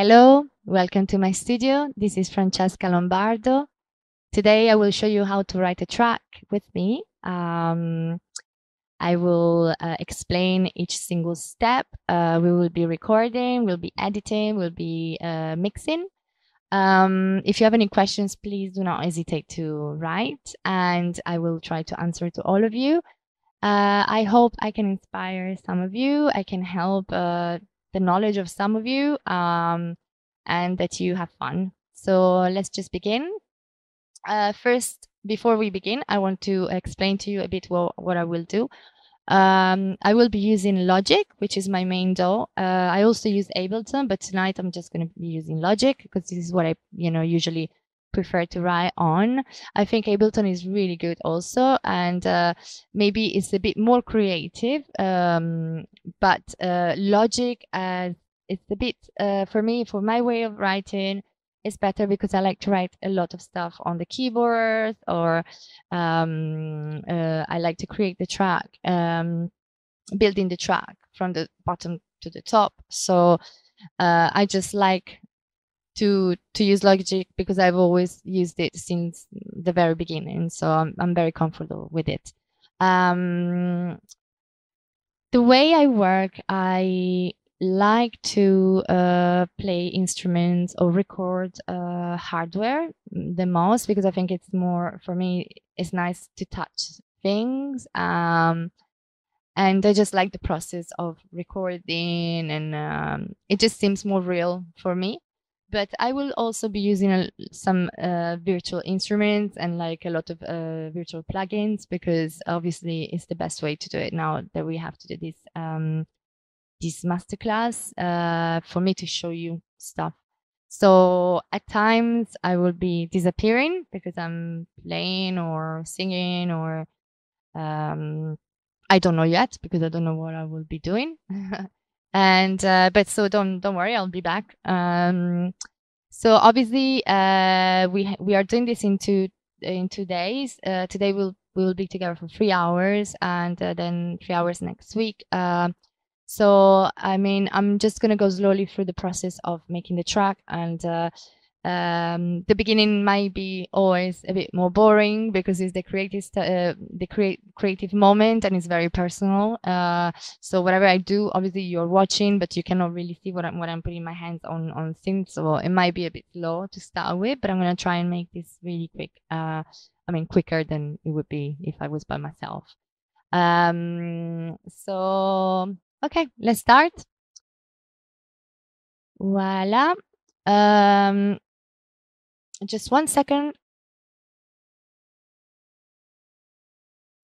Hello, welcome to my studio. This is Francesca Lombardo. Today I will show you how to write a track with me. Um, I will uh, explain each single step. Uh, we will be recording, we'll be editing, we'll be uh, mixing. Um, if you have any questions, please do not hesitate to write and I will try to answer to all of you. Uh, I hope I can inspire some of you. I can help uh, the knowledge of some of you um, and that you have fun. So let's just begin. Uh, first, before we begin, I want to explain to you a bit what, what I will do. Um, I will be using Logic, which is my main DAW. Uh, I also use Ableton, but tonight I'm just going to be using Logic because this is what I, you know, usually prefer to write on. I think Ableton is really good also, and uh, maybe it's a bit more creative. Um, but uh, Logic, as it's a bit uh, for me, for my way of writing, is better because I like to write a lot of stuff on the keyboard, or um, uh, I like to create the track, um, building the track from the bottom to the top. So uh, I just like to to use Logic because I've always used it since the very beginning. So I'm I'm very comfortable with it. Um, the way I work, I like to uh, play instruments or record uh, hardware the most because I think it's more for me. It's nice to touch things. Um, and I just like the process of recording, and um, it just seems more real for me but I will also be using some uh, virtual instruments and like a lot of uh, virtual plugins because obviously it's the best way to do it now that we have to do this um, this masterclass uh, for me to show you stuff. So at times I will be disappearing because I'm playing or singing or um, I don't know yet because I don't know what I will be doing. and uh, but so don't don't worry i'll be back. Um so obviously uh we we are doing this in two in two days. Uh today we'll we'll be together for three hours and uh, then three hours next week. Um so i mean i'm just gonna go slowly through the process of making the track and uh um, the beginning might be always a bit more boring because it's the creative uh, the create creative moment and it's very personal. Uh, so whatever i do obviously you're watching but you cannot really see what i'm what i'm putting my hands on on synth so it might be a bit slow to start with but i'm going to try and make this really quick uh, i mean quicker than it would be if i was by myself. Um, so okay let's start. Voila. Um, just one second.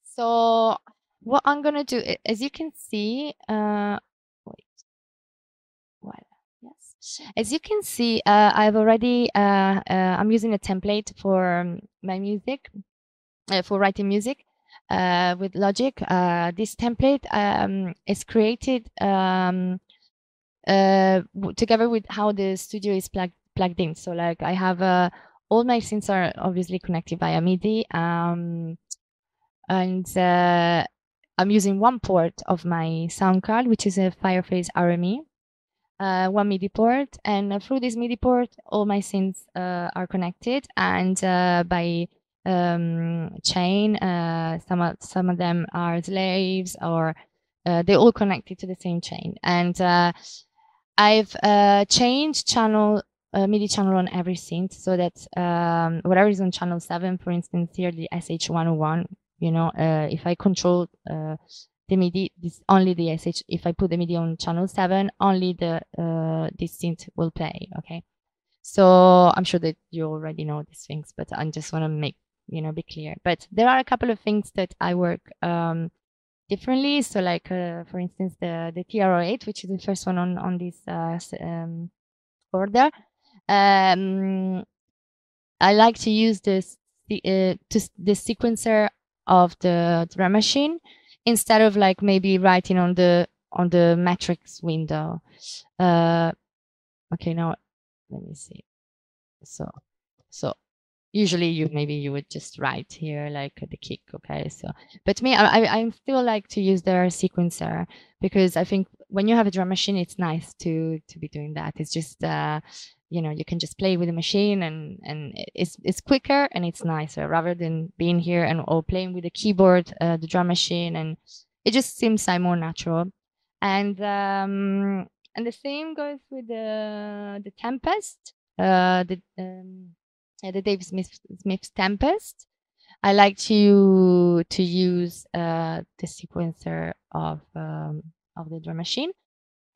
So what I'm gonna do, as you can see, uh, wait, what? Yes, as you can see, uh, I've already, uh, uh, I'm using a template for um, my music, uh, for writing music uh, with Logic. Uh, this template um, is created um, together with how the studio is plugged plugged in. So like I have uh, all my synths are obviously connected via MIDI, um, and uh, I'm using one port of my sound card, which is a Fireface RME, uh, one MIDI port, and through this MIDI port, all my synths uh, are connected, and uh, by um, chain, uh, some of, some of them are slaves or they're all connected to the same chain, and I've changed channel uh, MIDI channel on every synth so that um, whatever is on channel 7, for instance, here the SH101, you know, uh, if I control uh, the MIDI, this only the SH, if I put the MIDI on channel 7, only the uh, this synth will play, okay? So I'm sure that you already know these things, but I just want to make, you know, be clear. But there are a couple of things that I work um, differently. So like, uh, for instance, the, the TR-08, which is the first one on, on this uh, um, order, um, I like to use this uh, to the sequencer of the drum machine instead of like maybe writing on the on the matrix window. Uh, okay, now let me see. So, so usually you maybe you would just write here like the kick. Okay, so but me, I I still like to use their sequencer because I think when you have a drum machine, it's nice to to be doing that. It's just uh, you know you can just play with the machine and and it's it's quicker and it's nicer rather than being here and all playing with the keyboard, uh, the drum machine, and it just seems like more natural. And um, and the same goes with the the Tempest, uh, the um, the Dave Smith Smith's Tempest. I like to to use uh, the sequencer of um, of the drum machine.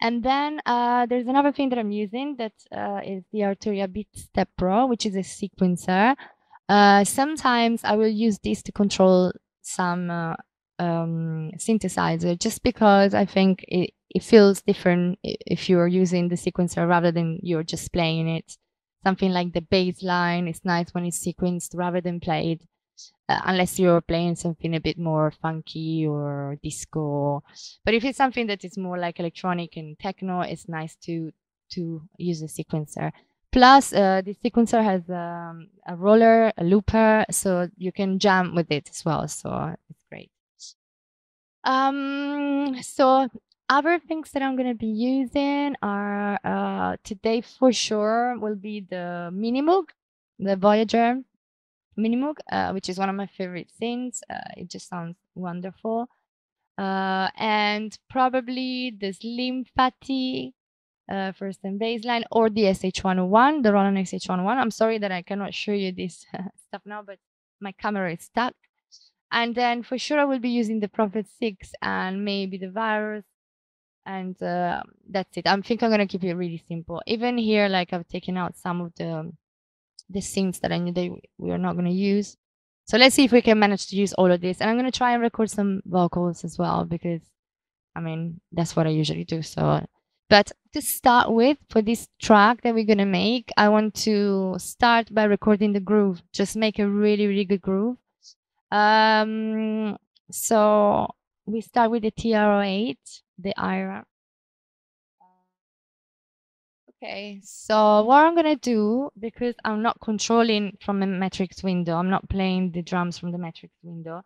And then uh, there's another thing that I'm using that uh, is the Arturia BeatStep Pro, which is a sequencer. Uh, sometimes I will use this to control some uh, um, synthesizer just because I think it, it feels different if you're using the sequencer rather than you're just playing it. Something like the bass line is nice when it's sequenced rather than played uh, unless you're playing something a bit more funky or disco. But if it's something that is more like electronic and techno, it's nice to to use a sequencer. Plus, uh, the sequencer has um, a roller, a looper, so you can jam with it as well. So it's great. Um, so other things that I'm going to be using are uh, today for sure will be the Minimoog, the Voyager Minimoog, uh, which is one of my favorite things. Uh, it just sounds wonderful. Uh, and probably the Slim Phatty uh, first and baseline or the SH101, the Roland SH101. I'm sorry that I cannot show you this stuff now, but my camera is stuck. And then for sure I will be using the Prophet 6 and maybe the Virus. And uh, that's it. I think I'm going to keep it really simple. Even here, like I've taken out some of the the scenes that I knew that we are not going to use. So let's see if we can manage to use all of this. And I'm going to try and record some vocals as well because, I mean, that's what I usually do. So, but to start with, for this track that we're going to make, I want to start by recording the groove. Just make a really, really good groove. Um, so we start with the TR-08, the IRA. Okay, so what I'm gonna do, because I'm not controlling from a matrix window, I'm not playing the drums from the matrix window,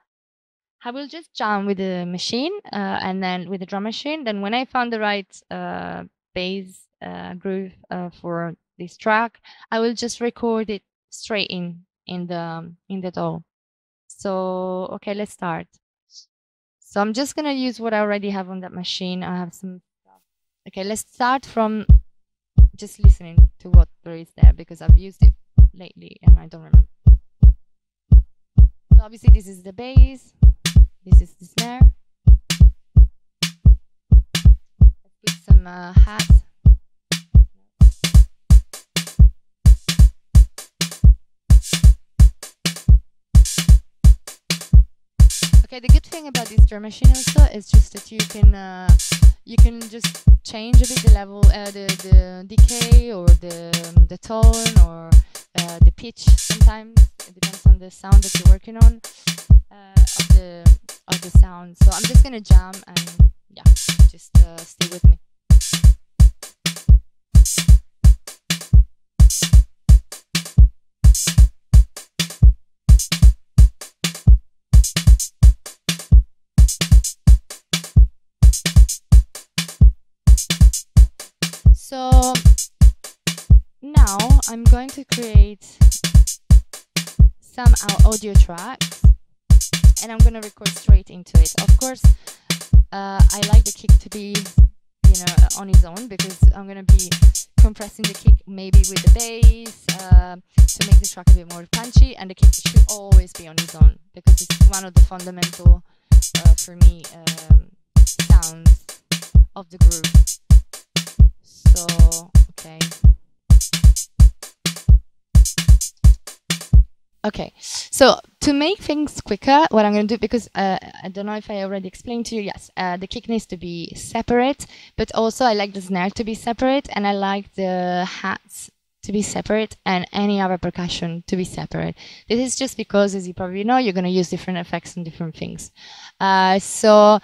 I will just jam with the machine uh, and then with the drum machine. Then when I found the right uh, bass uh, groove uh, for this track, I will just record it straight in in the in the DAW. So okay, let's start. So I'm just gonna use what I already have on that machine. I have some. Okay, let's start from just listening to what there is there because I've used it lately and I don't remember. So obviously this is the bass, this is the snare. Let's put some uh, hats. Okay, the good thing about this drum machine also is just that you can uh, you can just change a bit the level, uh, the the decay or the um, the tone or uh, the pitch. Sometimes it depends on the sound that you're working on uh, of the of the sound. So I'm just gonna jam and yeah, just uh, stay with me. So now I'm going to create some audio tracks and I'm going to record straight into it. Of course, uh, I like the kick to be, you know, on its own because I'm going to be compressing the kick maybe with the bass uh, to make the track a bit more punchy and the kick should always be on its own because it's one of the fundamental, uh, for me, um, sounds of the groove. So, okay. Okay, so to make things quicker, what I'm going to do, because uh, I don't know if I already explained to you, yes, uh, the kick needs to be separate, but also I like the snare to be separate, and I like the hats to be separate, and any other percussion to be separate. This is just because, as you probably know, you're going to use different effects on different things. Uh, so,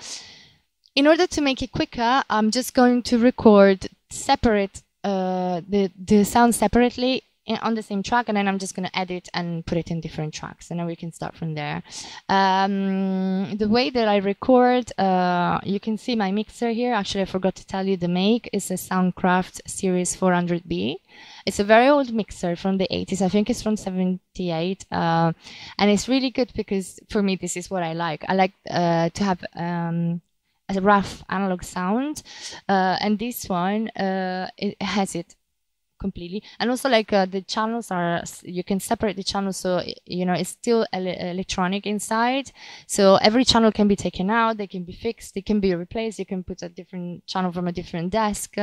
in order to make it quicker, I'm just going to record separate uh, the the sound separately on the same track and then I'm just going to edit and put it in different tracks and then we can start from there. Um, the way that I record, uh, you can see my mixer here. Actually, I forgot to tell you the make is a Soundcraft Series 400B. It's a very old mixer from the 80s. I think it's from 78. Uh, and it's really good because for me, this is what I like. I like uh, to have um, a rough analog sound. Uh, and this one, uh, it has it completely. And also like uh, the channels are you can separate the channels so you know it's still ele electronic inside. So every channel can be taken out they can be fixed they can be replaced you can put a different channel from a different desk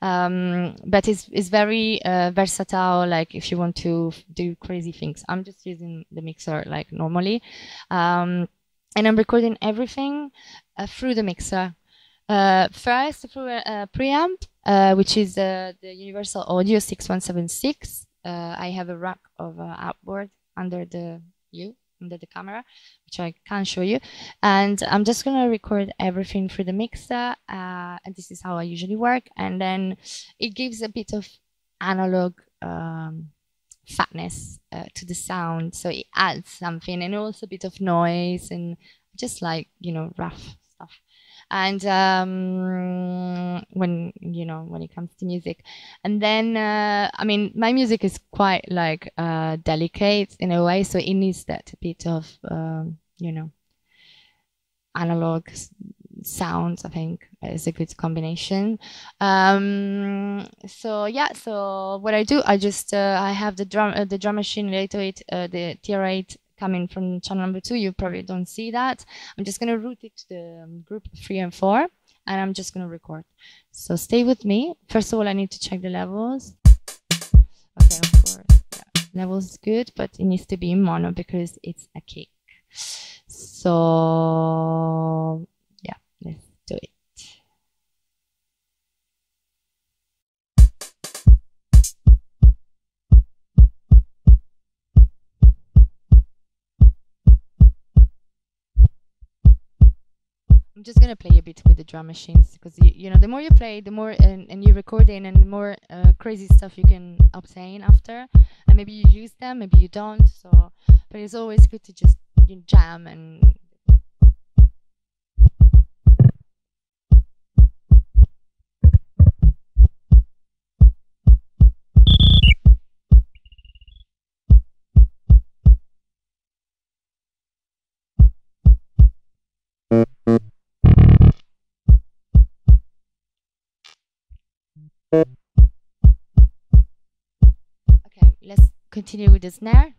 um, but it's, it's very uh, versatile like if you want to do crazy things. I'm just using the mixer like normally. Um, and i'm recording everything uh, through the mixer uh, first through a, preamp uh, which is uh, the Universal Audio 6176. Uh, I have a rack of uh, outboard under the view, under the camera, which I can't show you. And I'm just to record everything through the mixer. Uh, and this is how I usually work. And then it gives a bit of analog um, fatness uh, to the sound. So it adds something and also a bit of noise and just like, you know, rough stuff. And um, when you know when it comes to music. And then uh, i mean my music is quite like uh, delicate in a way. So it needs that bit of um, you know analog sounds i think is a good combination um, so yeah so what i do i just uh, i have the drum uh, the drum machine related it uh, the tr8 coming from channel number two, you probably don't see that. I'm just going to route it to the um, group three and four, and I'm just going to record. So stay with me. First of all, I need to check the levels. Okay, of course, yeah. levels is good, but it needs to be in mono because it's a kick. So I'm just gonna play a bit with the drum machines because you, know the more you play, the more and, and you record in, and the more uh, crazy stuff you can obtain after. And maybe you use them, maybe you don't. So, but it's always good to just you know, jam and Okay, let's continue with the snare.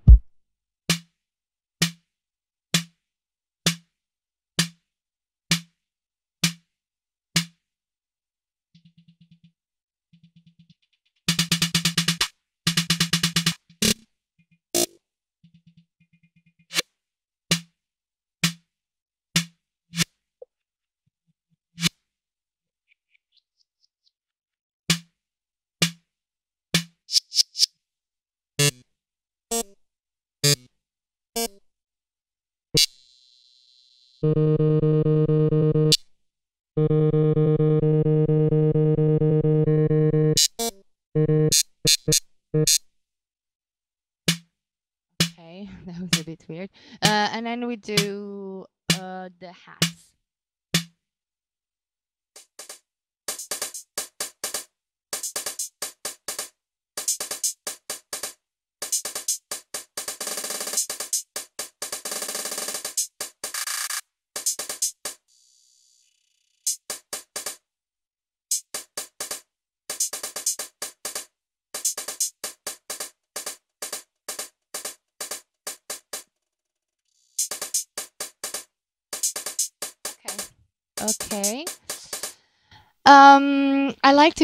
Okay,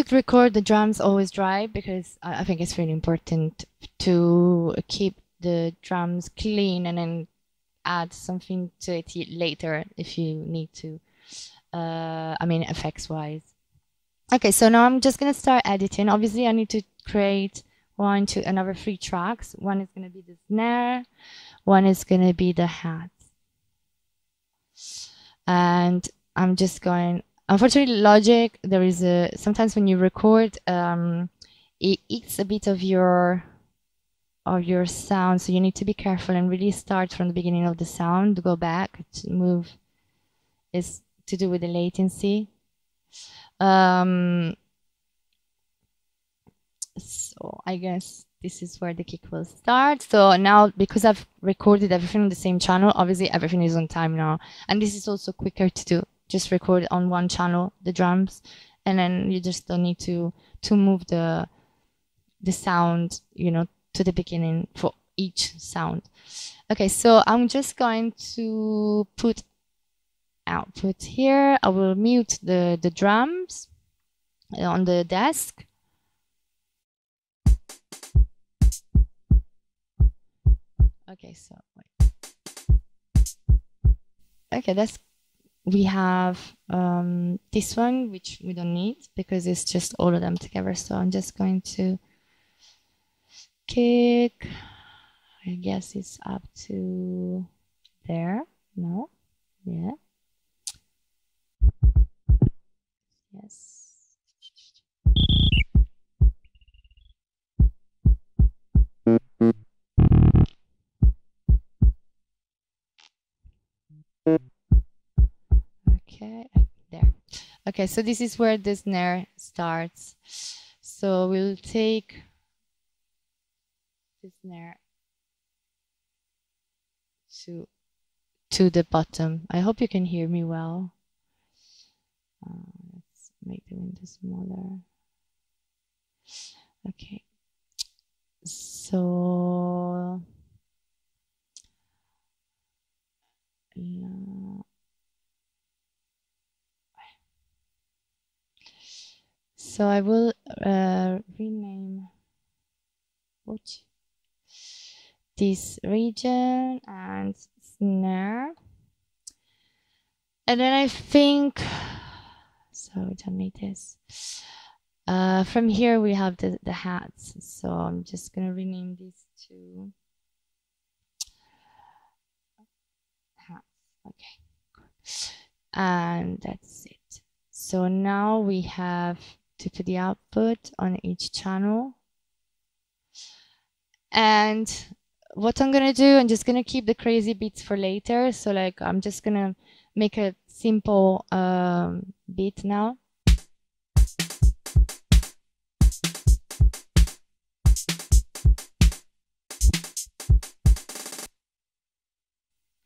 to record the drums always dry because I, think it's really important to keep the drums clean and then add something to it later if you need to. Uh, I mean, effects wise. Okay, so now I'm just gonna start editing. Obviously, I need to create one, two, another three tracks. One is gonna be the snare. One is gonna be the hat and I'm just going. Unfortunately, Logic there is a sometimes when you record, um, it eats a bit of your of your sound. So you need to be careful and really start from the beginning of the sound, to go back, to move is to do with the latency. Um, so I guess this is where the kick will start. So now, because I've recorded everything on the same channel, obviously everything is on time now. And this is also quicker to do. Just record on one channel, the drums, and then you just don't need to, to move the, the sound, you know, to the beginning for each sound. Okay, so I'm just going to put output here. I will mute the, the drums on the desk. Okay, so. Okay, that's we have um, this one, which we don't need because it's just all of them together. So I'm just going to kick. I guess it's up to there. No? Yeah. Yes. Okay, so this is where the snare starts. So we'll take the snare to to the bottom. I hope you can hear me well. Uh, let's make the window smaller. Okay. So so I will uh, rename what this region and snare. And then I think, so we don't need this. Uh, from here we have the, the hats. So I'm just gonna rename these two hats. Okay. And that's it. So now we have to put the output on each channel. And what I'm gonna do, I'm just gonna keep the crazy beats for later. So like, I'm just gonna make a simple um, beat now.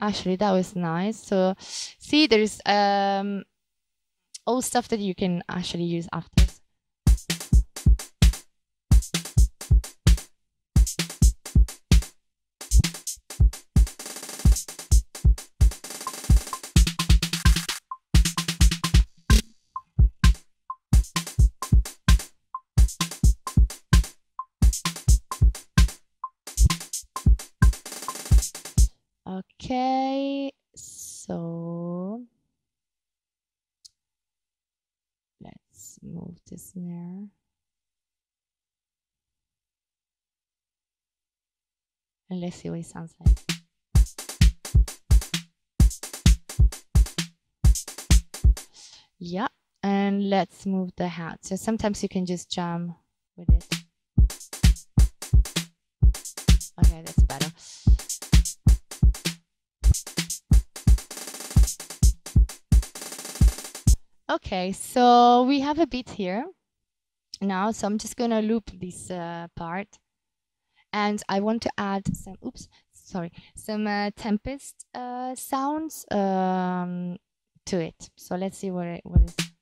Actually, that was nice. So see, there's um, all stuff that you can actually use after. And let's see what it sounds like. Yeah, and let's move the hat. So sometimes you can just jam with it. Okay, that's better. Okay, so we have a beat here now. So I'm just gonna loop this uh, part, and I want to add some. Oops, sorry, some uh, tempest uh, sounds um, to it. So let's see what it, what is.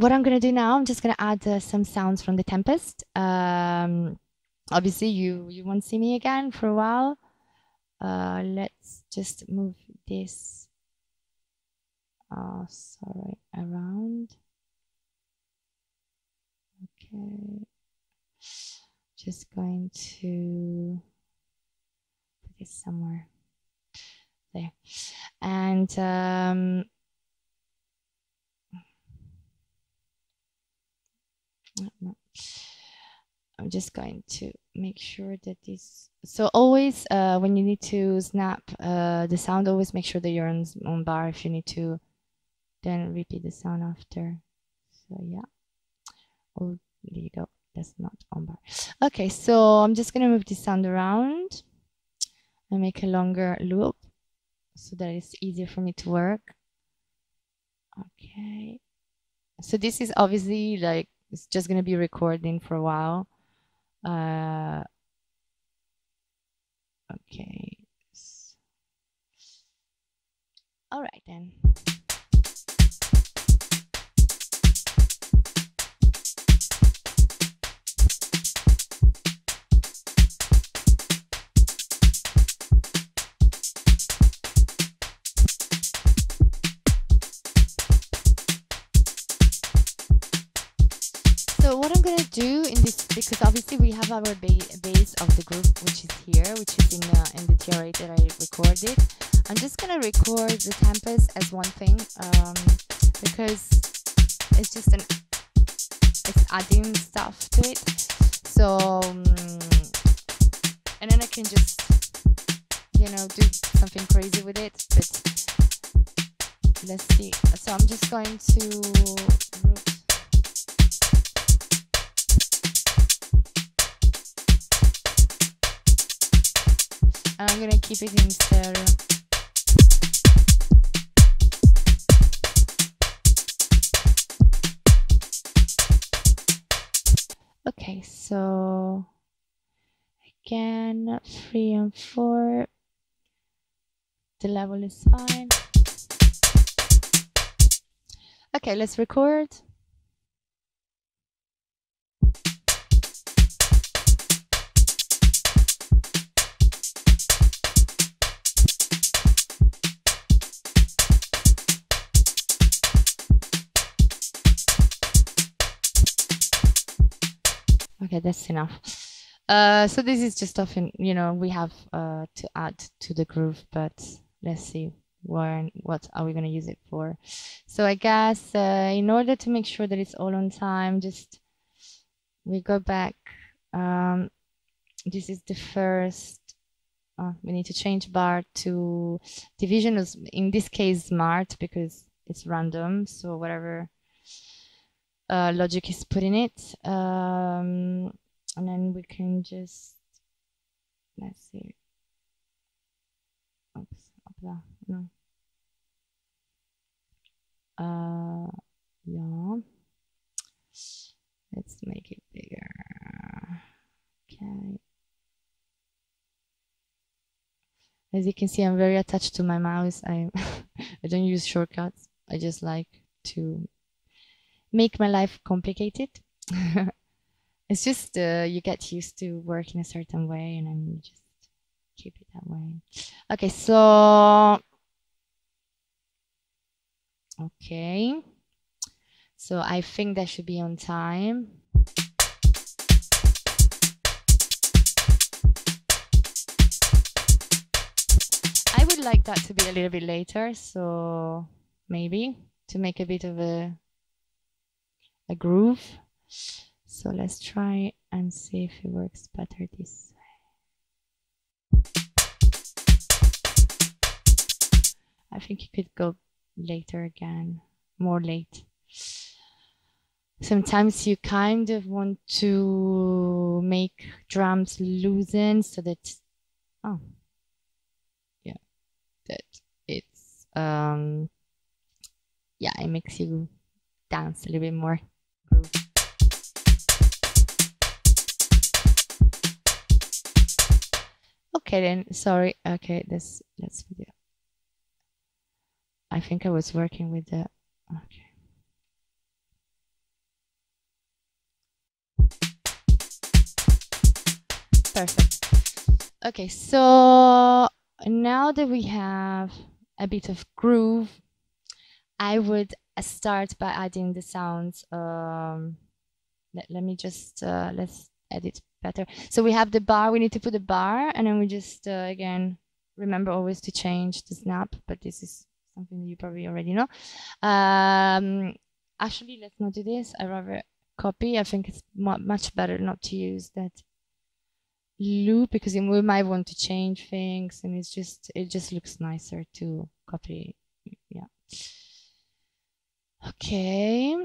What I'm gonna do now, I'm just gonna add uh, some sounds from the Tempest. Um, obviously, you you won't see me again for a while. Uh, let's just move this. Oh, sorry, around. Okay, just going to put this somewhere there. And um, I'm just going to make sure that this. So always, uh, when you need to snap uh, the sound, always make sure that you're on, on bar. If you need to, then repeat the sound after. So yeah. Oh, there you go. That's not on bar. Okay, so I'm just gonna move this sound around and make a longer loop so that it's easier for me to work. Okay. So this is obviously like it's just gonna be recording for a while. Uh, okay. All right then. So what I'm gonna do in this, because obviously we have our ba base of the group, which is here, which is in, uh, in the TR8 that I recorded. I'm just gonna record the Tempest as one thing, um, because it's just an, it's adding stuff to it. So, um, and then I can just, you know, do something crazy with it, but let's see. So I'm just going to I'm gonna keep it in stereo. Okay, so again, three and four. The level is fine. Okay, let's record. Okay that's enough. Uh, so this is just often you know we have uh, to add to the groove but let's see where and what are we going to use it for. So i guess uh, in order to make sure that it's all on time just we go back um, this is the first uh, we need to change bar to division is in this case smart because it's random so whatever uh, logic is put in it. Um, and then we can just, let's see. Oops, up there, no. Uh, yeah. Let's make it bigger. Okay. As you can see, I'm very attached to my mouse. I I don't use shortcuts. I just like to make my life complicated. it's just uh, you get used to work in a certain way and then you just keep it that way. Okay, so okay. So I think that should be on time. I would like that to be a little bit later, so maybe to make a bit of a a groove. So let's try and see if it works better this way. I think you could go later again, more late. Sometimes you kind of want to make drums loosen so that, oh, yeah, that it's, um, yeah, it makes you dance a little bit more. Okay then, sorry. Okay, this let's video. I think I was working with the okay. Perfect. Okay, so now that we have a bit of groove, I would start by adding the sounds. Um, let, let me just, uh, let's edit better. So we have the bar, we need to put the bar and then we just, uh, again, remember always to change the snap, but this is something you probably already know. Um, actually, let's not do this. I rather copy. I think it's much better not to use that loop because we might want to change things and it's just, it just looks nicer to copy. Yeah. Okay.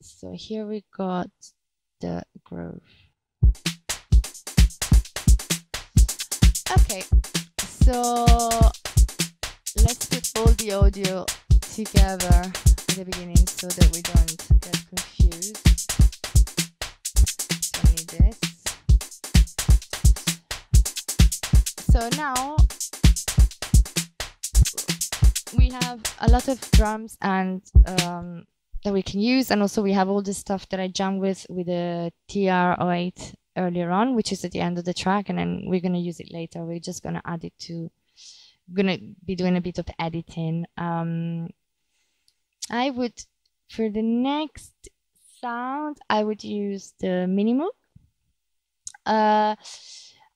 So here we got the groove. Okay, so let's put all the audio together at the beginning so that we don't get confused. So I need this. So now we have a lot of drums and um, that we can use. And also we have all the stuff that I jammed with with the TR-08 earlier on which is at the end of the track. And then we're going to use it later. We're just going to add it to gonna be doing a bit of editing. Um I would for the next sound I would use the Minimoog uh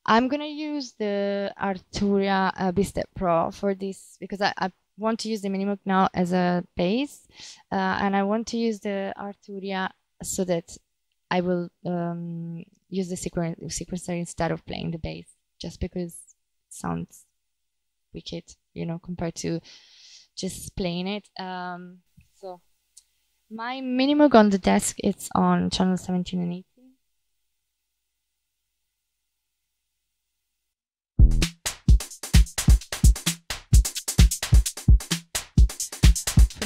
I'm gonna use the Arturia uh, BeatStep Pro for this because I, I want to use the Minimoog now as a bass, uh, and I want to use the Arturia so that I will um, use the sequen sequencer instead of playing the bass, just because it sounds wicked, you know, compared to just playing it. Um, so my Minimoog on the desk, it's on channel 17 and 18.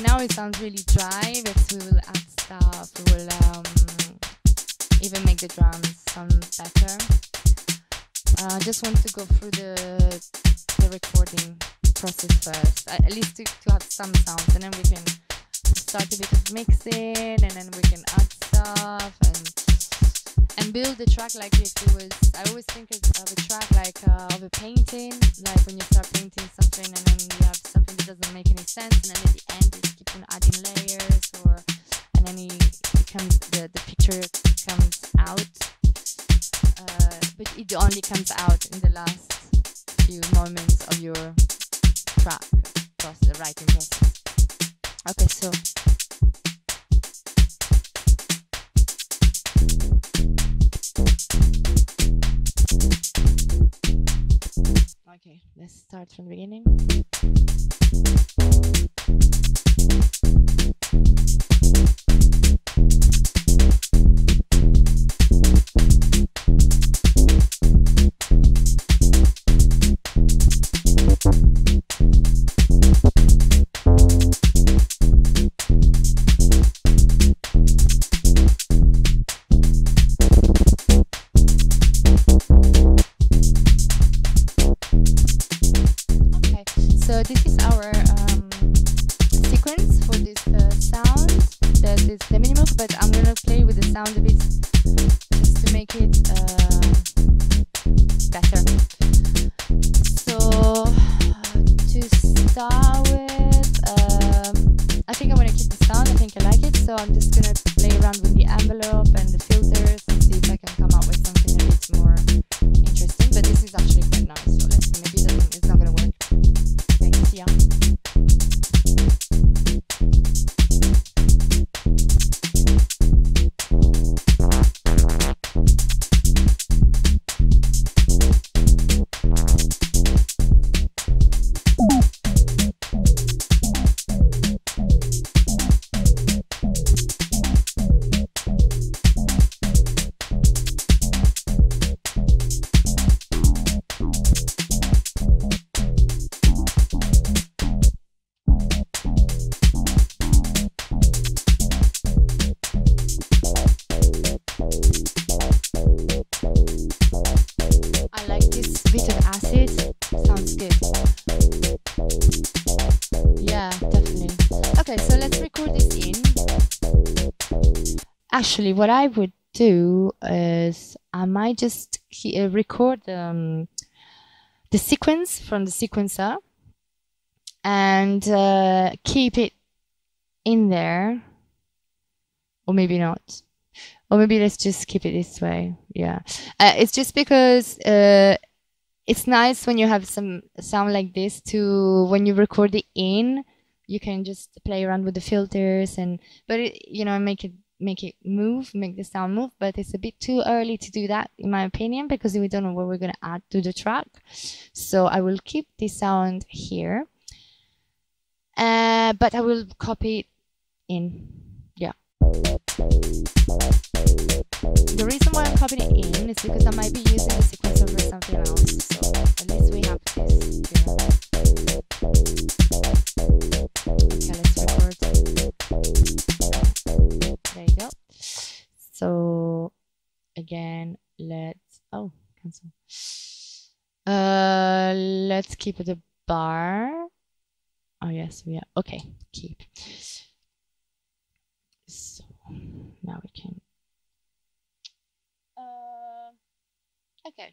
Now it sounds really dry, but we will add stuff, we will um, even make the drums sound better. I uh, just want to go through the, the recording process first, at least to, to have some sounds, and then we can start a bit of mixing, and then we can add stuff, and and build the track like if it was I always think of, a track like uh, of a painting like when you start painting something and then you have something that doesn't make any sense and then at the end you keep on adding layers or and then it becomes the, the picture comes out. Uh, but it only comes out in the last few moments of your track process, the writing process. Okay so start from the beginning. Actually, what I would do is I might just uh, record um, the sequence from the sequencer and uh, keep it in there, or maybe not. or maybe let's just keep it this way. Yeah, uh, it's just because uh, it's nice when you have some sound like this to when you record it in, you can just play around with the filters and but it, you know make it make it move, make the sound move. But it's a bit too early to do that, in my opinion, because we don't know what we're gonna add to the track. So I will keep this sound here, uh, but I will copy it in. Yeah. The reason why I'm copying it in is because I might be using the sequencer for something else. So at least we have this. Okay, let's record. There you go. So again, let's oh cancel. Uh, let's keep the bar. Oh yes, yeah. Okay, keep. So now we can uh, okay.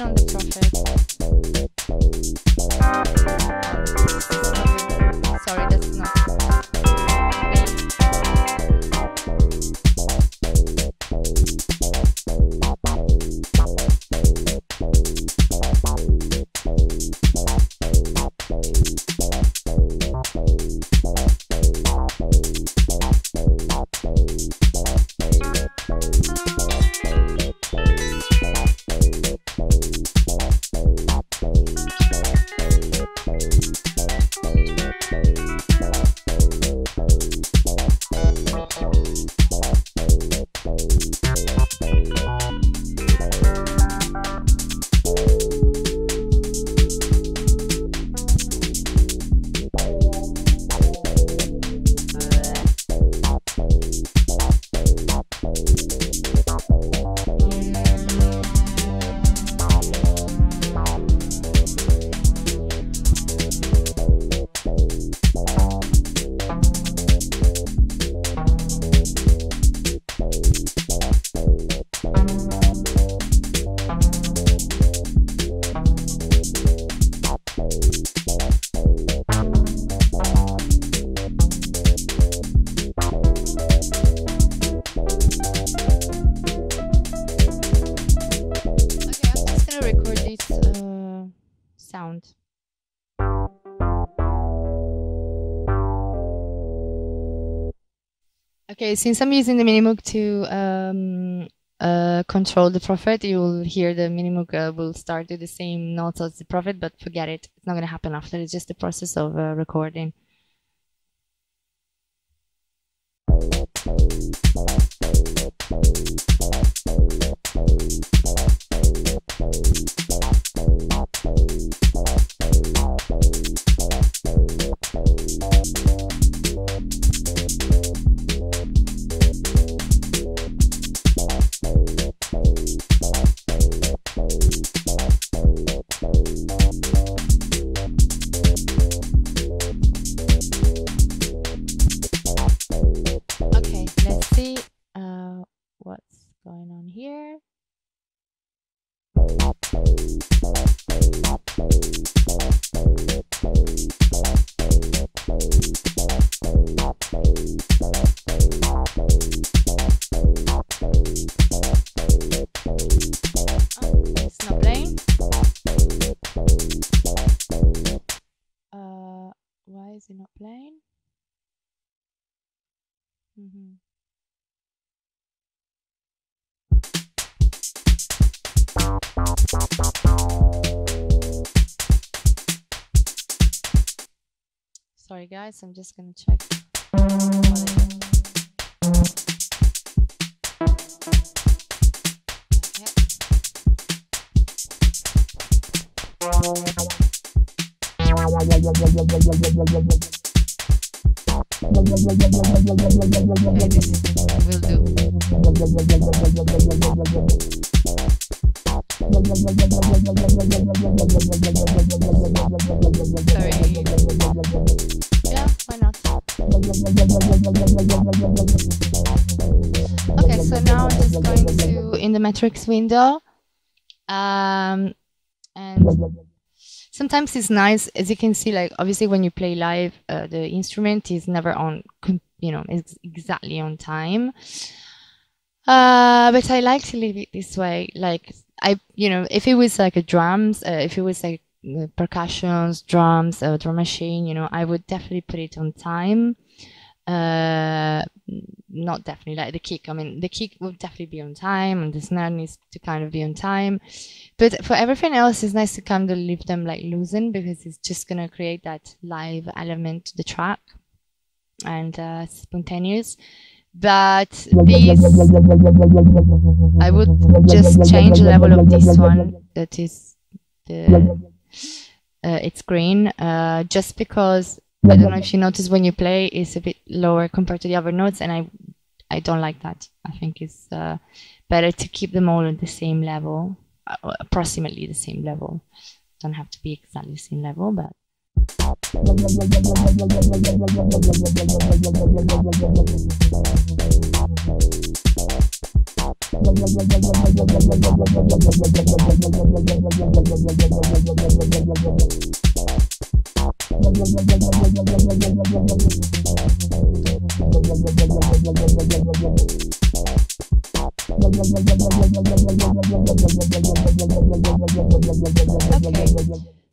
on the prophet. Okay, since I'm using the Minimoog to um, uh, control the Prophet, you will hear the Minimoog uh, will start with the same notes as the Prophet, but forget it. It's not gonna happen after. It's just the process of uh, recording. Mm-hmm. Sorry guys, I'm just check. going to the metrics window. Um, and sometimes it's nice, as you can see, like obviously when you play live, uh, the instrument is never on, you know, exactly on time. Uh, but I like to leave it this way. Like I, you know, if it was like a drums, uh, if it was like uh, percussions, drums, a drum machine, you know, I would definitely put it on time. Uh, not definitely like the kick. I mean, the kick will definitely be on time, and the snare needs to kind of be on time. But for everything else, it's nice to kind of leave them like loosen because it's just gonna create that live element to the track and uh, spontaneous. But this, I would just change the level of this one. That is the uh, it's green, uh, just because I don't know if you notice when you play, it's a bit lower compared to the other notes, and I I don't like that. I think it's uh, better to keep them all at the same level, uh, approximately the same level. Don't have to be exactly the same level, but.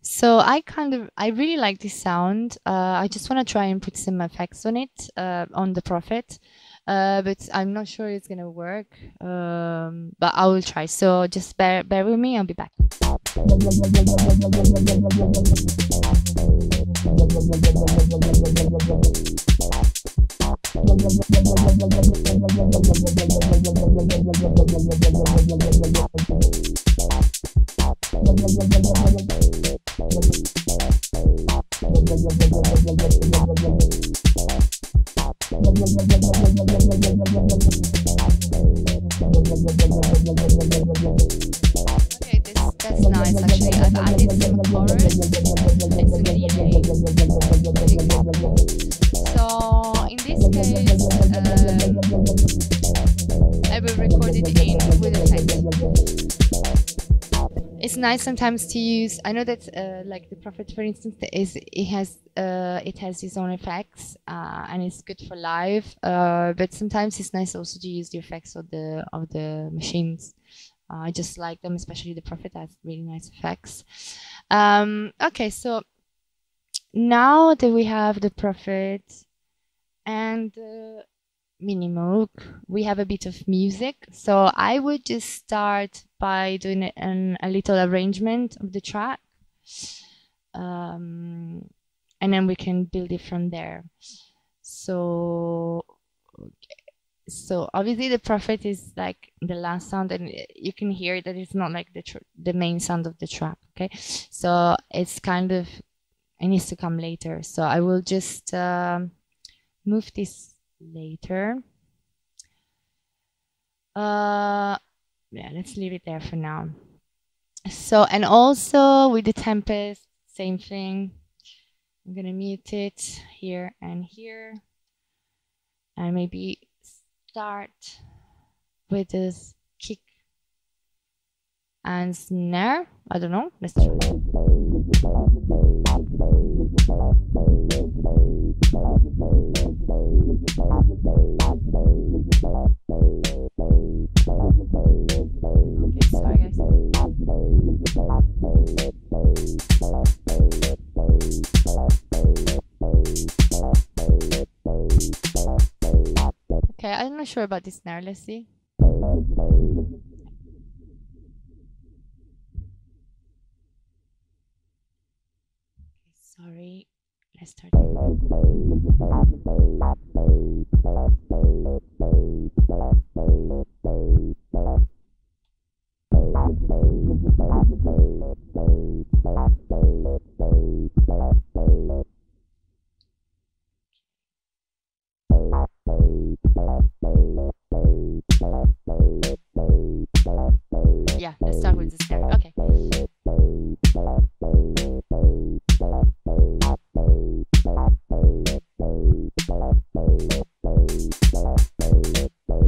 So I kind of I really like this sound. Uh, I just want to try and put some effects on it uh, on the Prophet, uh, but I'm not sure it's gonna work. Um, but I will try. So just bear bear with me. I'll be back. Okay, this that's nice. Actually, I've added some. So in this case, um, I will record it in with. It's nice sometimes to use. I know that, uh, like the Prophet, for instance, is it has uh, it has its own effects uh, and it's good for live. Uh, but sometimes it's nice also to use the effects of the of the machines. Uh, I just like them, especially the Prophet has really nice effects. Um, okay, so now that we have the Prophet and the Minimoog, we have a bit of music. So I would just start by doing an, a little arrangement of the track. Um, and then we can build it from there. So, so obviously the prophet is like the last sound, and you can hear that it's not like the the main sound of the track. Okay, so it's kind of it needs to come later. So I will just um, move this later. Uh, yeah, let's leave it there for now. So, and also with the Tempest, same thing. I'm gonna mute it here and here. And maybe start with this kick and snare. I don't know. Let's try. Okay, sorry guys. Okay, I'm not sure about this snare. Let's see. Sorry. Let's start again. Thank you. Yeah, let's start with this guy. Okay.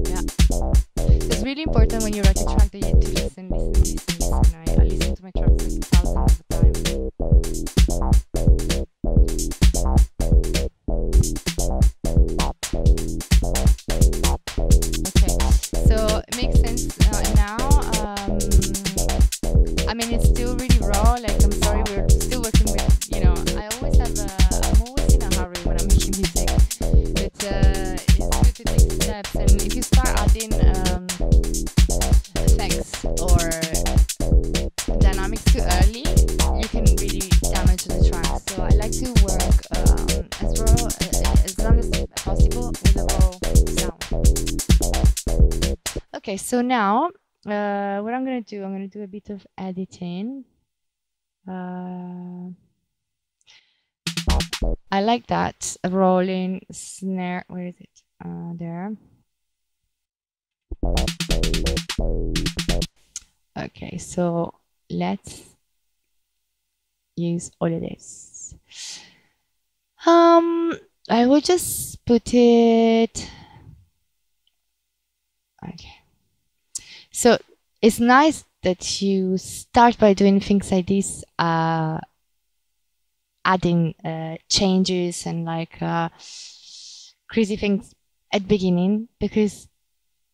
Yeah. It's really important when you write a track that you have listen, listen, listen, listen. I, I listen to my tracks thousands of times. So now uh, what I'm gonna do, I'm gonna do a bit of editing. Uh, I like that rolling snare. Where is it? Uh, there. Okay, so let's use all of this. Um, I will just put it. Okay. So it's nice that you start by doing things like this, uh, adding uh, changes and like uh, crazy things at beginning because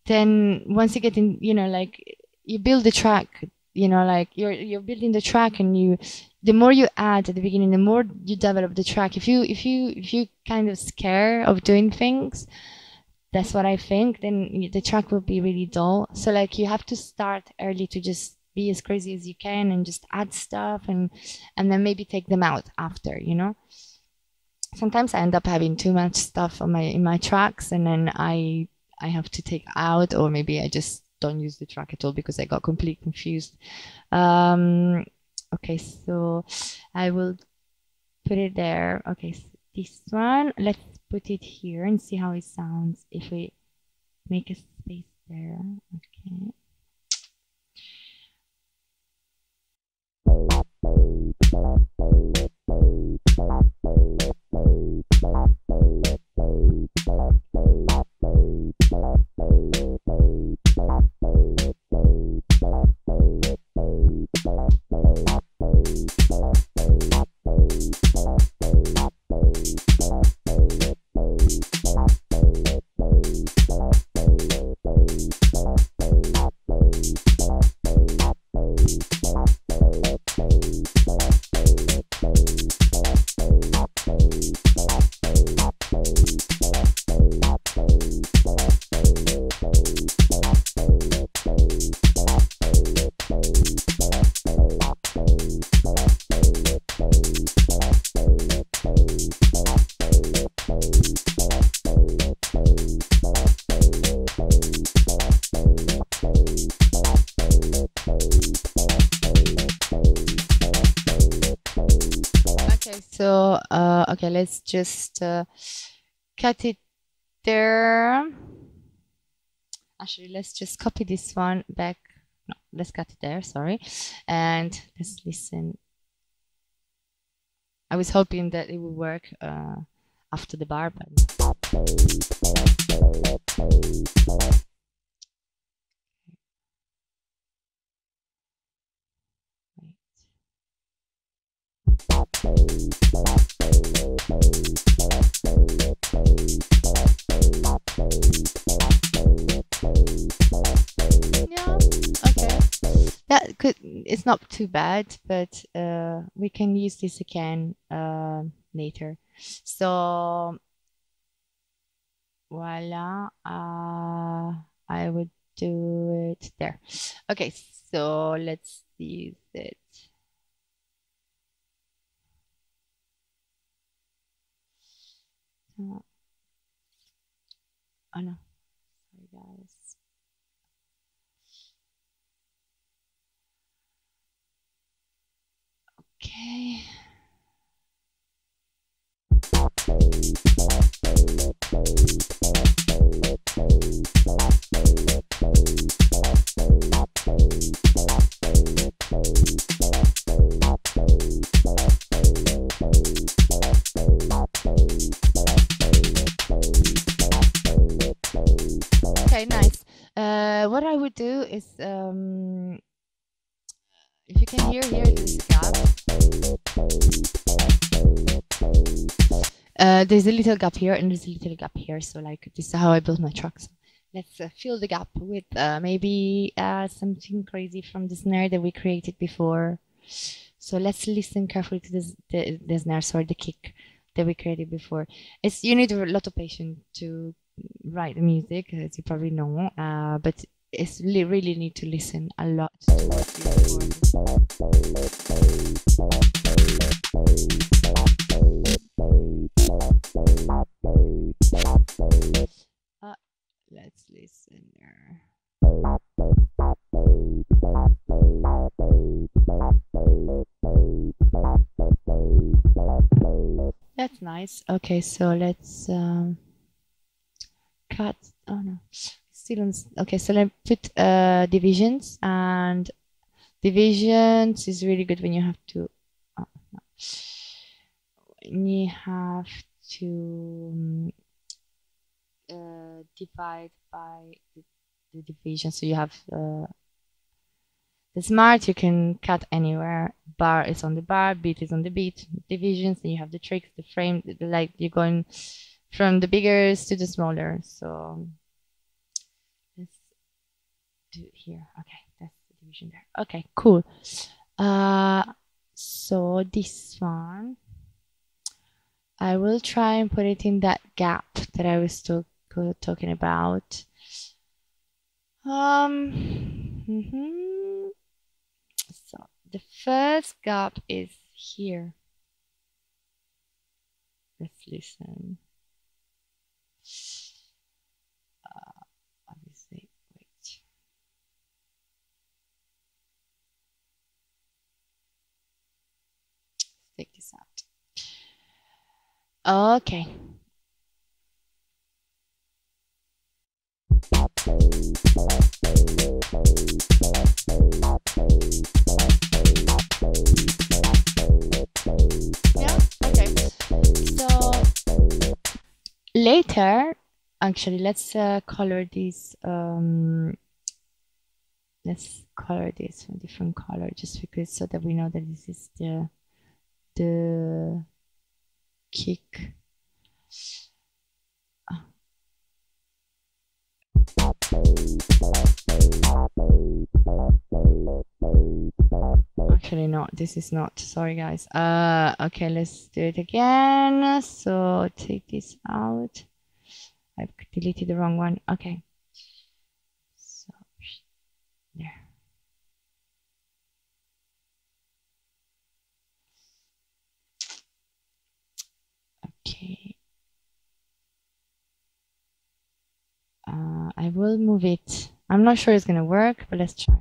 then once you get in, you know, like you build the track, you know, like you're you're building the track and you the more you add at the beginning, the more you develop the track. If you if you if you kind of scare of doing things, that's what I think, then the track will be really dull. So like you have to start early to just be as crazy as you can and just add stuff and and then maybe take them out after, you know. Sometimes I end up having too much stuff on my in my tracks and then I I have to take out or maybe I just don't use the track at all because I got completely confused. Um, okay, so I will put it there. Okay, so this one, let's put it here and see how it sounds if we make a space there. Okay. Okay, just uh, cut it there. Actually, let's just copy this one back. No, let's cut it there, sorry. And let's listen. I was hoping that it would work uh, after the bar, but wait. Yeah, okay. That could it's not too bad, but uh, we can use this again uh, later. So voila, uh, I would do it there. Okay, so let's use it. Uh, oh no, sorry guys. Okay. Uh, there's a little gap here and there's a little gap here. So like this is how I build my track. So let's uh, fill the gap with uh, maybe uh, something crazy from the snare that we created before. So let's listen carefully to this, the, the snare, sorry, the kick that we created before. It's you need a lot of patience to write the music, as you probably know, uh, but it's li- really need to listen a lot to what you let's listen. That's nice. Okay, so let's um, cut. Oh no, on. Okay, so let's put uh, divisions, and divisions is really good when you have to. Oh, no. When you have to um, uh, divide by the, the division, so you have. Uh, the smart you can cut anywhere. Bar is on the bar, beat is on the beat. Divisions, and you have the ticks, the frame, the, like you're going from the biggers to the smaller. So do here. Okay, that's the division there. Okay, cool. Uh, so this one, I will try and put it in that gap that I was talk, talking about. Um, mm -hmm. So the first gap is here. Let's listen. Uh, obviously, wait. Let's take this out. Okay. Yeah, okay. So later, actually, let's uh, color this. Um, let's color this a different color, just because so that we know that this is the the kick. Actually, no, this is not. Sorry, guys. Uh, okay, let's do it again. So take this out. I've deleted the wrong one. Okay. Okay. Uh, I will move it. I'm not sure it's gonna work, but let's try.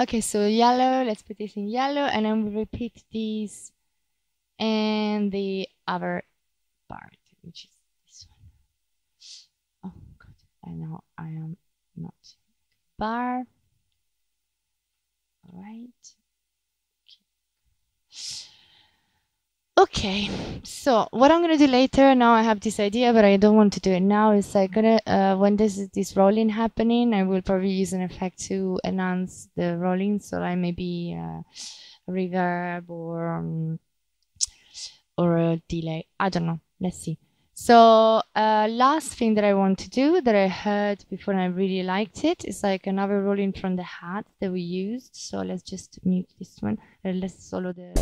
Okay, so yellow, let's put this in yellow and then we repeat these and the other part, which is this one. Oh god, I know I am not bar. Alright. Okay, so what I'm gonna do later, now I have this idea, but I don't want to do it now, is I gonna, uh, when this is this rolling happening, I will probably use an effect to enhance the rolling, so like maybe uh, reverb or, um, or a delay, I don't know, let's see. So, uh, last thing that I want to do that I heard before and I really liked it is like another rolling from the hat that we used. So let's just mute this one. Uh, let's solo the.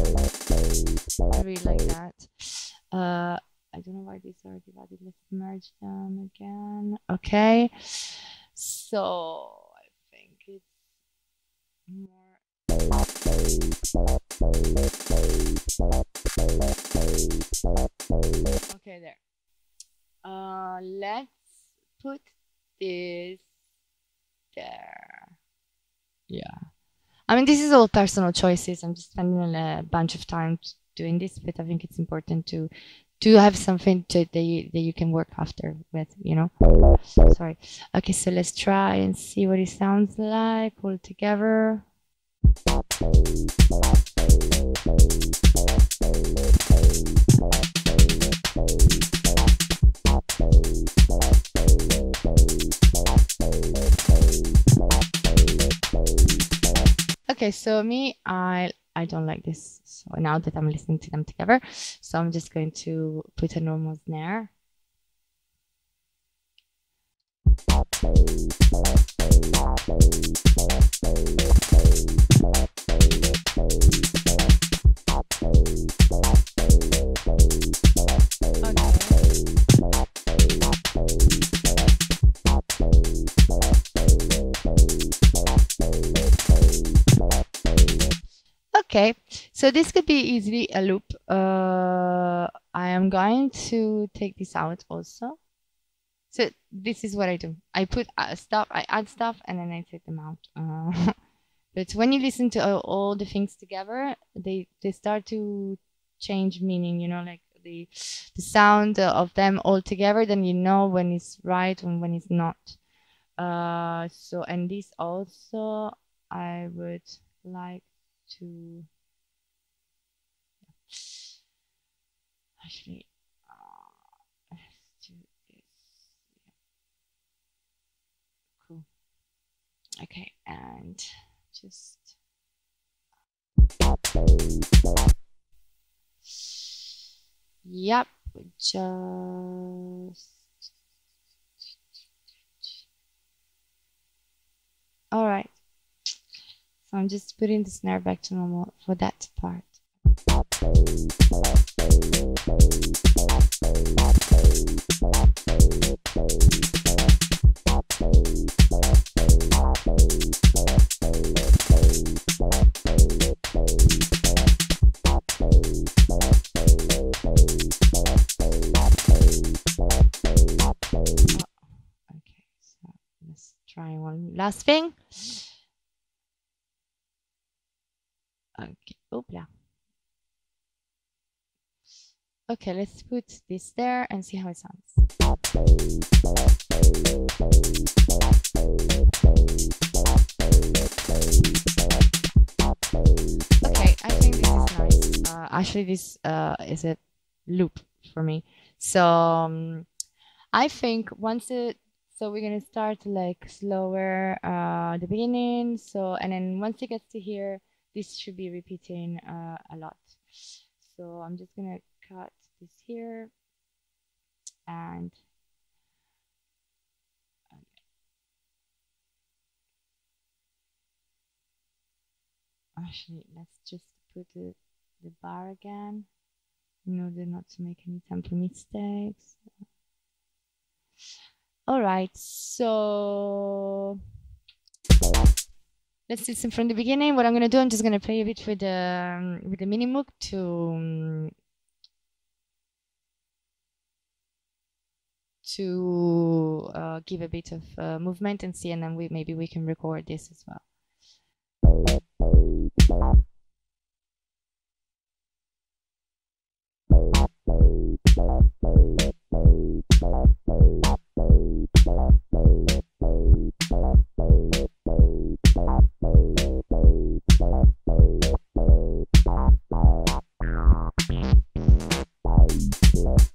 I really like that. Uh, I don't know why these are divided. Let's merge them again. Okay. So I think it's more. Okay, there. Uh, let's put this there. Yeah. I mean, this is all personal choices. I'm just spending a bunch of time doing this, but I think it's important to to have something to, that, you, that you can work after with, you know. Sorry. Okay, so let's try and see what it sounds like all together. Okay, so me, I I don't like this. So now that I'm listening to them together, so I'm just going to put a normal snare. Okay, so this could be easily a loop. Uh, I am going to take this out also. So this is what I do. I put uh, stuff, I add stuff, and then I take them out. Uh, but when you listen to all, all the things together, they they start to change meaning. You know, like the the sound of them all together. Then you know when it's right and when it's not. Uh, so and this also, I would like to actually uh, let's do this cool. Okay and just yep just all right I'm just putting the snare back to normal for that part. okay, so let's try one last thing. Okay, Oopla. Okay, let's put this there and see how it sounds. Okay, I think this is nice. Uh, actually, this uh, is a loop for me. So um, I think once it, so we're gonna start like slower uh, the beginning. So and then once it gets to here, this should be repeating uh, a lot. So I'm just gonna cut this here and actually let's just put the, the bar again in order not to make any tempo mistakes. All right, so let's listen from the beginning. What I'm gonna do, I'm just gonna play a bit with the um, with the Minimoog to um, to uh, give a bit of uh, movement and see, and then we maybe we can record this as well. Thank you.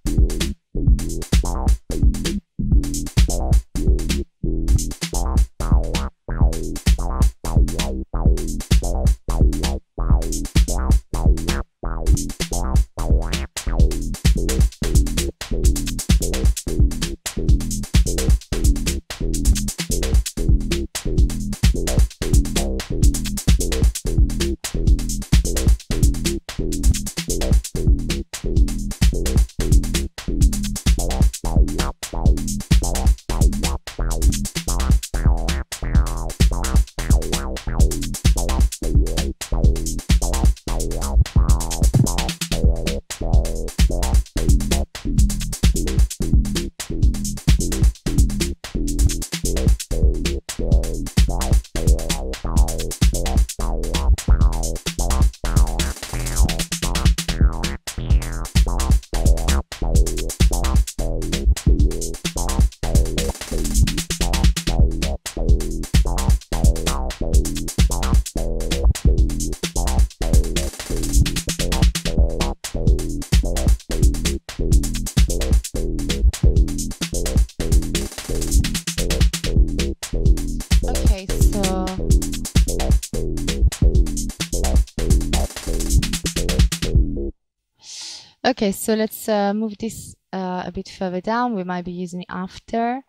Okay, so let's uh, move this uh, a bit further down. We might be using after.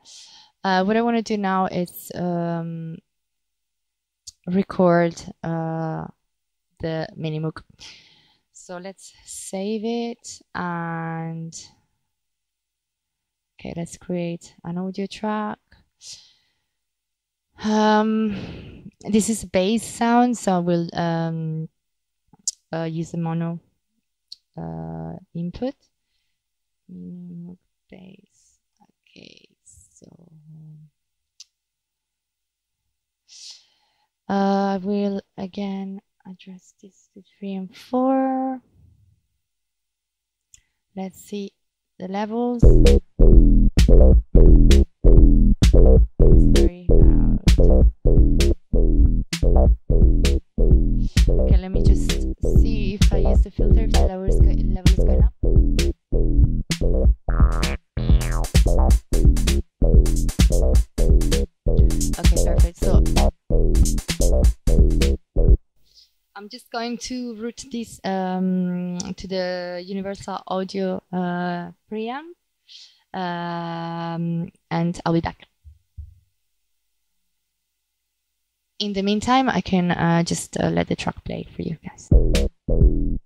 Uh, what I want to do now is um, record uh, the Minimoog. So let's save it and okay, let's create an audio track. Um, this is bass sound, so we'll um, uh, use the mono uh, input. Bass. Okay, so uh, I will again address this to three and four. Let's see the levels. Okay, let me just filter if the level is, go level is going up. Okay, perfect. So I'm just going to route this um, to the Universal Audio uh, preamp, um, and I'll be back. In the meantime, I can uh, just uh, let the track play for you guys. I'm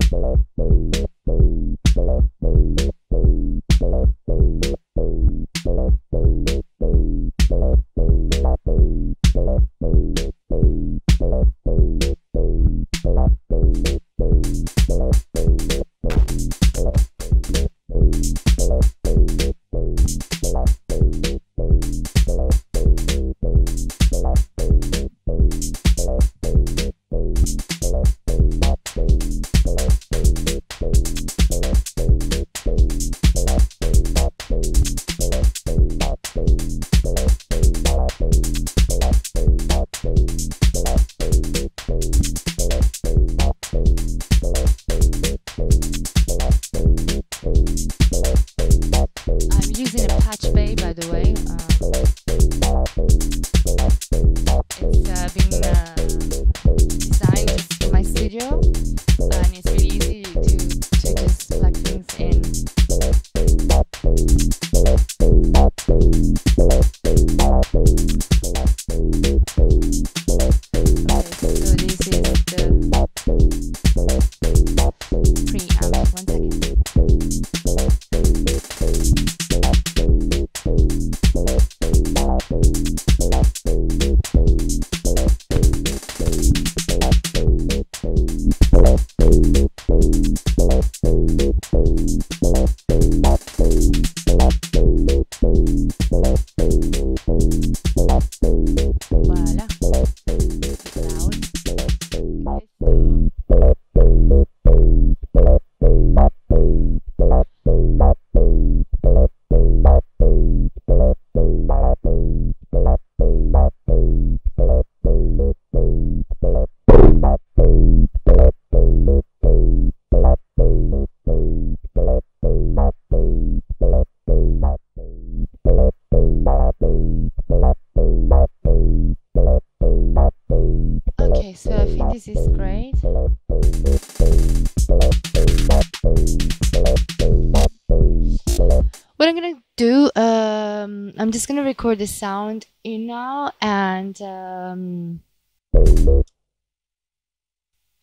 record the sound in now and um,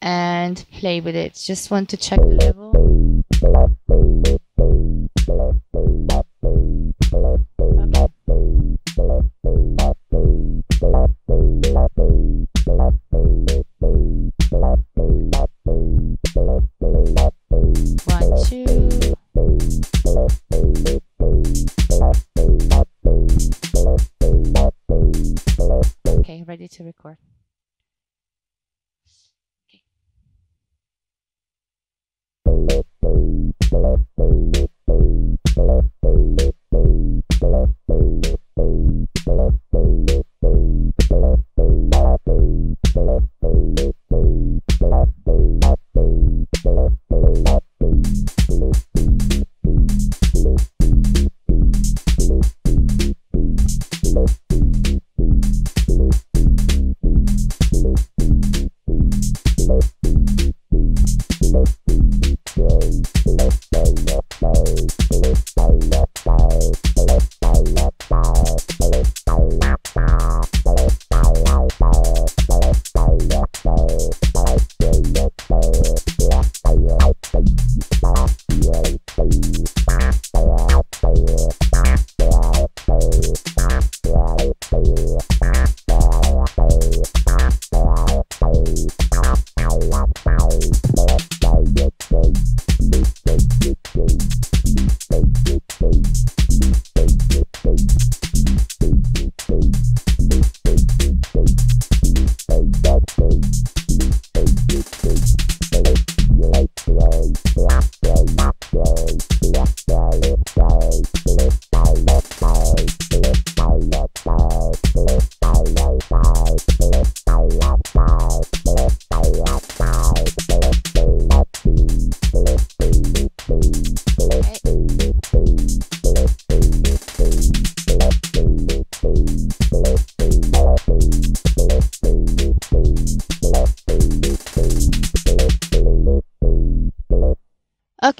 and play with it. Just want to check the level.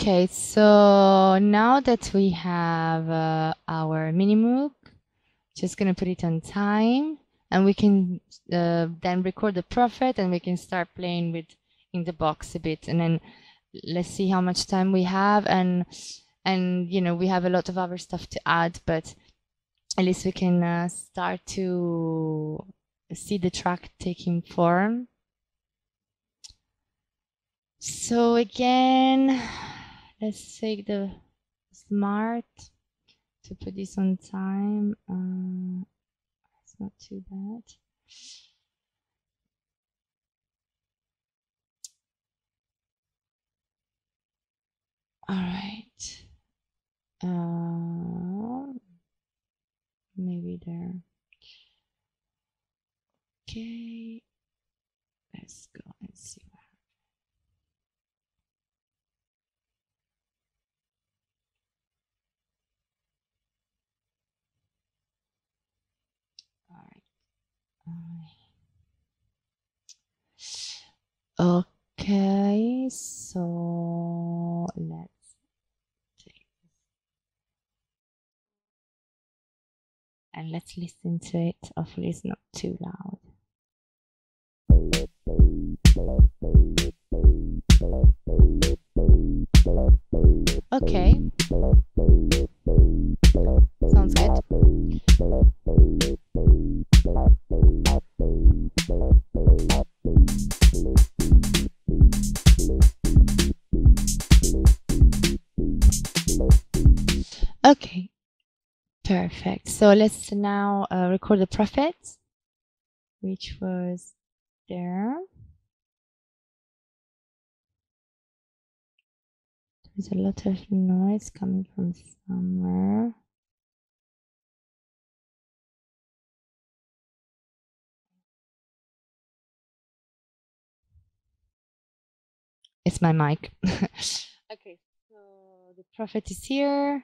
Okay, so now that we have uh, our Minimoog, just gonna put it on time and we can uh, then record the prophet and we can start playing with in the box a bit and then let's see how much time we have and and you know we have a lot of other stuff to add but at least we can uh, start to see the track taking form. So again let's take the smart to put this on time. Uh, it's not too bad. All right. Uh, maybe there. Okay. Let's go and see okay so let's take and let's listen to it. Hopefully it's not too loud okay. Sounds good. Okay. Perfect. So let's now uh, record the prophet which was there there's a lot of noise coming from somewhere. It's my mic. Okay so the prophet is here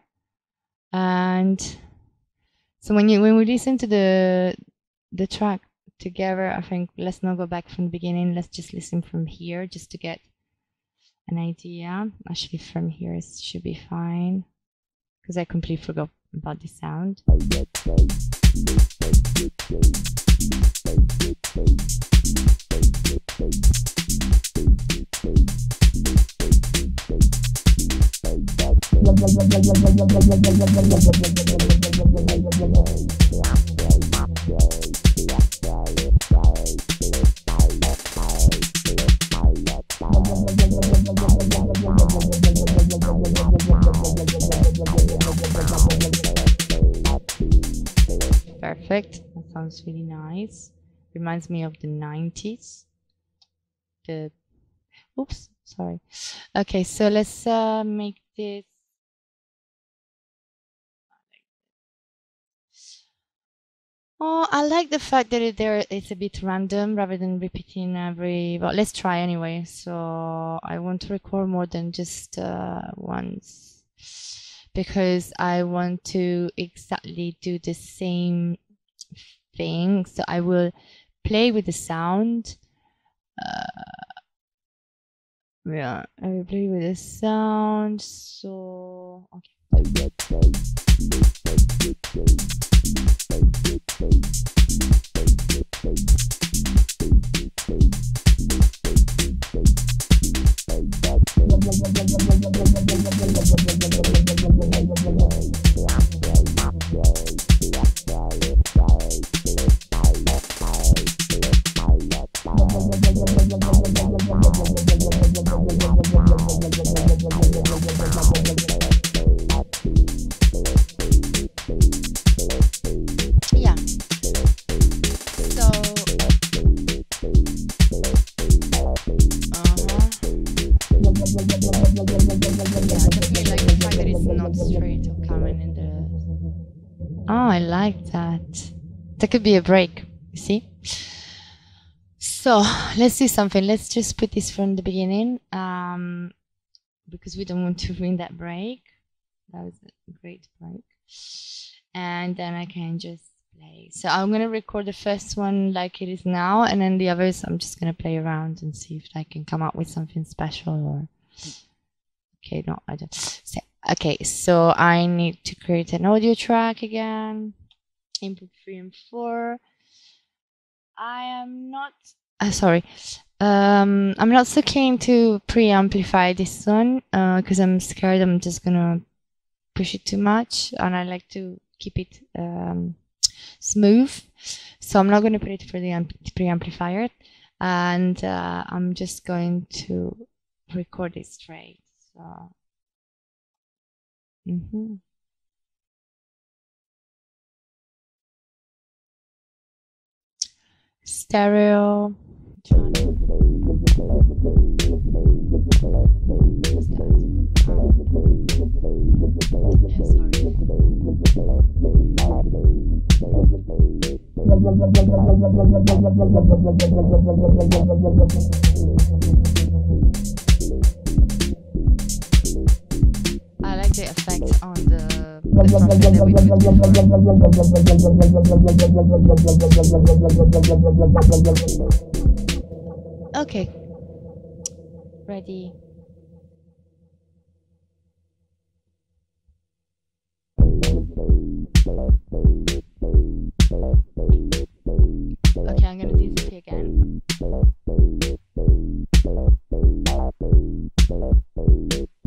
and so when you when we listen to the the track together i think let's not go back from the beginning. Let's just listen from here just to get an idea. Actually from here it should be fine. Because i completely forgot about the sound perfect. That sounds really nice. Reminds me of the 90s the oops sorry. Okay so let's uh, make this Oh, I like the fact that it there it's a bit random rather than repeating every. Well, let's try anyway. So I want to record more than just uh, once because I want to exactly do the same thing. So I will play with the sound. Uh, yeah, I will play with the sound. So okay. Could be a break. You see. So let's do something. Let's just put this from the beginning, um, because we don't want to ruin that break. That was a great break, and then I can just play. So I'm gonna record the first one like it is now, and then the others I'm just gonna play around and see if I can come up with something special or. Okay, no, I don't. So, okay, so I need to create an audio track again. Input three and four. I am not. Uh, sorry. Um, I'm not so keen to pre-amplify this one because uh, I'm scared I'm just gonna push it too much, and I like to keep it um, smooth. So I'm not to put it for the preamplifier, and uh, I'm just going to record it straight. So. Stereo. I like the effect on the, the. Okay. Ready. Okay, I'm gonna do this again.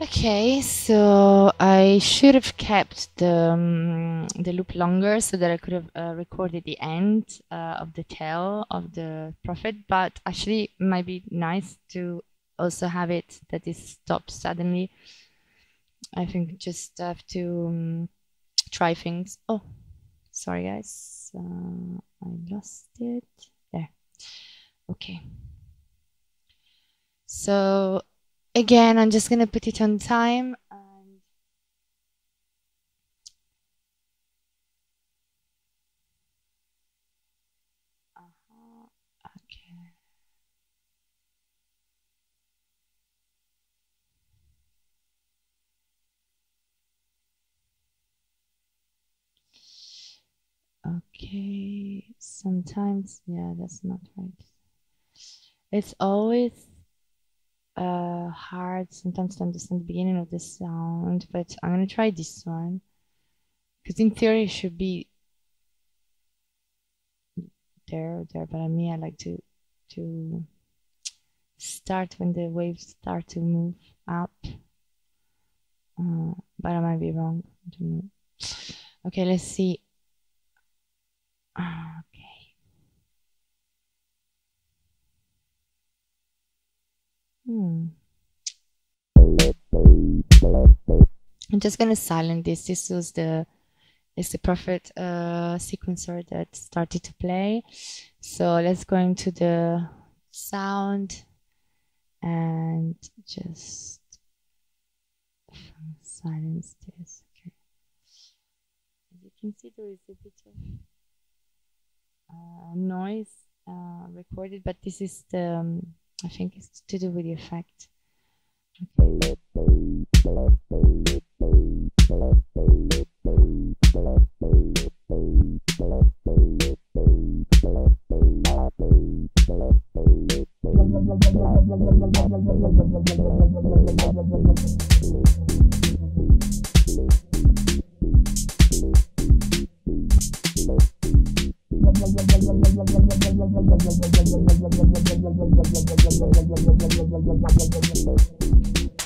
Okay, so I should have kept the um, the loop longer so that I could have uh, recorded the end uh, of the tail of the prophet, but actually it might be nice to also have it that it stops suddenly. I think just have to um, try things. Oh, sorry guys, uh, I lost it. There. Okay. So again, I'm just gonna put it on time. Okay, sometimes, yeah, that's not right. It's always uh, hard sometimes to understand the beginning of the sound, but I'm gonna try this one because in theory it should be there, or there. But I mean, I like to to start when the waves start to move up. Uh, but I might be wrong. Okay, let's see. Okay. Hmm. I'm just gonna silence this. This was the is the Prophet uh, sequencer that started to play. So let's go into the sound and just silence this. Okay. As you can see, there is a bit of uh, noise uh, recorded, but this is the, um, I think it's to do with the effect. Okay.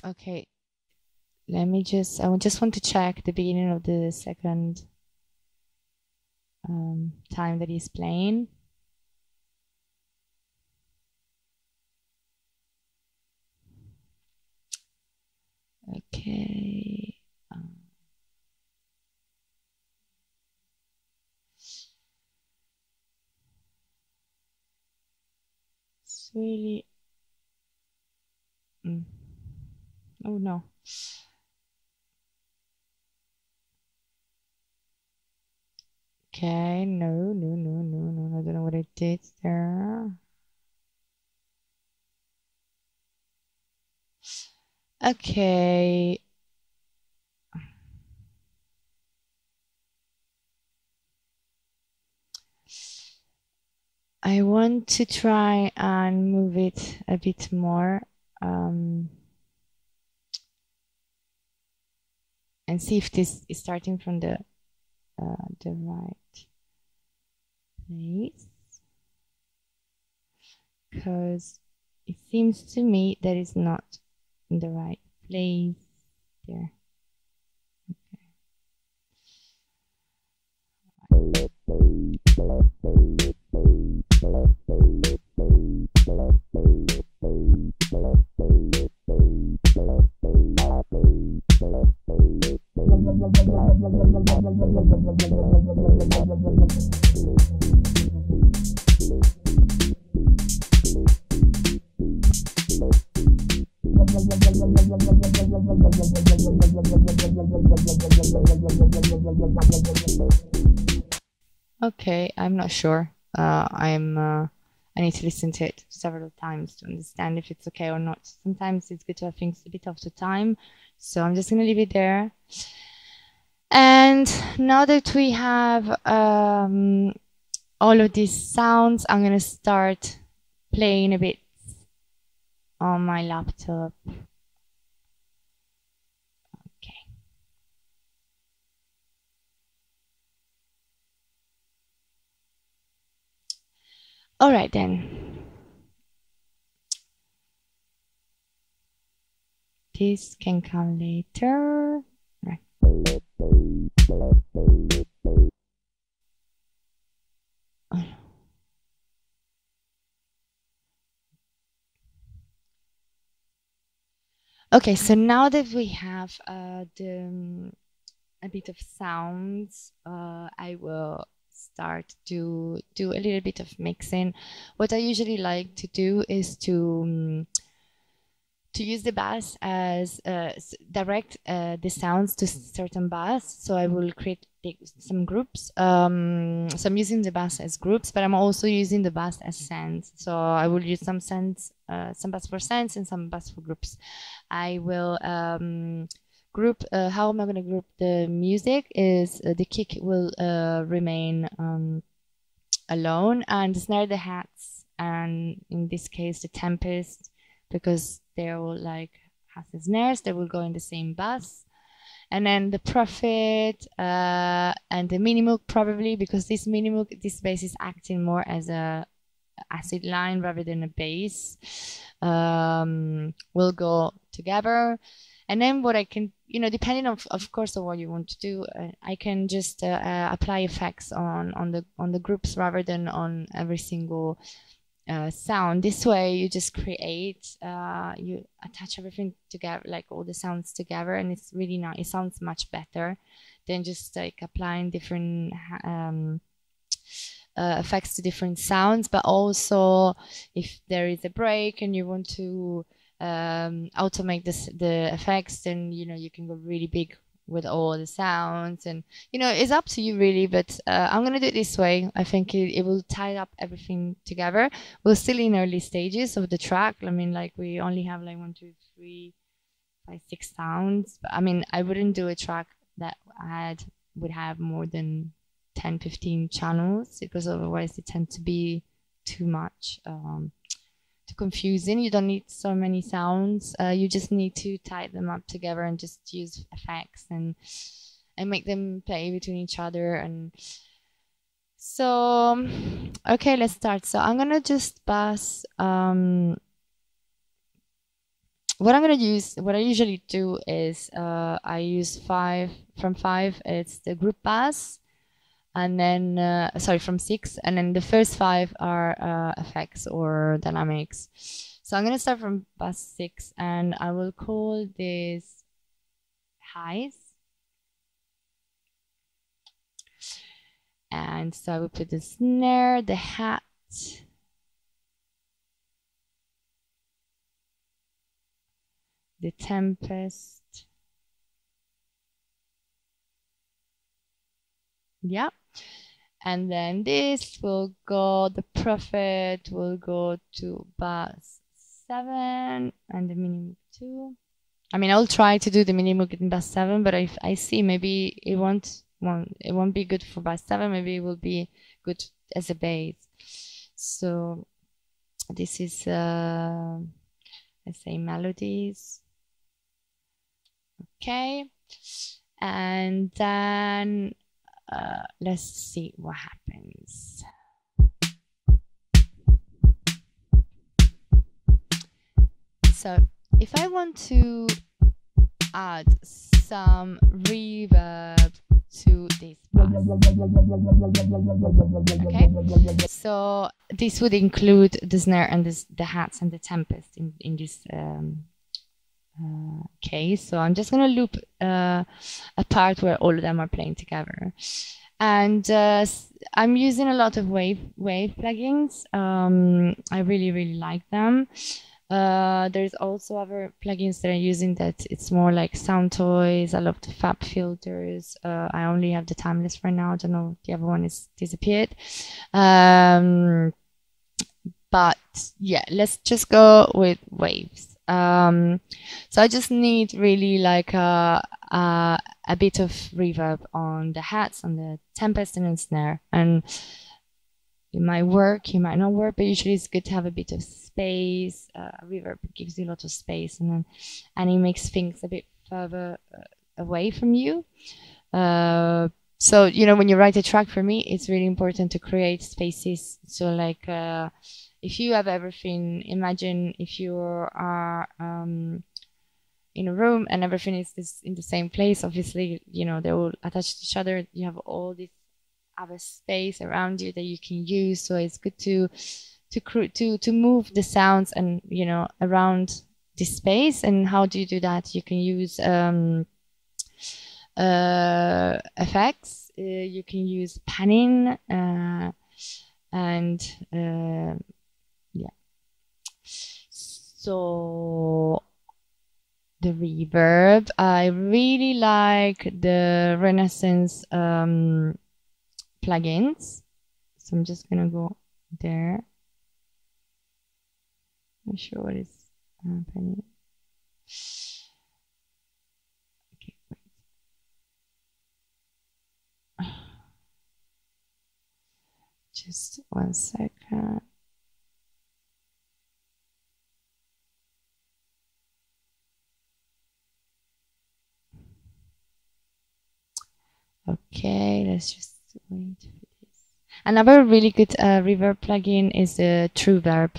Okay, let me just, I just want to check the beginning of the second um, time that he's playing. Okay. Really. Mm. Oh no. Okay, no, no, no, no, no, I don't know what I did there. Okay. I want to try and move it a bit more um, and see if this is starting from the uh, the right place because it seems to me that it's not in the right place there. Okay, I'm not sure. Uh, I'm. Uh, I need to listen to it several times to understand if it's okay or not. Sometimes it's good to have things a bit of the time, so I'm just gonna leave it there. And now that we have um, all of these sounds, I'm gonna start playing a bit on my laptop. All right then. This can come later. Right. Okay, so now that we have uh, the um, a bit of sounds, uh, I will start to do a little bit of mixing. What I usually like to do is to um, to use the bus as uh, direct uh, the sounds to certain bus. So I will create some groups. Um, so I'm using the bus as groups, but I'm also using the bus as sends. So I will use some sends, uh, some bus for sends and some bus for groups. I will um, group uh, how am I going to group the music is uh, the kick will uh, remain um, alone and the snare the hats and in this case the tempest because they're all like has the snares they will go in the same bus. And then the prophet uh, and the minimoog probably because this minimoog this bass is acting more as a acid line rather than a bass um, will go together. And then what I can you know depending of of course on what you want to do uh, I can just uh, uh, apply effects on on the on the groups rather than on every single uh, sound. This way you just create uh, you attach everything together like all the sounds together and it's really nice it sounds much better than just like applying different um, uh, effects to different sounds, but also if there is a break and you want to um, automate this, the effects, then you know you can go really big with all the sounds. And you know it's up to you really but uh, i'm gonna do it this way. I think it, it will tie up everything together. We're still in early stages of the track. I mean like we only have like one two three five six sounds. I mean i wouldn't do a track that had would have more than 10 15 channels because otherwise they tend to be too much. Um, confusing you don't need so many sounds. Uh, you just need to tie them up together and just use effects and and make them play between each other and so okay let's start. So i'm gonna just pass um, what I'm gonna use, what I usually do is uh, I use five from five. It's the group bus, and then uh, sorry from six. And then the first five are uh, effects or dynamics. So i'm going to start from bus six and i will call this highs. And so i will put the snare the hat. The tempest yeah. And then this will go the prophet will go to bus 7 and the Minimoog 2 i mean i'll try to do the Minimoog in bus 7 but if i see maybe it won't, won't it won't be good for bus 7 maybe it will be good as a base. so this is uh let's say melodies. Okay. And then uh, let's see what happens. So if I want to add some reverb to this okay so this would include the snare and the hats and the tempest in, in this um, case. So I'm just going to loop uh, a part where all of them are playing together. And uh, I'm using a lot of wave wave plugins. Um, I really really like them. Uh, there's also other plugins that I'm using that it's more like Soundtoys. I love the FabFilters. Uh, I only have the timeless right now. I don't know if the other one is disappeared. Um, but yeah, let's just go with waves. Um, so I just need really like a, a, a, bit of reverb on the hats, on the tempest and the snare. And it might work, it might not work, but usually it's good to have a bit of space. Uh, reverb gives you a lot of space and then, and it makes things a bit further uh, away from you. Uh, so, you know, when you write a track for me, it's really important to create spaces. So like, uh, if you have everything, imagine if you are um, in a room and everything is in the same place. Obviously, you know they're all attached to each other. You have all this other space around you that you can use. So it's good to to to to move the sounds and you know around this space. And how do you do that? You can use um, uh, effects. Uh, you can use panning uh, and uh, so the reverb. I really like the Renaissance um, plugins. So I'm just gonna go there. I'm not sure what is happening. Okay. Just one second. Okay, let's just wait for this. Another really good uh, reverb plugin is the TrueVerb.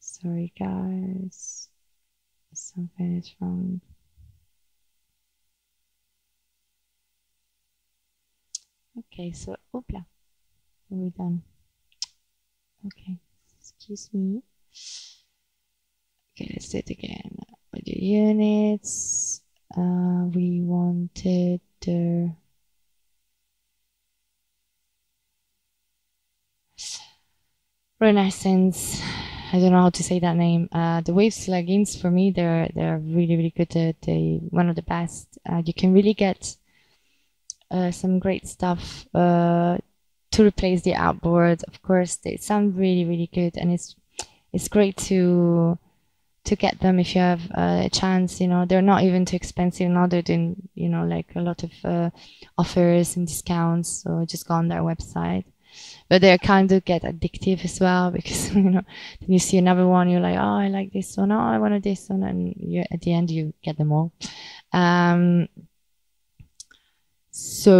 Sorry guys, something is wrong. Okay, so, oopla, we're done. Okay, excuse me. Okay, let's do it again. Audio units. Uh, we wanted the Renaissance. I don't know how to say that name. Uh, the Waves plugins for me, they're they're really really good. Uh, they one of the best. Uh, you can really get uh, some great stuff uh, to replace the outboard. Of course, they sound really really good, and it's it's great to to get them if you have a chance. You know, they're not even too expensive now. They're doing you know like a lot of uh, offers and discounts. So just go on their website. But they kind of get addictive as well because you know then you see another one, you're like, oh, I like this one, oh, I wanted this one, and you, at the end you get them all. Um, so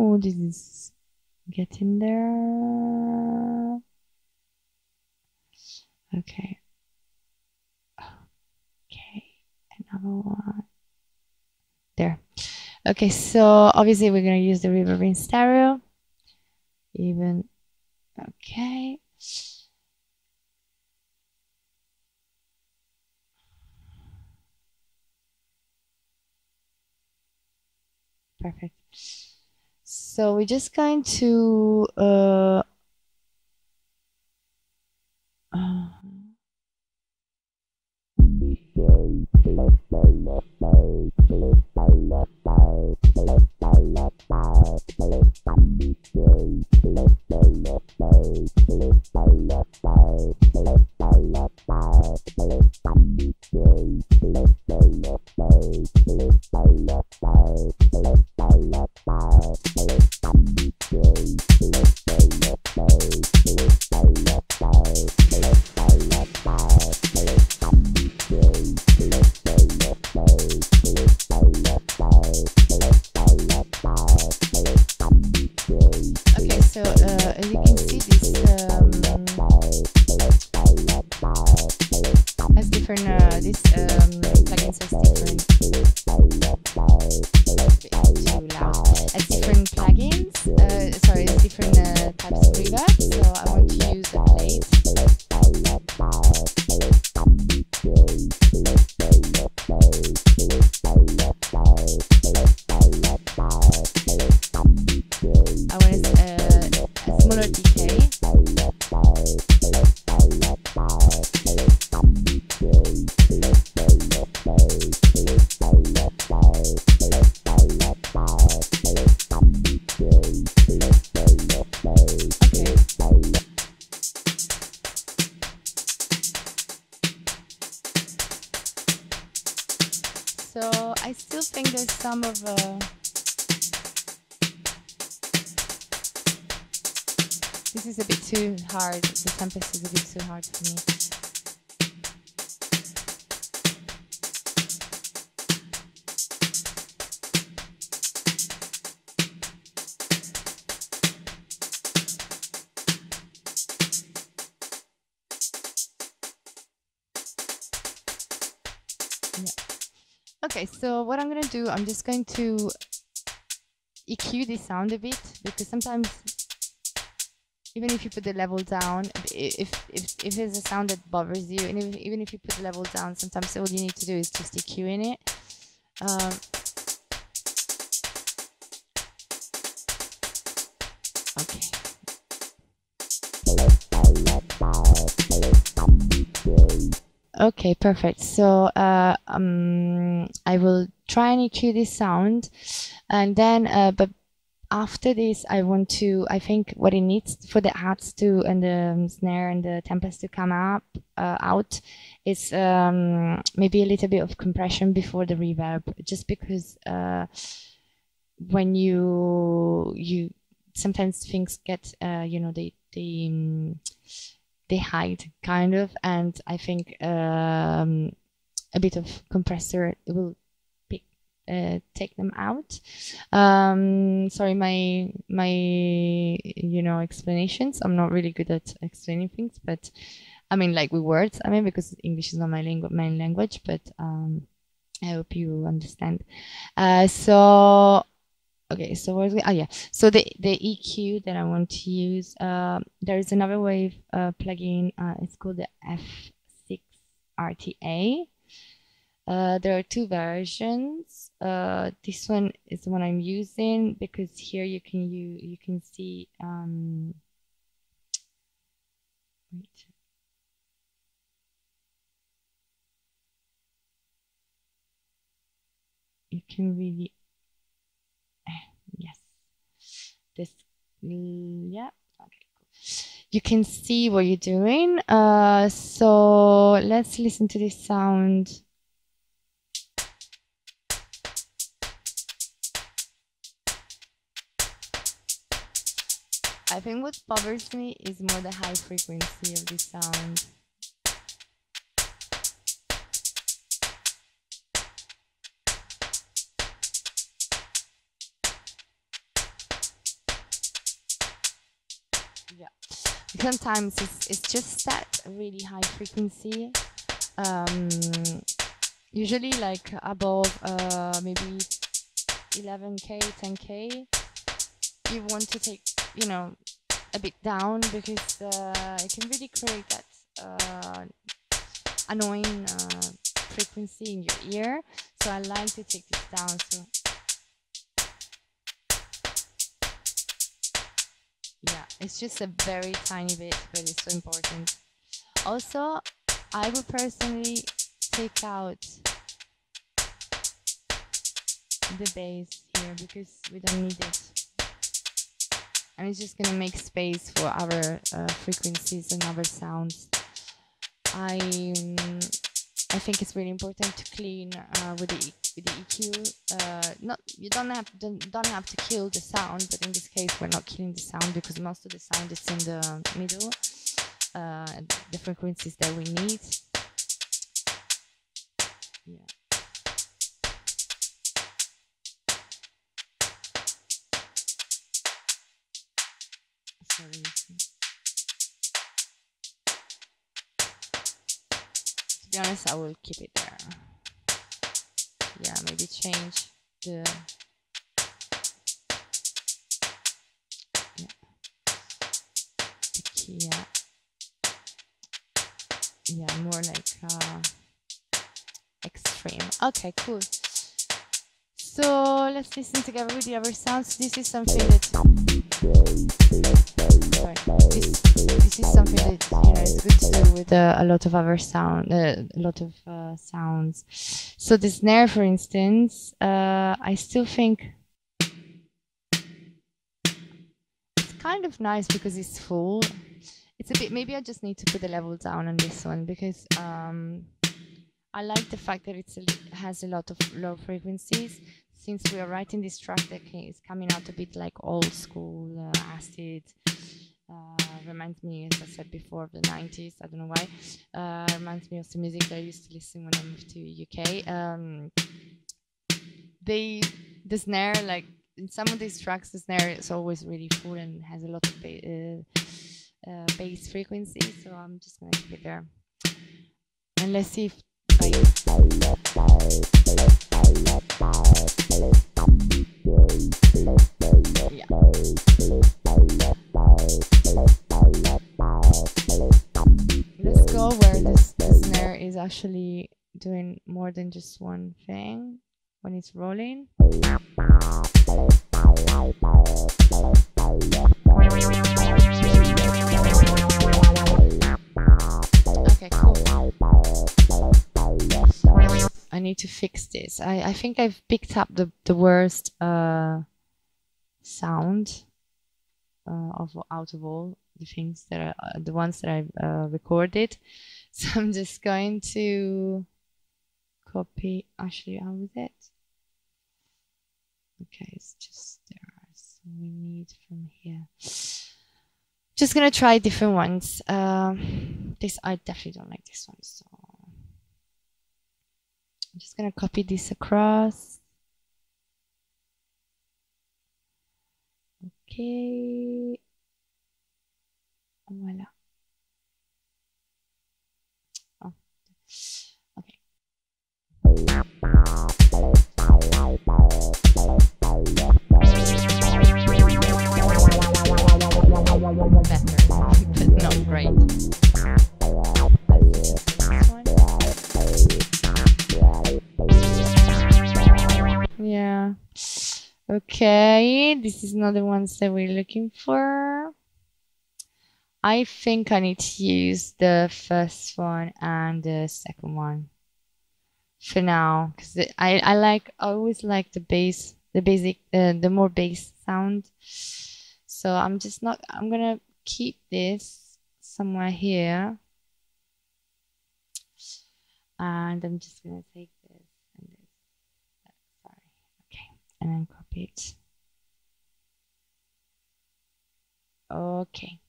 oh, this is getting there. Okay. Okay, another one. There. Okay, so obviously we're going to use the reverb in stereo. Even, okay. Perfect. So we're just going to uh, uh, Bye. Okay, so uh, as you can see, this um, has different. Uh, this um, plugins has different. Has different plugins. Uh, sorry, different uh, types of reverb. So I want to use a plate. Is a bit too hard. The tempest is a bit too hard for me. Okay, so what I'm gonna do, I'm just going to EQ the sound a bit because sometimes even if you put the level down, if if if there's a sound that bothers you, and if, even if you put the level down, sometimes all you need to do is just EQ in it. Um, okay. Okay, perfect. So uh, um, I will try and EQ this sound, and then uh, but after this, I want to. I think what it needs for the hats to and the um, snare and the tempest to come up uh, out is um, maybe a little bit of compression before the reverb, just because uh, when you you sometimes things get uh, you know they they um, they hide kind of and i think um, a bit of compressor will pick, uh, take them out. Um, sorry my my you know explanations. I'm not really good at explaining things but i mean like with words i mean because english is not my main language but um, i hope you understand. Uh, so okay so where's oh yeah. So the the eq that i want to use uh, there is another wave uh, plugin uh, it's called the f6 rta uh, there are two versions. Uh, this one is the one i'm using because here you can you you can see um wait. You can really yes. This yeah okay cool. You can see what you're doing. Uh so let's listen to this sound I think what bothers me is more the high frequency of the sound. yeah sometimes it's, it's just that really high frequency um, usually like above uh, maybe 11k 10k you want to take you know a bit down because uh, it can really create that uh, annoying uh, frequency in your ear. So I like to take this down so. Yeah it's just a very tiny bit but it's so important. Also i would personally take out the bass here because we don't need it and it's just gonna make space for other uh, frequencies and other sounds i i think it's really important to clean uh, with the with the EQ. Uh, not you don't have don't, don't have to kill the sound, but in this case we're not killing the sound because most of the sound is in the middle, uh, the frequencies that we need. Yeah. To be honest, I will keep it there. Yeah maybe change the yeah yeah. Yeah more like uh extreme. Okay cool. So let's listen together with the other sounds. This is something that this, is something that you know good to do with uh, a lot of other sound uh, a lot of uh, sounds so the snare for instance uh, i still think it's kind of nice because it's full it's a bit maybe i just need to put the level down on this one because um, I like the fact that it has a lot of low frequencies. Since we are writing this track that is coming out a bit like old school uh, acid, uh, reminds me, as I said before, of the 90s. I don't know why. Uh, reminds me of the music that I used to listen when I moved to UK. Um, they the snare like in some of these tracks the snare is always really full and has a lot of ba- uh, uh, bass frequency. So I'm just gonna keep it there. And let's see if yeah. Let's go where this, the snare is actually doing more than just one thing when it's rolling. Okay, cool. I need to fix this. I, I think I've picked up the, the worst uh, sound uh, of out of all the things that are uh, the ones that I've uh, recorded. So I'm just going to copy. Actually, how is it? Okay, it's just there. So we need from here. Just gonna try different ones. Um, this I definitely don't like this one. So I'm just gonna copy this across. Voilà. Oh. Okay. Better, but not great. Yeah. Okay, this is not the ones that we're looking for. I think I need to use the first one and the second one for now because I, I like I always like the bass the basic uh, the more bass sound. So I'm just not I'm gonna keep this somewhere here. And I'm just gonna take this and this. Sorry. Okay and then it okay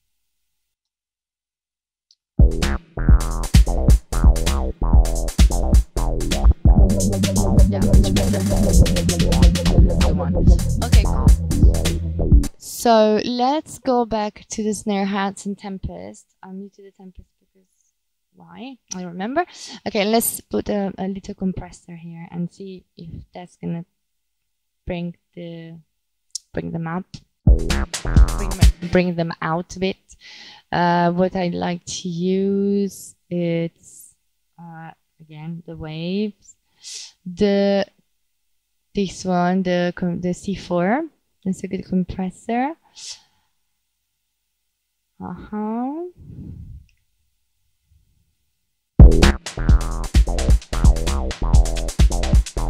Okay, cool. So let's go back to the snare hats and Tempest. I'm new to the Tempest because why? I remember. Okay, let's put a, a little compressor here and see if that's gonna bring the bring them up, bring, them out a bit. Uh, what I like to use it's uh, again the waves. The this one the the C4 It's a good compressor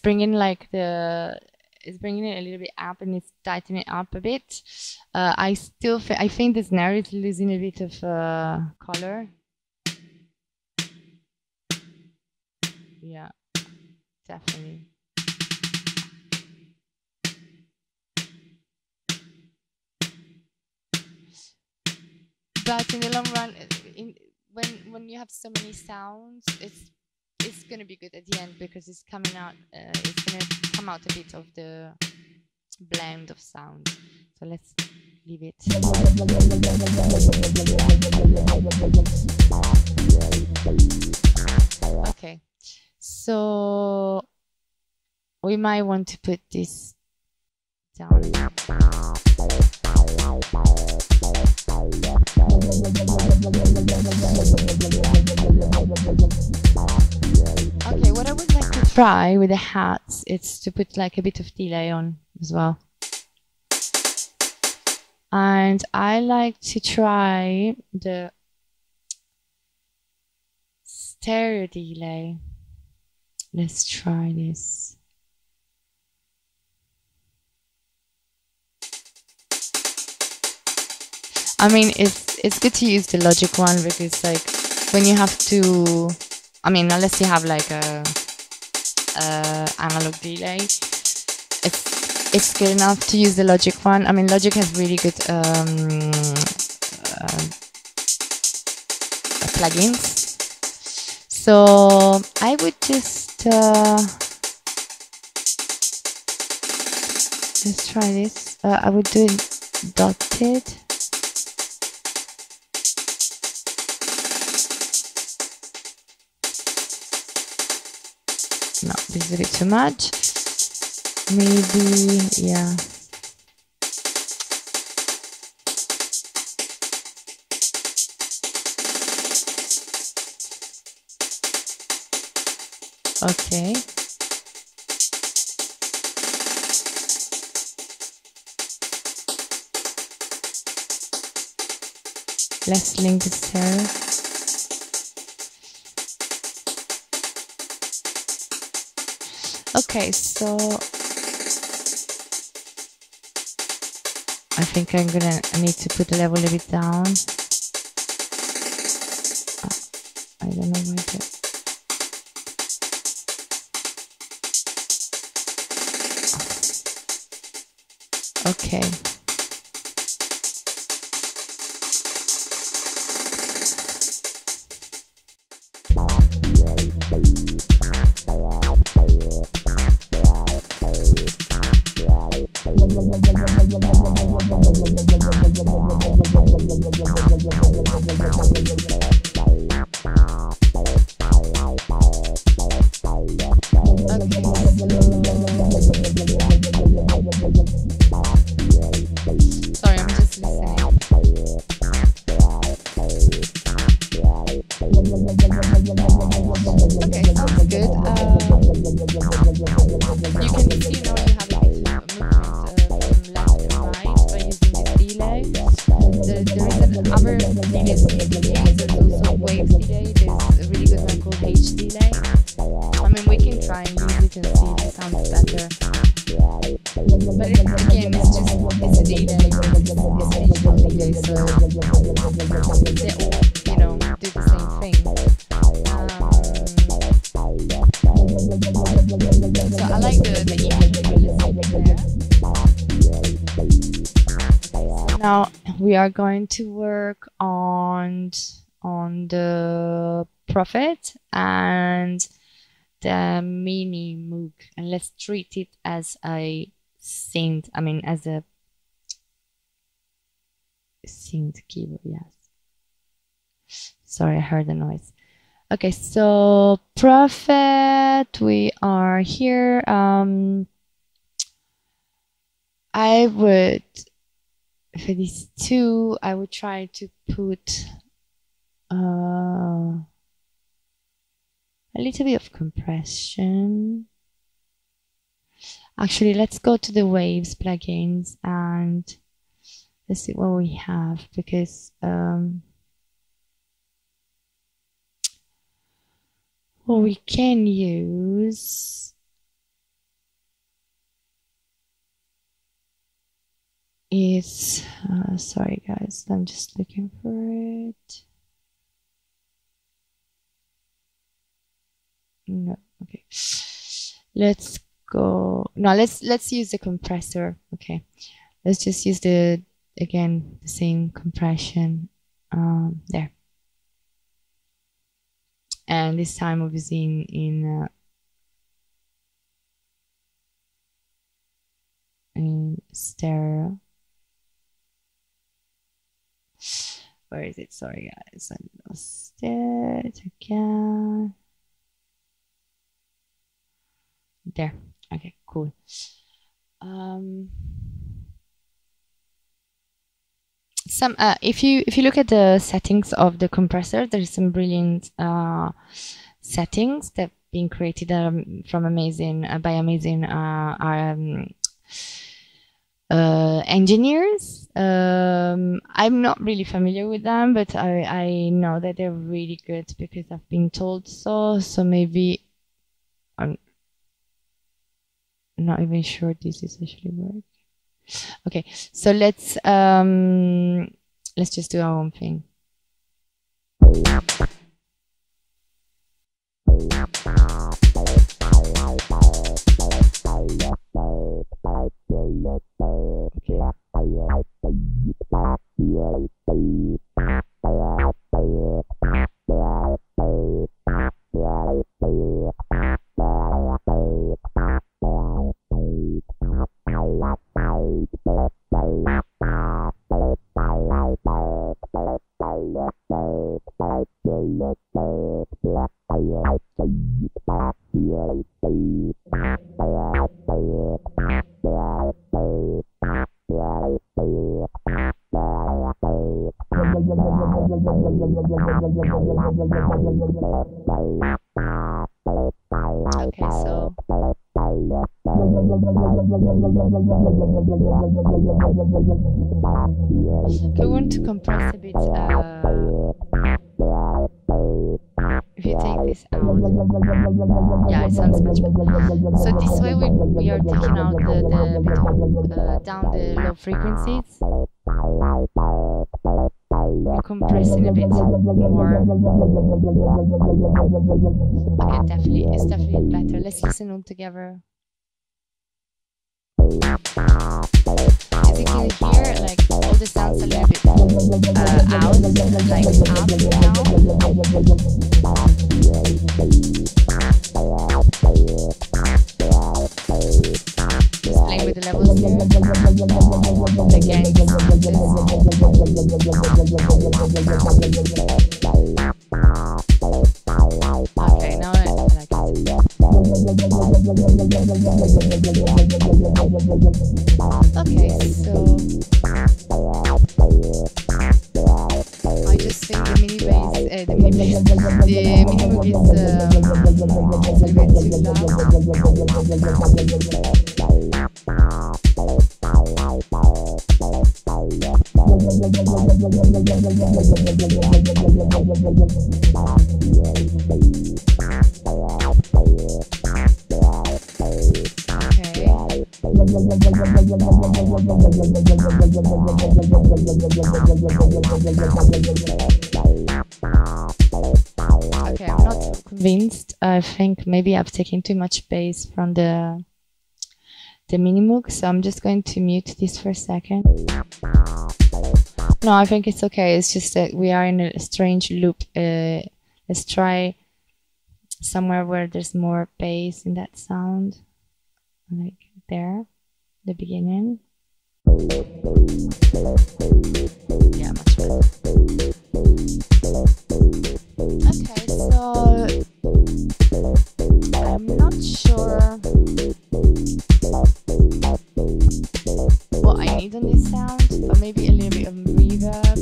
bringing like the it's bringing it a little bit up and it's tightening it up a bit. Uh, I still I think this snare is losing a bit of uh, color. Yeah, definitely. But in the long run, in, when when you have so many sounds, it's it's gonna be good at the end because it's coming out. Uh, it's gonna come out a bit of the blend of sound. So let's leave it. Okay, so we might want to put this down. Okay, what I would like to try with the hats is to put like a bit of delay on as well. And I like to try the stereo delay. Let's try this. I mean, it's it's good to use the Logic one because like when you have to, I mean, unless you have like a, a analog delay, it's it's good enough to use the Logic one. I mean, Logic has really good um, uh, plugins. So I would just uh, let's try this. Uh, I would do it dotted. No this is a bit too much. Maybe yeah. Okay. Let's link the stereo Okay, so I think I'm gonna need to put the level a bit down. Are going to work on on the prophet and the Minimoog. And let's treat it as a synth I mean as a synth keyboard yes. Sorry I heard the noise. Okay so prophet we are here. Um I would for these two, I would try to put uh, a little bit of compression. Actually, let's go to the Waves plugins and let's see what we have because um, what we can use is uh, sorry guys i'm just looking for it. No okay. Let's go no let's let's use the compressor okay. Let's just use the again the same compression um there. And this time obviously in in uh, in stereo where is it? Sorry, guys, I lost it again. There. Okay, cool. Um, some uh, if you if you look at the settings of the compressor, there's some brilliant uh, settings that been created um, from amazing uh, by amazing uh, um, uh, engineers. Um, I'm not really familiar with them, but I, I know that they're really good because I've been told so. So maybe I'm not even sure this is actually work. Okay, so let's um, let's just do our own thing. Okay, frequencies. Compressing a bit more. Okay, definitely, it's definitely better. Let's listen all together. As you can hear, like all the sounds a little bit uh, out, like up now. Just playing with the levels here. Again, Okay, now I like it. Okay, so I just think the mini bass, uh, the mini bass, the Minimoog is uh, a little bit too loud. Okay, I'm not convinced. I think maybe I've taken too much bass from the the Minimoog, so I'm just going to mute this for a second. No, I think it's okay. It's just that we are in a strange loop. Uh, let's try somewhere where there's more bass in that sound, like there, the beginning. Yeah, much better. Okay, so I'm not sure what I need this sound, but maybe a little bit of reverb.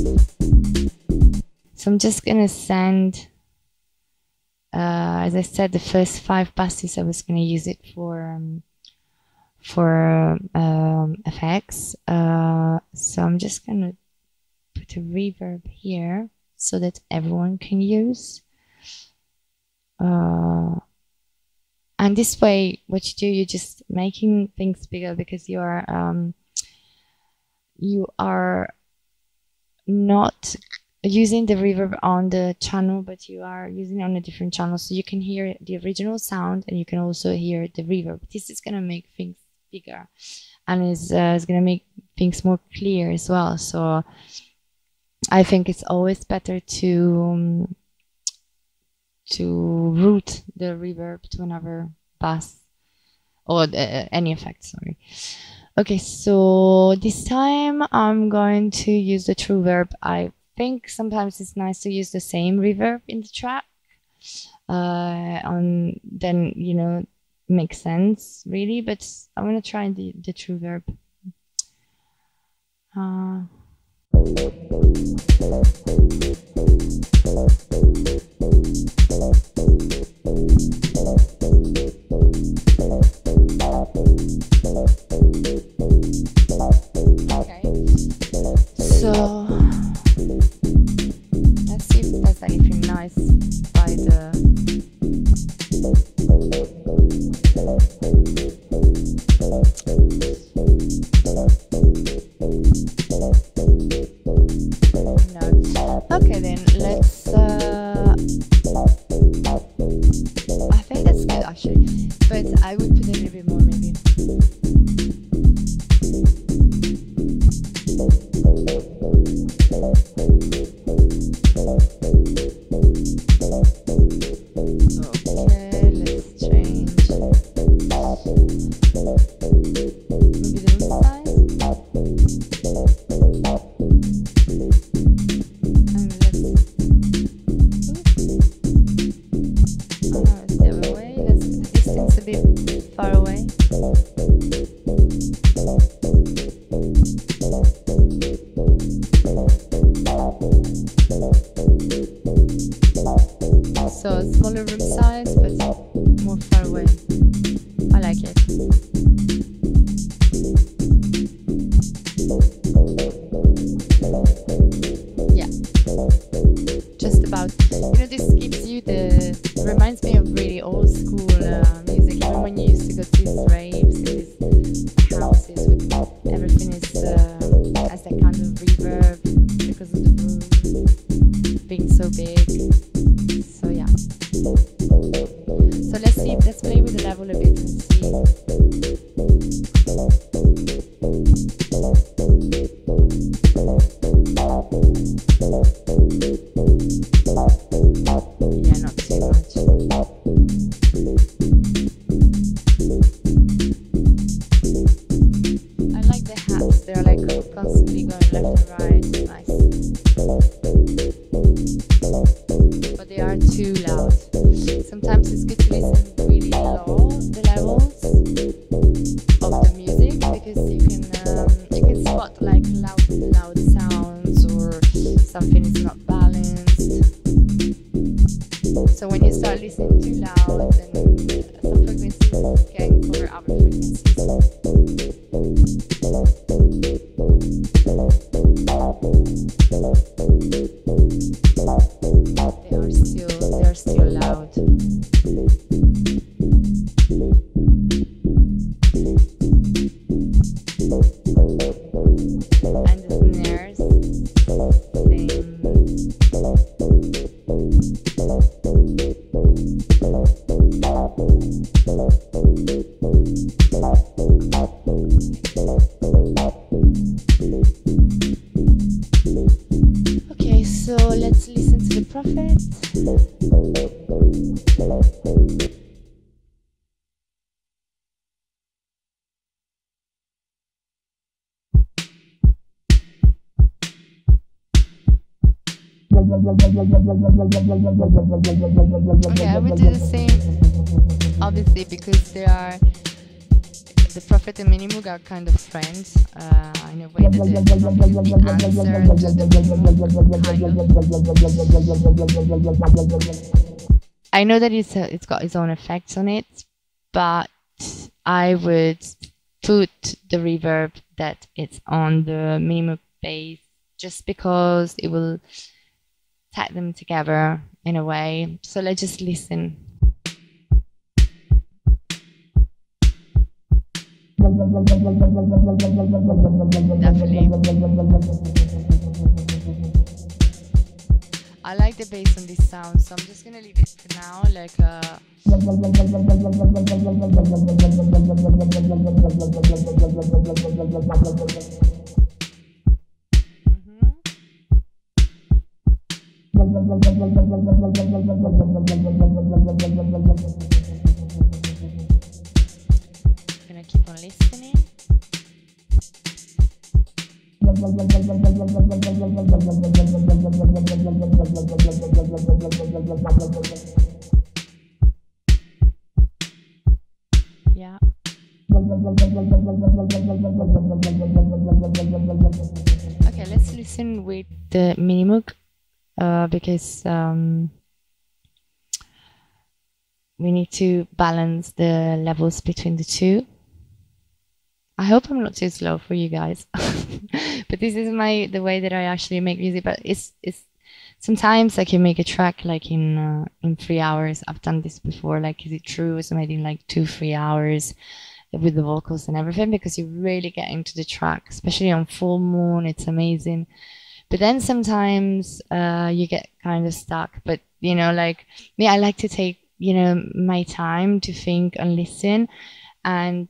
So I'm just gonna send, uh, as I said, the first five passes I was gonna use it for um, for um, effects. Uh, so I'm just gonna put a reverb here so that everyone can use. Uh, and this way, what you do, you're just making things bigger because you are um, you are not using the reverb on the channel, but you are using on a different channel, so you can hear the original sound and you can also hear the reverb. This is gonna make things bigger, and is uh, is gonna make things more clear as well. So I think it's always better to um, to route the reverb to another pass or uh, any effect. Sorry. Okay, so this time I'm going to use the TrueVerb. I think sometimes it's nice to use the same reverb in the track. Uh, on then you know makes sense really, but I'm gonna try the the TrueVerb. Uh, Okay. So let's see if there's anything nice by the no. Okay then let's uh I think that's good actually. But I would put a little bit more maybe. Maybe the room are kind of friends uh, in a way that kind of. I know that it's a, it's got its own effects on it, but I would put the reverb that it's on the Minimoog bass just because it will tie them together in a way. So let's just listen. Definitely. I like the bass on this sound, so I'm just gonna leave it for now, like uh mhm. Gonna on listening. Yeah. Okay, let's listen with the Minimoog uh, because um, we need to balance the levels between the two. I hope I'm not too slow for you guys, but this is my the way that I actually make music. But it's it's sometimes I can make a track like in uh, in three hours. I've done this before. Like, is it true? So maybe in like two three hours with the vocals and everything because you really get into the track, especially on full moon. It's amazing. But then sometimes uh, you get kind of stuck. But you know, like me, I like to take you know my time to think and listen, and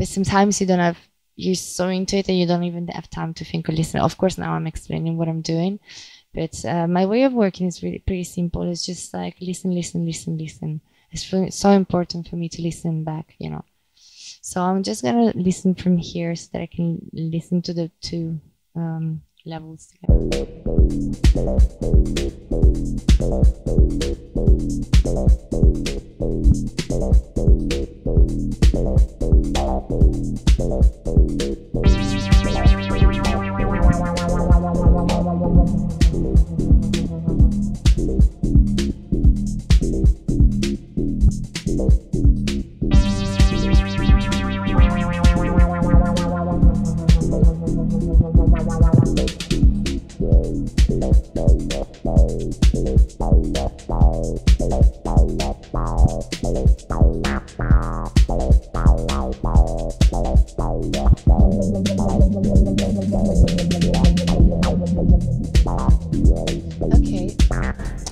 but sometimes you don't have you're so into it that you don't even have time to think or listen. Of course, now I'm explaining what I'm doing, but uh, my way of working is really pretty simple. It's just like listen, listen, listen, listen. It's so important for me to listen back, you know. So I'm just gonna listen from here so that I can listen to the two um, levels together.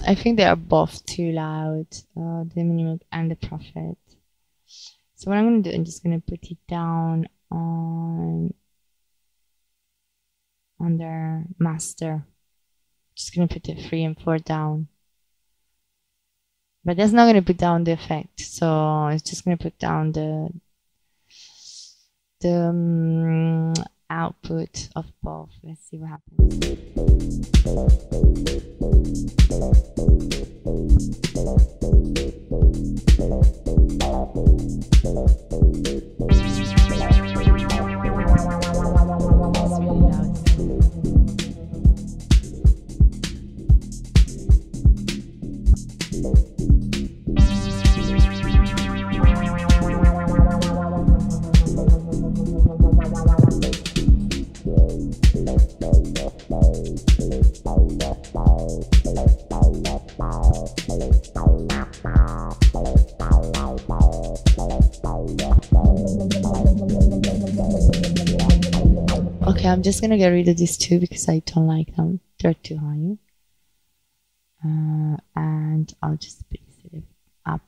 I think they are both too loud, uh, the Minimoog and the prophet. So what I'm gonna do, I'm just gonna put it down on on their master. Just to put the three and four down. But that's not to put down the effect. So it's just to put down the the um, output of both. Let's see what happens. Okay, I'm just gonna get rid of these two because I don't like them. They're too high. Uh, and I'll just place it up.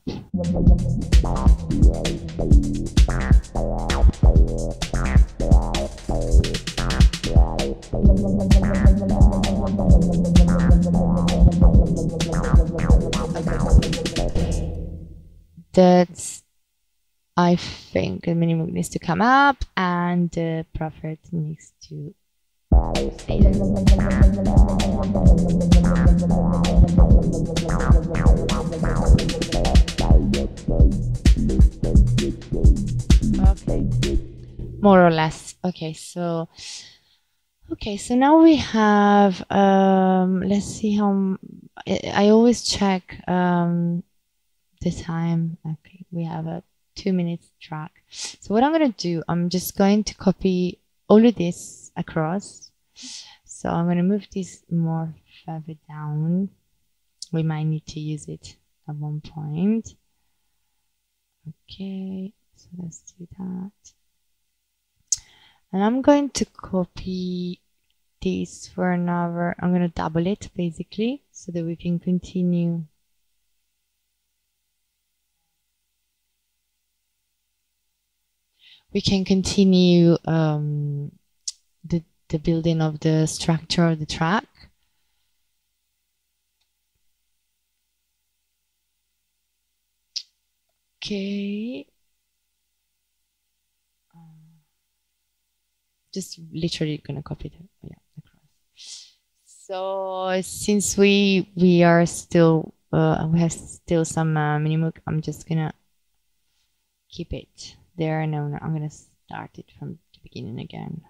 That's I think the Minimoog needs to come up and the prophet needs to. Okay. More or less. Okay, so okay, so now we have um let's see how I always check um the time. Okay, we have a two minutes track. So what I'm gonna do, I'm just going to copy all of this across. So I'm gonna move this more further down. We might need to use it at one point. Okay, so let's do that. And I'm going to copy this for another, I'm gonna double it basically so that we can continue we can continue um, the the building of the structure of the track. Okay. Um, just literally gonna copy oh yeah across. So since we we are still uh, we have still some uh, Minimoog, I'm just gonna keep it there. No, no, I'm gonna start it from the beginning again.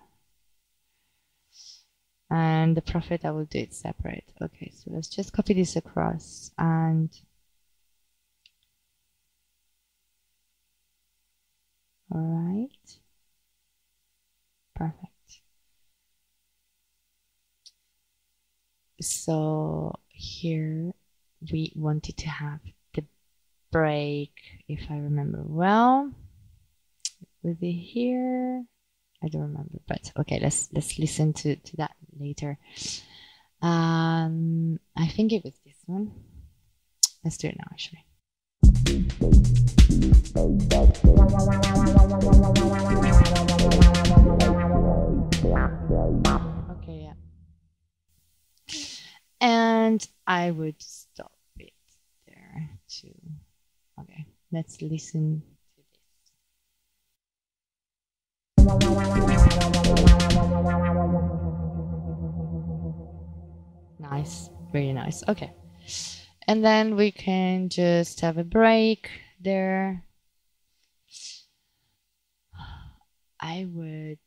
And the prophet, I will do it separate. Okay, so let's just copy this across and all right, perfect. So here we wanted to have the break, if I remember well. Was it here? I don't remember, but okay, let's let's listen to, to that later. Um, I think it was this one. Let's do it now, actually. Okay, yeah. And I would stop it there too. Okay, let's listen to this. Nice, very nice. Okay. And then we can just have a break there. I would,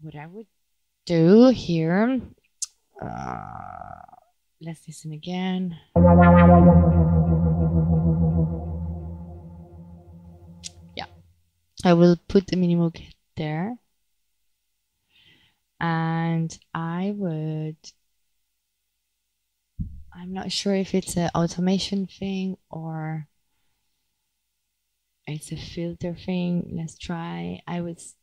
what I would do here, uh, let's listen again. Yeah, I will put the minimal there. And I would I'm not sure if it's an automation thing or it's a filter thing. Let's try. I was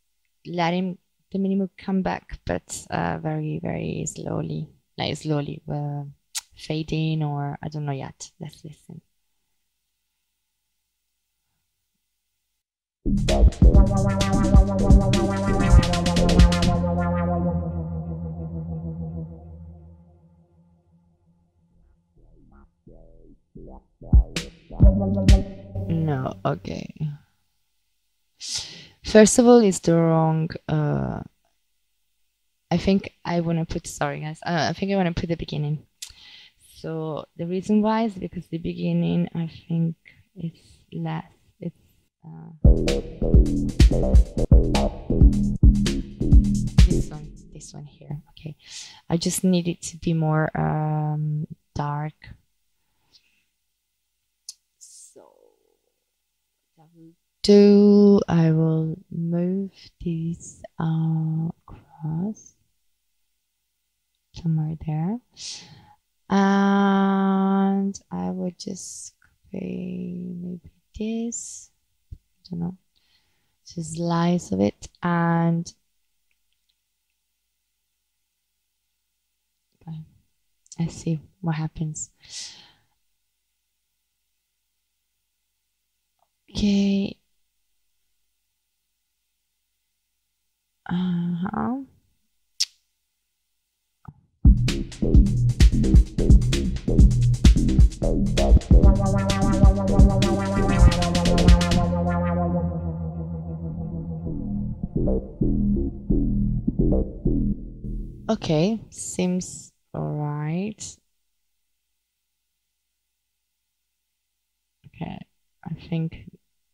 letting the Minimoog come back, but uh, very, very slowly, like slowly, uh, fading or I don't know yet. Let's listen. No, okay. First of all, it's the wrong. Uh, I think I want to put. Sorry, guys. Uh, I think I want to put the beginning. So the reason why is because the beginning, I think, is less. This one, this one here. Okay, I just need it to be more um, dark. do, I will move this uh, across somewhere there. And I would just copy maybe this, Don't know, just slice of it and I see what happens. Okay, Uh-huh. Okay, seems all right. Okay, I think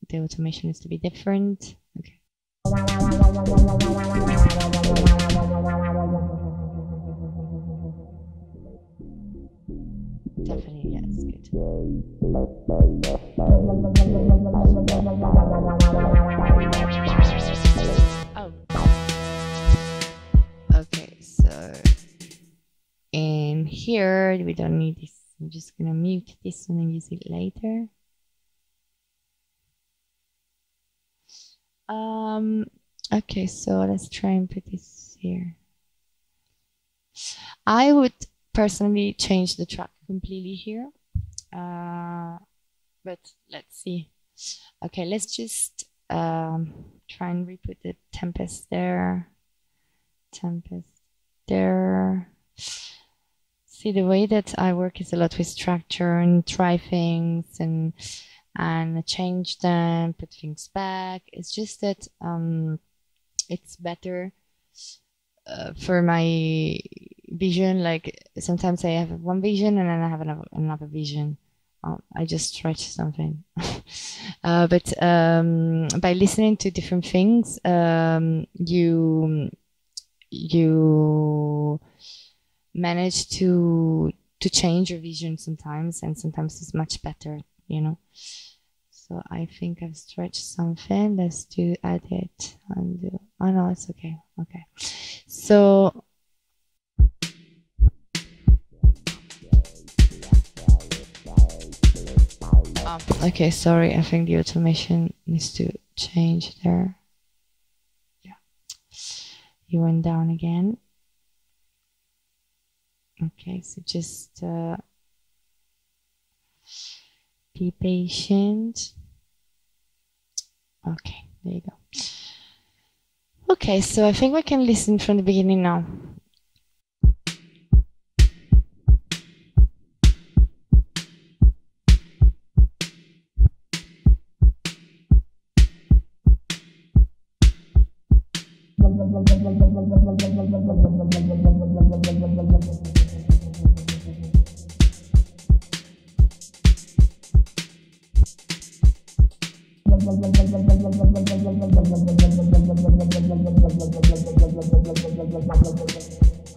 the automation needs to be different. Okay. Definitely, yes, good. In here we don't need this. I'm just gonna mute this one and use it later. Um, okay, so let's try and put this here. I would personally change the track completely here. Uh, but let's see. Okay, let's just um, try and re-put the Tempest there. Tempest there. See, the way that I work is a lot with structure and try things and and change them, put things back. It's just that um, it's better uh, for my vision. Like sometimes I have one vision and then I have another, another vision. Um, I just stretch something. uh, but um, by listening to different things, um, you you manage to to change your vision sometimes, and sometimes it's much better. You know. So I think I've stretched something. Let's do edit undo. Oh no, it's okay. Okay. So um, okay, sorry. I think the automation needs to change there. You went down again. Okay, so just uh, be patient. Okay, there you go. Okay, so I think we can listen from the beginning now. Gracias.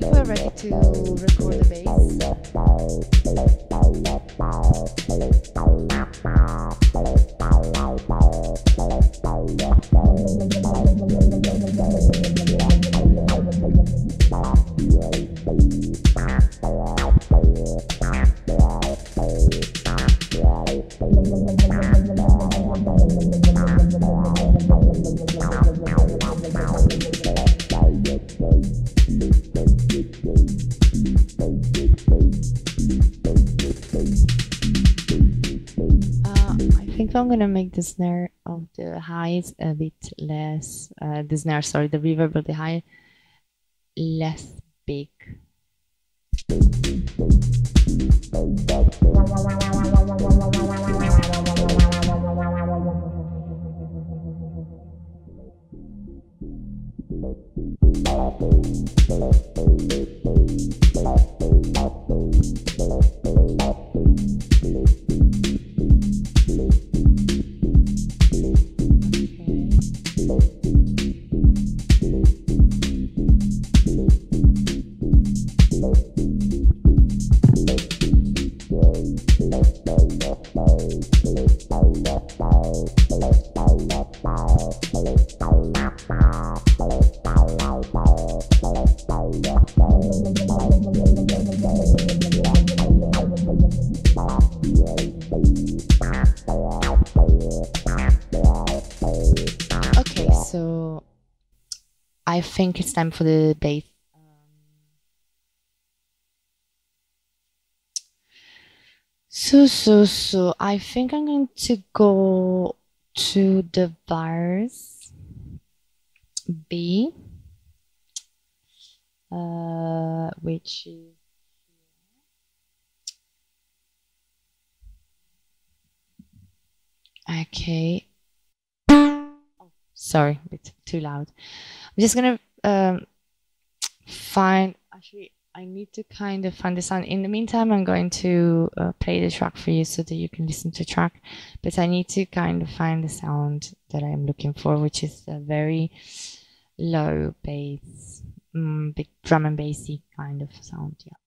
think we're ready to record the bass. I'm gonna make the snare of the highs a bit less, uh, the snare, sorry, the reverb of the high less big. Okay. thank you think it's time for the bass. So, so, so I think I'm going to go to the verse B, uh, which is okay. Sorry, bit too loud. I'm just gonna um, find. Actually, I need to kind of find the sound. In the meantime, I'm going to uh, play the track for you so that you can listen to the track. But I need to kind of find the sound that I'm looking for, which is a very low bass, mm, big drum and bassy kind of sound. Yeah.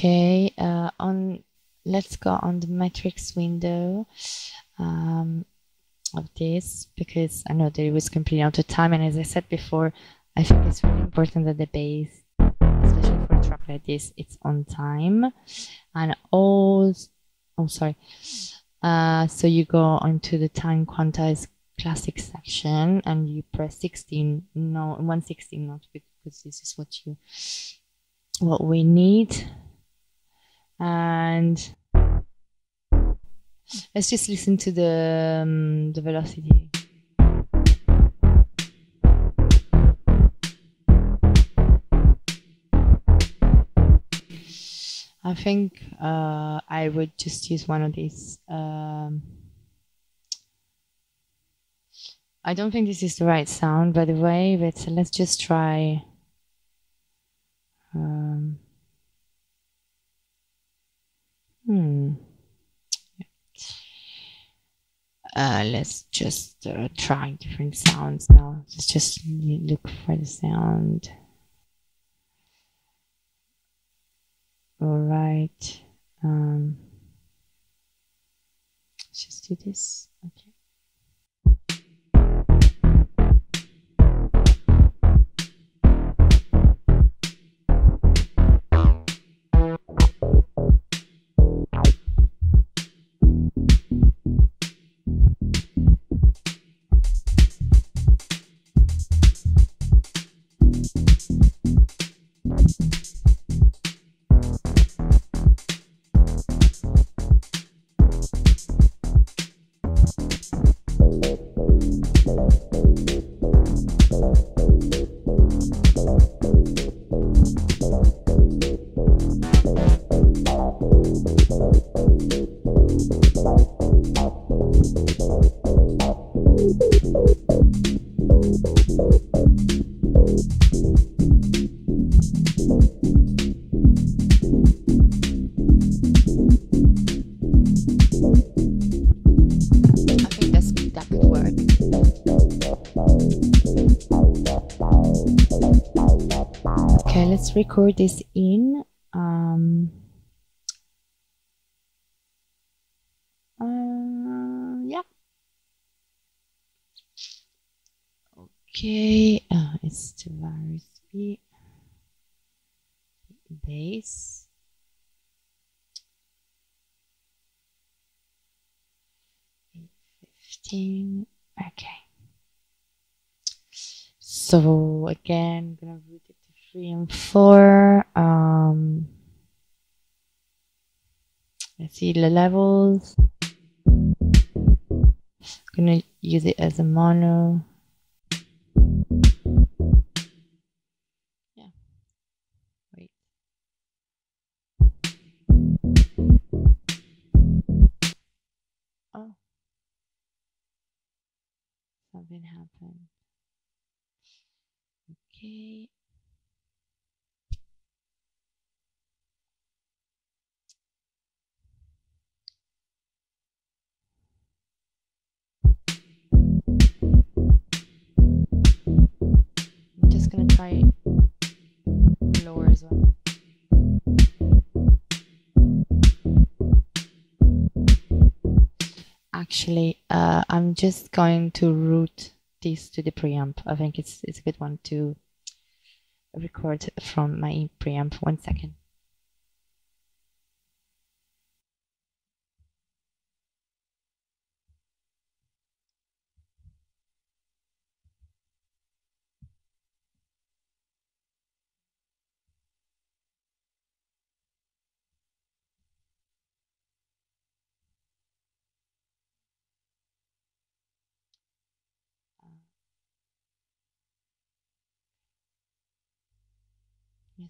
Okay, uh, on let's go on the matrix window um, of this because I know that it was completely out of time, and as I said before, I think it's really important that the bass, especially for a track like this, it's on time, and all. Oh, sorry. Uh, so you go onto the time quantized classic section and you press 16 no 116 not because this is what you what we need and let's just listen to the um, the velocity I think uh, I would just use one of these. Um, I don't think this is the right sound, by the way, but let's just try. Um, hmm. uh, let's just uh, try different sounds now. Let's just look for the sound. All right. Um, let's just do this. Record this in um, uh, yeah okay uh, it's the B bass Fifteen. Okay. So again, gonna it three and four. Um, let's see the levels. I'm gonna use it as a mono. Yeah. Wait. Oh. Something happened. Okay. Lower as well. Actually, uh, I'm just going to route this to the preamp. I think it's it's a good one to record from my preamp. One second.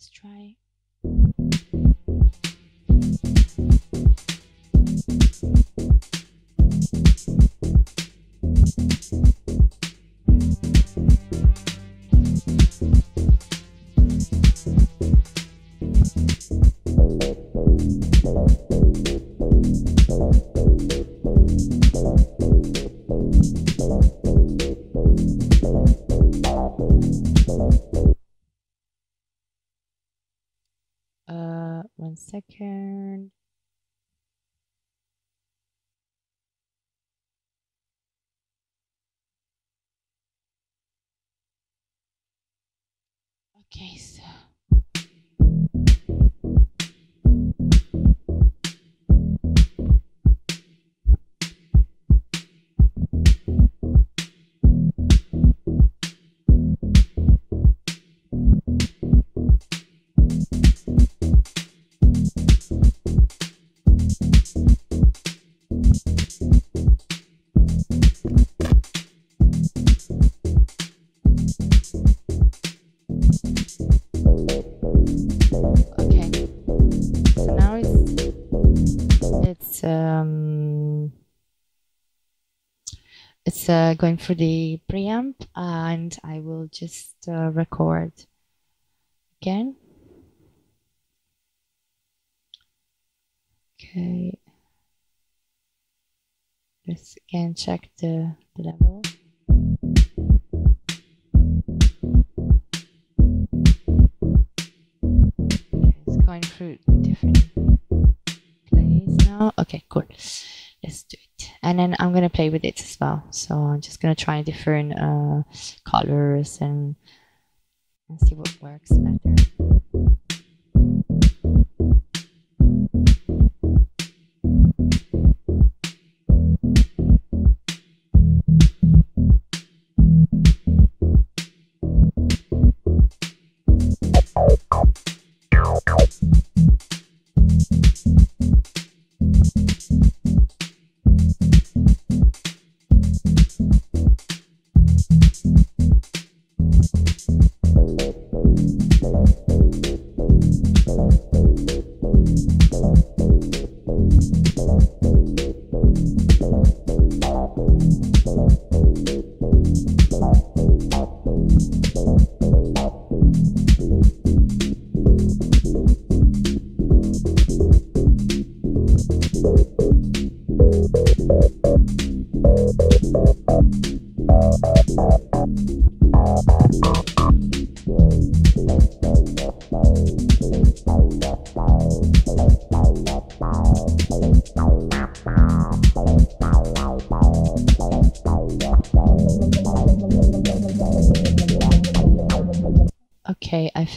Let's try. Second. Okay, so uh, going for the preamp and I will just uh, record again. Okay. let's again check the, the level. It's going through different plays now. Okay, cool. Let's do. And then I'm gonna play with it as well. So I'm just gonna try different uh, colors and, and see what works better.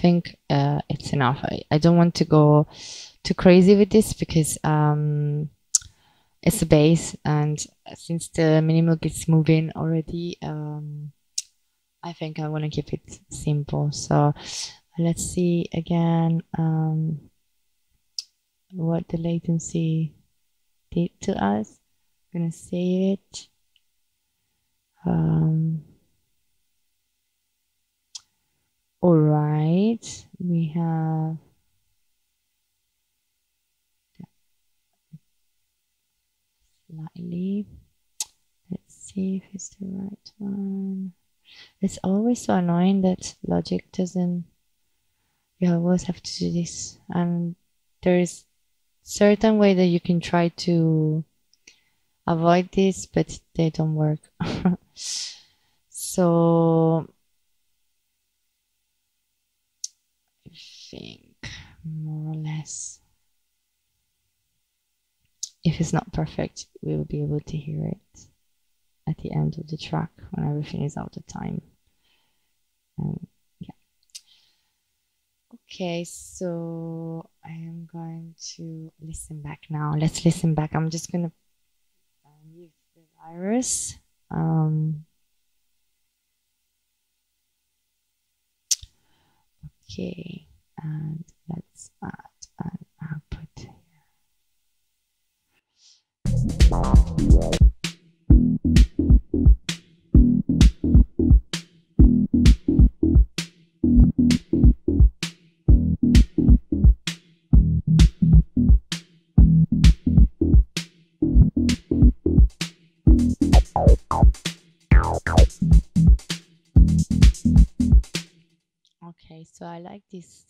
Think uh, it's enough. I, I don't want to go too crazy with this because um, it's a bass, and since the minimal gets moving already um, i think i want to keep it simple. So let's see again um, what the latency did to us. I'm gonna save it. Um, all right, we have slightly. Let's see if it's the right one. It's always so annoying that Logic doesn't. You always have to do this, and there is certain way that you can try to avoid this, but they don't work. so think more or less if it's not perfect we will be able to hear it at the end of the track when everything is out of time. Um, yeah. Okay so I am going to listen back now. Let's listen back. I'm just gonna use the virus. Um, okay and let's add an output here. Okay, so I like this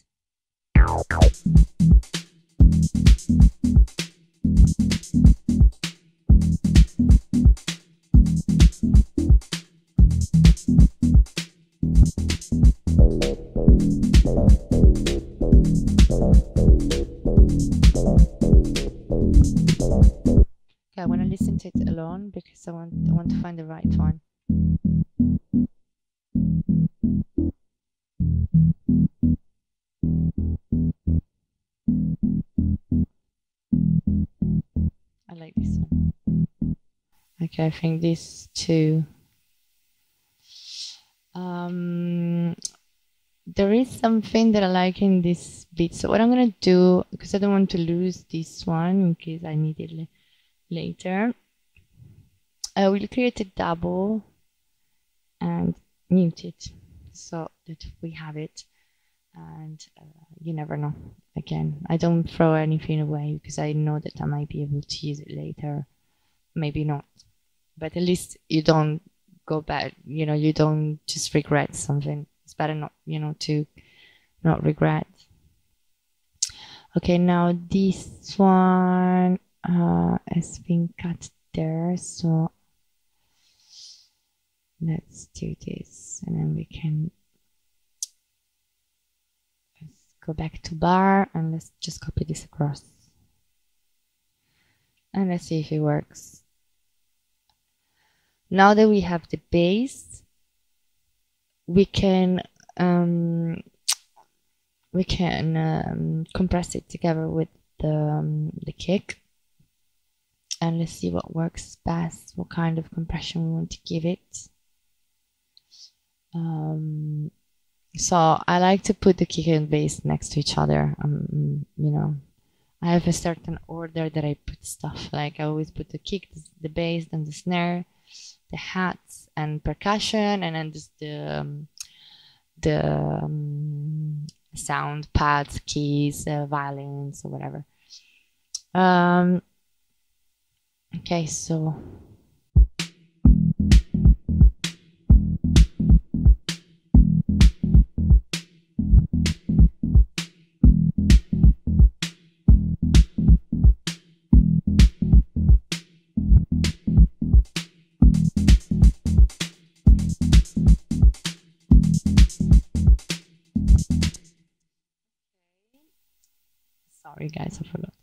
it alone because I want I want to find the right one. I like this one. Okay, I think this too. Um, there is something that I like in this beat. So what I'm gonna do, because I don't want to lose this one in case I need it later, I will create a double and mute it so that we have it. And uh, you never know. Again i don't throw anything away because i know that i might be able to use it later. Maybe not. But at least you don't go back you know you don't just regret something. It's better not you know to not regret. Okay now this one uh, has been cut there so let's do this and then we can let's go back to bar and let's just copy this across. And let's see if it works. Now that we have the bass we can um, we can um, compress it together with the, um, the kick. And let's see what works best what kind of compression we want to give it um, so I like to put the kick and bass next to each other um, you know I have a certain order that I put stuff like I always put the kick the bass then the snare the hats and percussion and then just the um, the um, sound pads, keys, uh, violins, or whatever. Um, okay, so. Sorry guys, I forgot.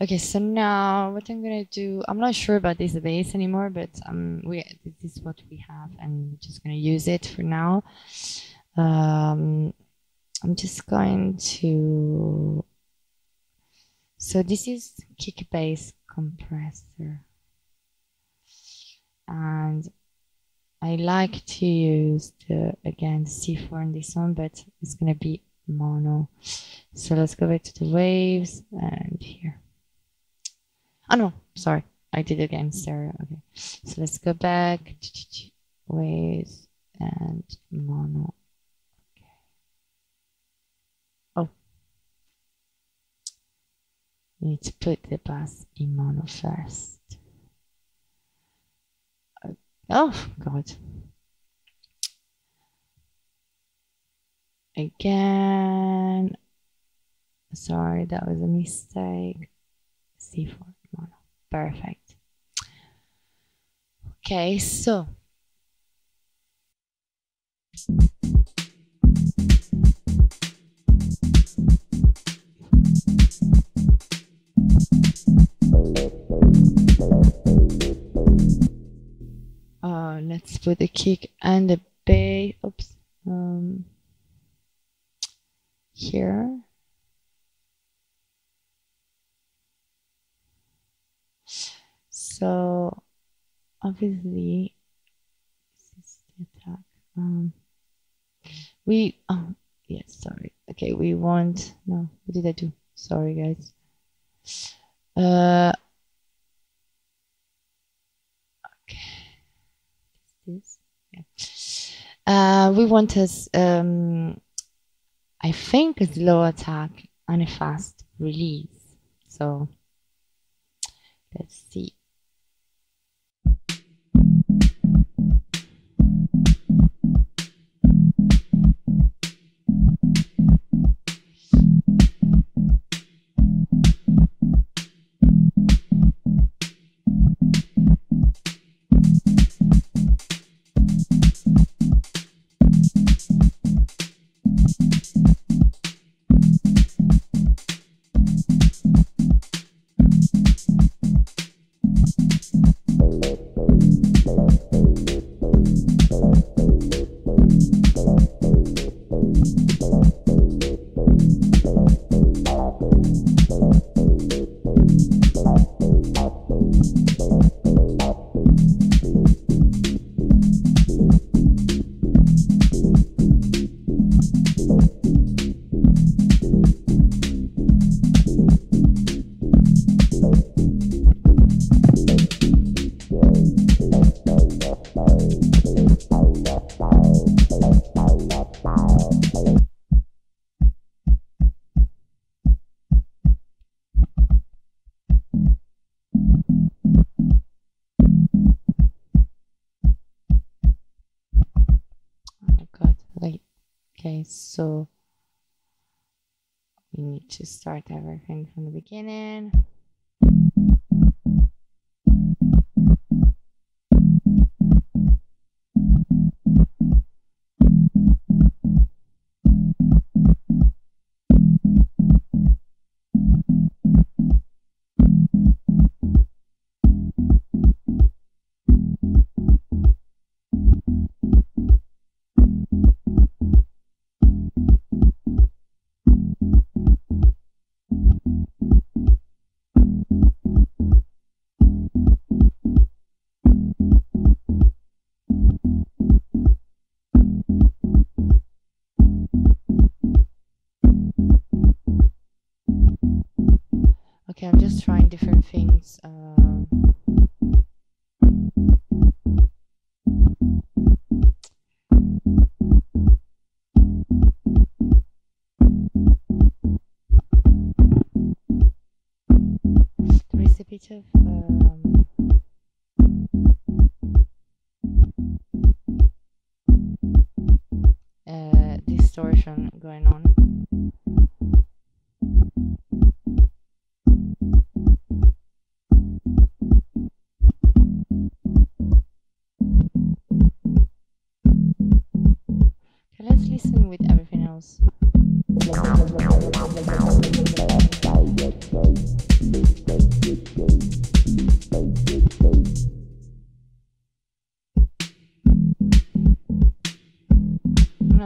Okay, so now what I'm gonna do, I'm not sure about this bass anymore, but um, we this is what we have, and just gonna use it for now. Um, I'm just going to. So this is kick bass compressor, and I like to use the again C4 in this one, but it's gonna be mono. So let's go back to the waves and here. Oh no, sorry, I did again stereo. Okay, so let's go back waves and mono. Okay. Oh, we need to put the bass in mono first. Oh God. Again. Sorry, that was a mistake. C4 mono. Perfect. Okay, so. Uh, let's put the kick and the bass. Oops. Um, here. So obviously this is the attack. Um, we oh yes, sorry. Okay, we want no. What did I do? Sorry, guys. Uh. Okay. This. Yeah. Uh, we want us um I think a slow attack and a fast release. So let's see. Okay, so we need to start everything from the beginning. Of um,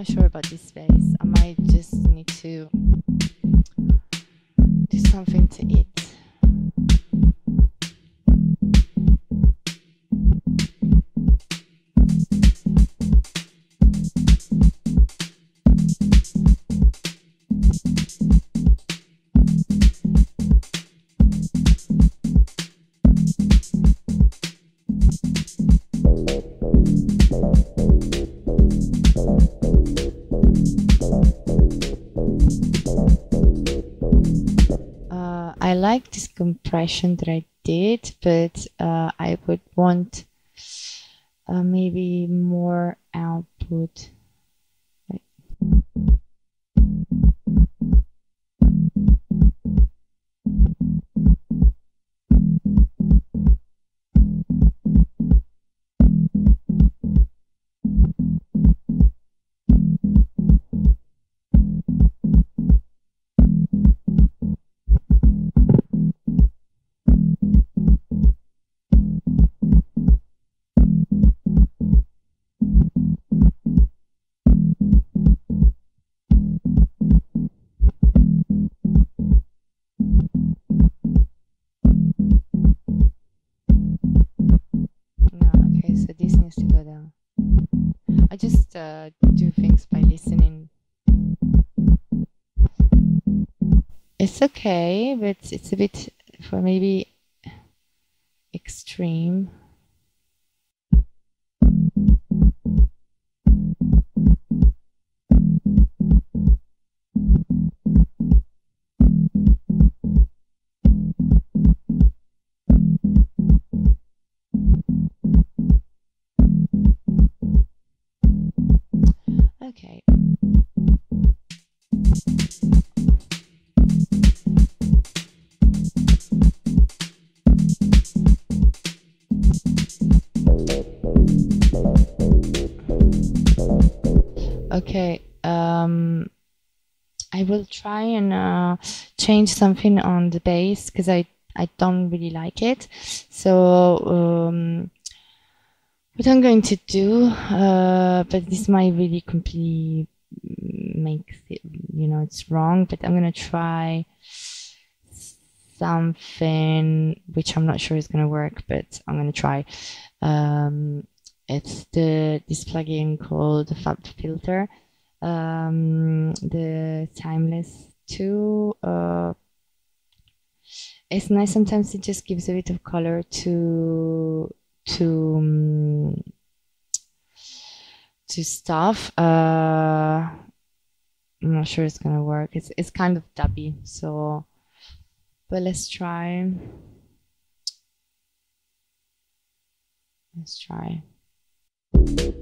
sure about this space. Like this compression that I did, but uh, I would want uh, maybe more output. Uh, do things by listening. It's okay, but it's a bit for maybe extreme. Okay. Um, I will try and uh, change something on the bass because I I don't really like it. So um, what I'm going to do, uh, but this might really completely make it, you know, it's wrong, but I'm going to try something which I'm not sure is going to work, but I'm going to try. Um, it's the this plugin called FabFilter, um, the Timeless 2. Uh, it's nice sometimes it just gives a bit of color to to um, to stuff. Uh, I'm not sure it's gonna work. It's it's kind of dubby, so but let's try. Let's try. Thank you.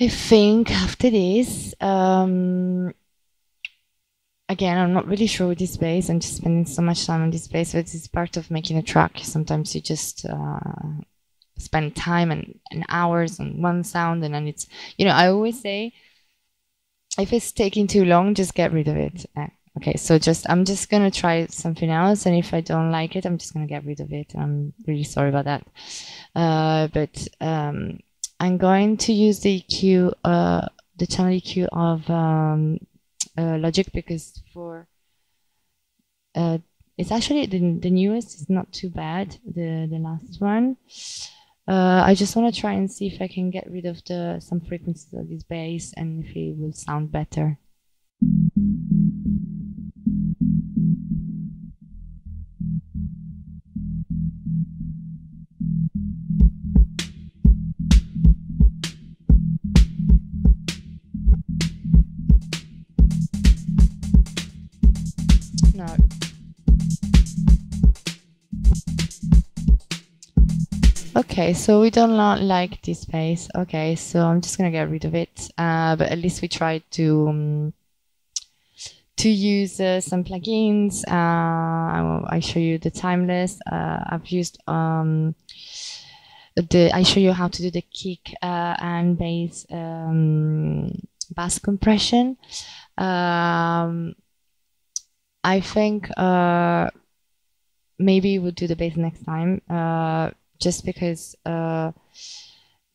I think after this, um, again, I'm not really sure with this bass. I'm just spending so much time on this bass, but it's part of making a track. Sometimes you just uh, spend time and, and hours on one sound, and then it's, you know, I always say, if it's taking too long, just get rid of it. Uh, okay, so just I'm just gonna try something else, and if I don't like it, I'm just gonna get rid of it. I'm really sorry about that, uh, but um, I'm going to use the EQ, uh, the channel EQ of um, uh, Logic because for uh, it's actually the, the newest. It's not too bad. The the last one. Uh, I just want to try and see if I can get rid of the some frequencies of this bass and if it will sound better. Okay, so we don't like this space. Okay, so I'm just gonna get rid of it. Uh, but at least we tried to um, to use uh, some plugins. Uh, I show you the timeless. Uh, I've used um, the. I show you how to do the kick uh, and bass um, bass compression. Um, I think uh, maybe we'll do the bass next time, uh, just because uh,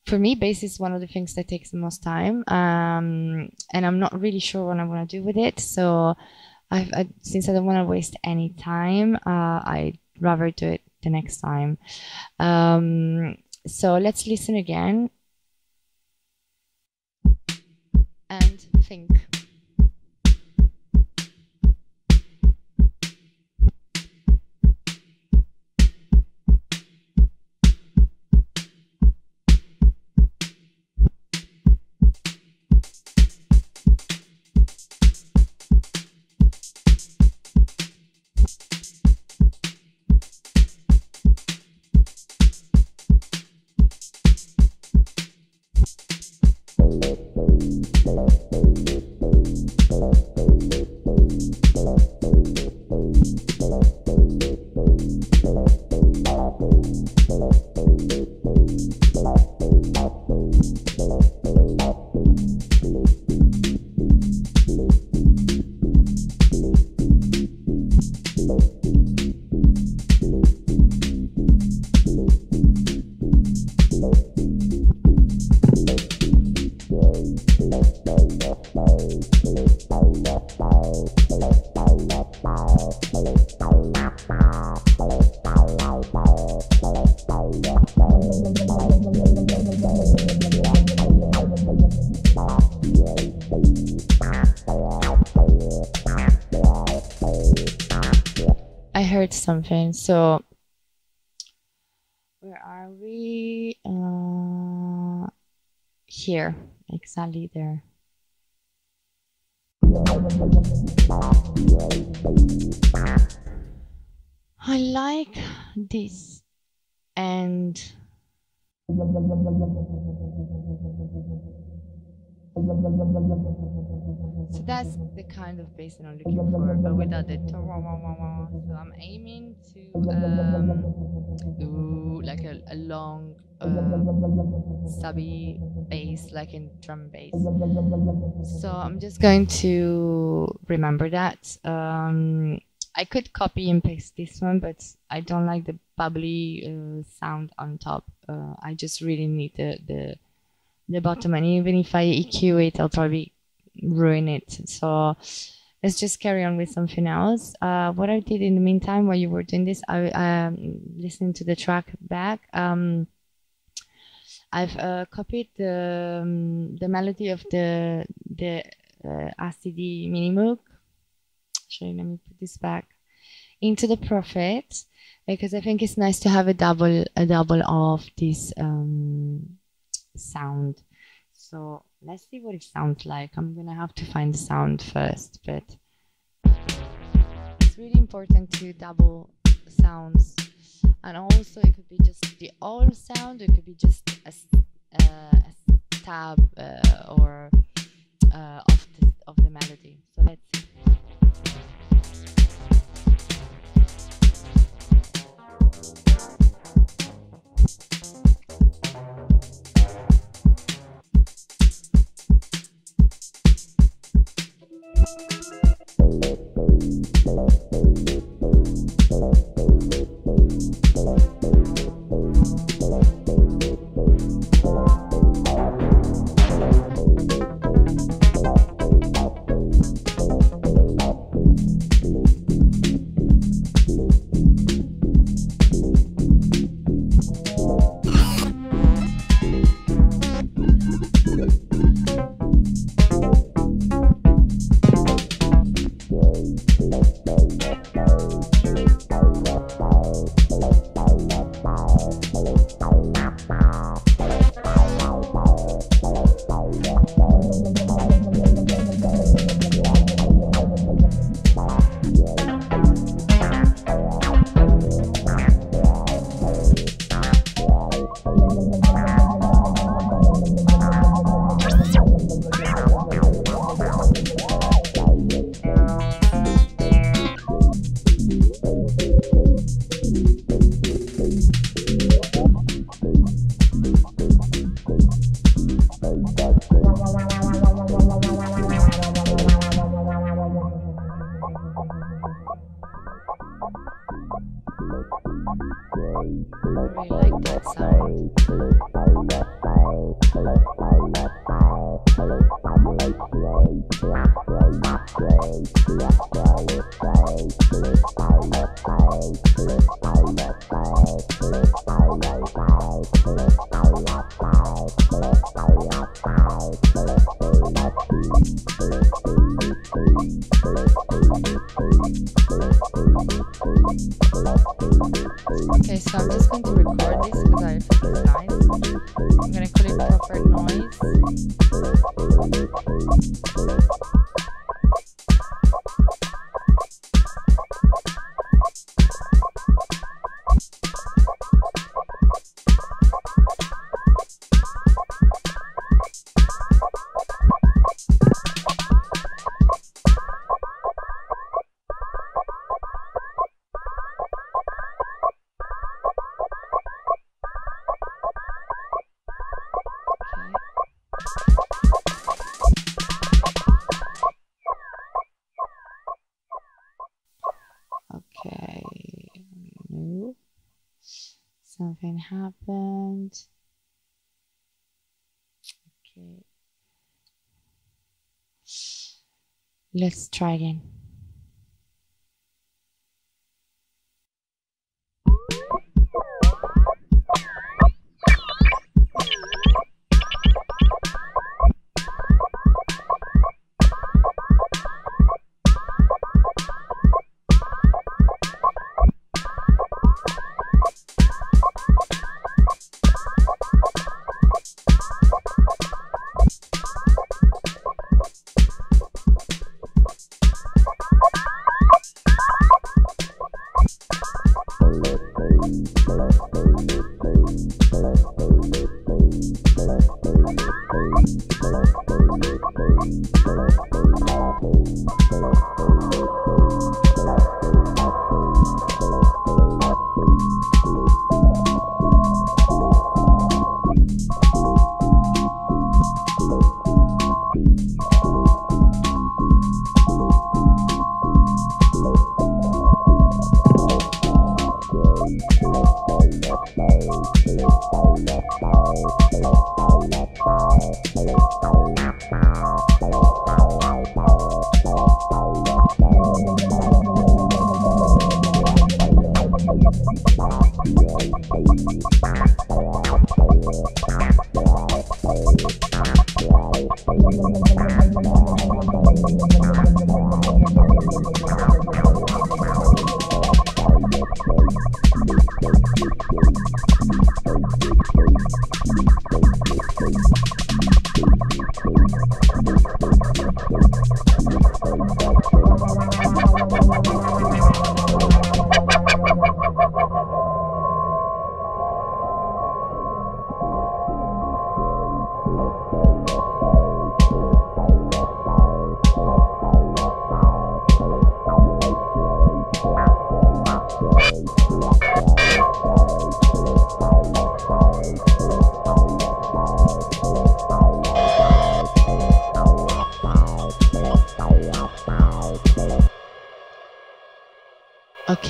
for me, bass is one of the things that takes the most time, um, and I'm not really sure what I'm gonna do with it. So, I've, I, since I don't want to waste any time, uh, I'd rather do it the next time. Um, so let's listen again and think. Heard something. So, where are we? Uh, here, exactly there. I like this and so that's the kind of bass that I'm looking for, but without the so I'm aiming to um, do like a, a long uh, subby bass, like in drum bass. So I'm just going to remember that. Um, I could copy and paste this one, but I don't like the bubbly uh, sound on top. Uh, I just really need the, the the bottom, and even if I EQ it, I'll probably ruin it. So let's just carry on with something else. Uh, what I did in the meantime while you were doing this, I um, listening to the track back. Um, I've uh, copied the um, the melody of the the uh, ACD Minimoog. Actually, let me put this back into the Prophet because I think it's nice to have a double a double of this um, sound. So let's see what it sounds like. I'm gonna have to find the sound first, but it's really important to double sounds. And also it could be just the whole sound it could be just a, uh, a tab uh, or uh, of the of the melody. So let's see I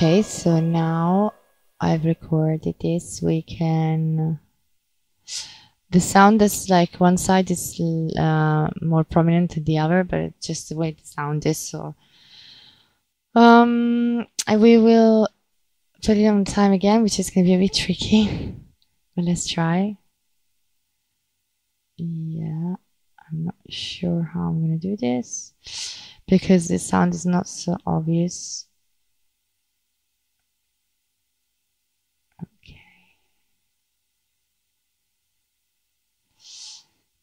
Okay, so now I've recorded this. We can. The sound is like one side is uh, more prominent than the other, but it's just the way the sound is. So, um, we will put it on time again, which is going to be a bit tricky, but let's try. Yeah, I'm not sure how I'm going to do this because the sound is not so obvious.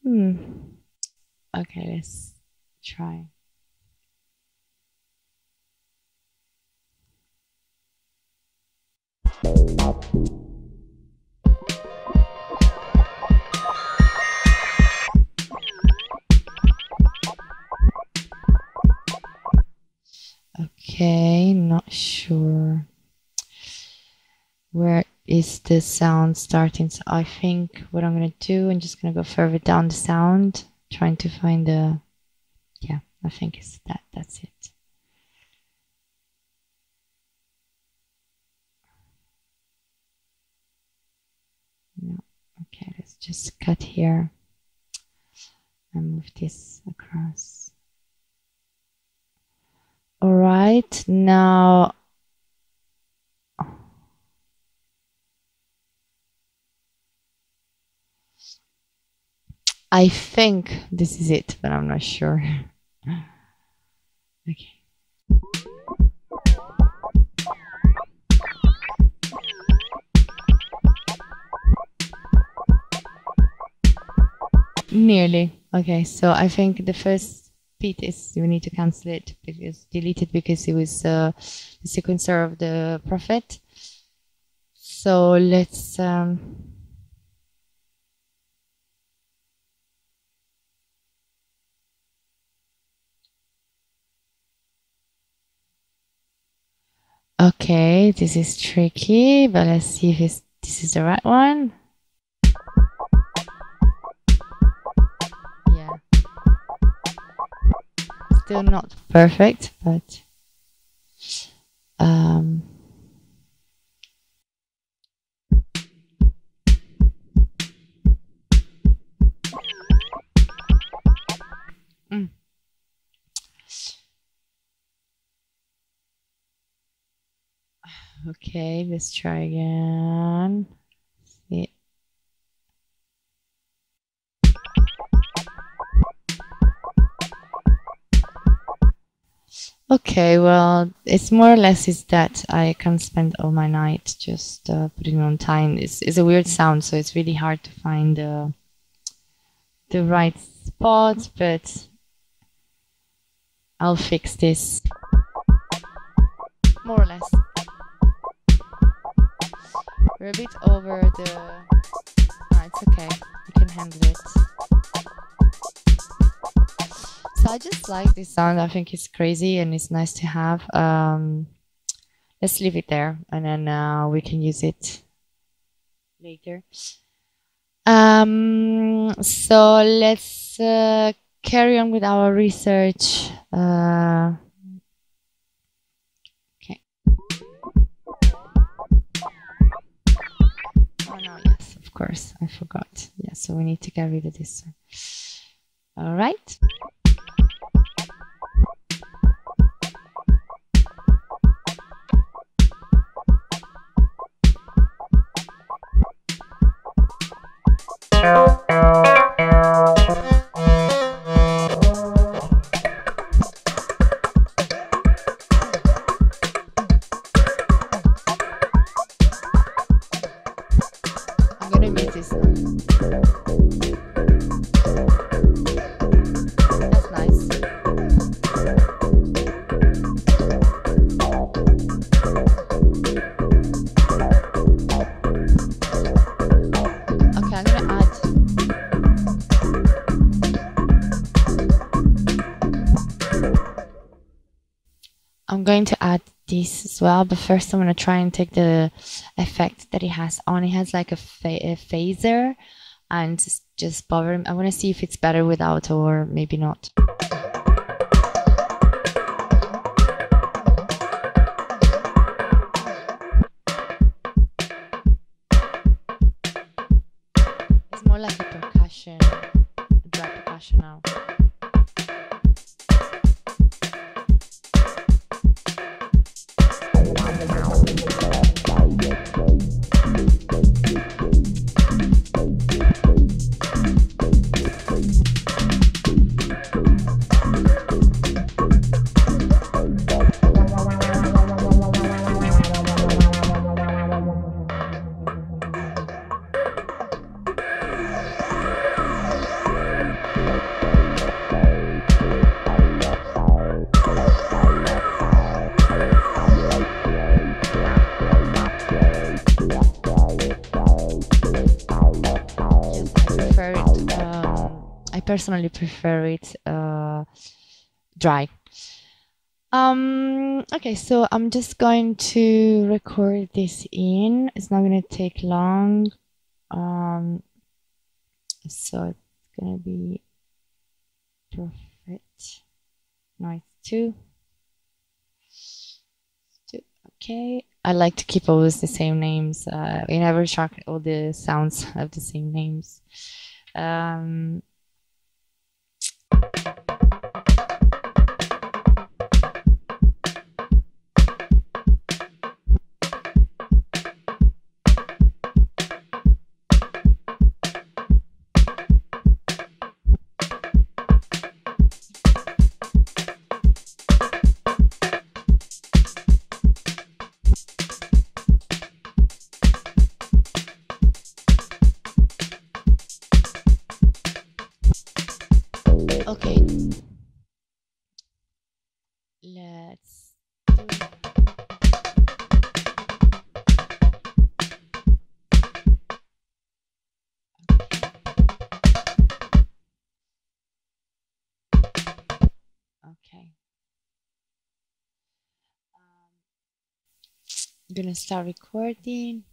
Hmm. Okay, let's try. Okay, not sure where is the sound starting. So I think what I'm gonna do, I'm just gonna go further down the sound, trying to find the, yeah, I think it's that, that's it. No, okay, let's just cut here and move this across. All right, now I think this is it, but I'm not sure. okay. Nearly. Okay, so I think the first repeat is you need to cancel it because delete it because it was uh, the sequencer of the prophet. So let's um, Okay, this is tricky, but let's see if this is the right one. Yeah. Still not perfect, but um, Okay, let's try again. Okay, well, it's more or less is that I can spend all my night just uh, putting on time. It's, it's a weird sound, so it's really hard to find uh, the right spot, but I'll fix this. More or less. We're a bit over the... Oh, it's okay. You can handle it. So I just like this sound. I think it's crazy and it's nice to have. Um, let's leave it there and then uh, we can use it later. Um, so let's uh, carry on with our research. Uh, Oh no, yes, of course, I forgot. Yeah, so we need to get rid of this one. All right. As well, but first I'm to try and take the effect that it has on. It has like a, a phaser and just, just bother. I want to see if it's better without or maybe not. Personally prefer it uh, dry. Um, okay, so I'm just going to record this in. It's not going to take long. Um, so it's going to be perfect. Nice two. Two. Okay. I like to keep always the same names. Uh, in every track, all the sounds have the same names. Um, gonna start recording.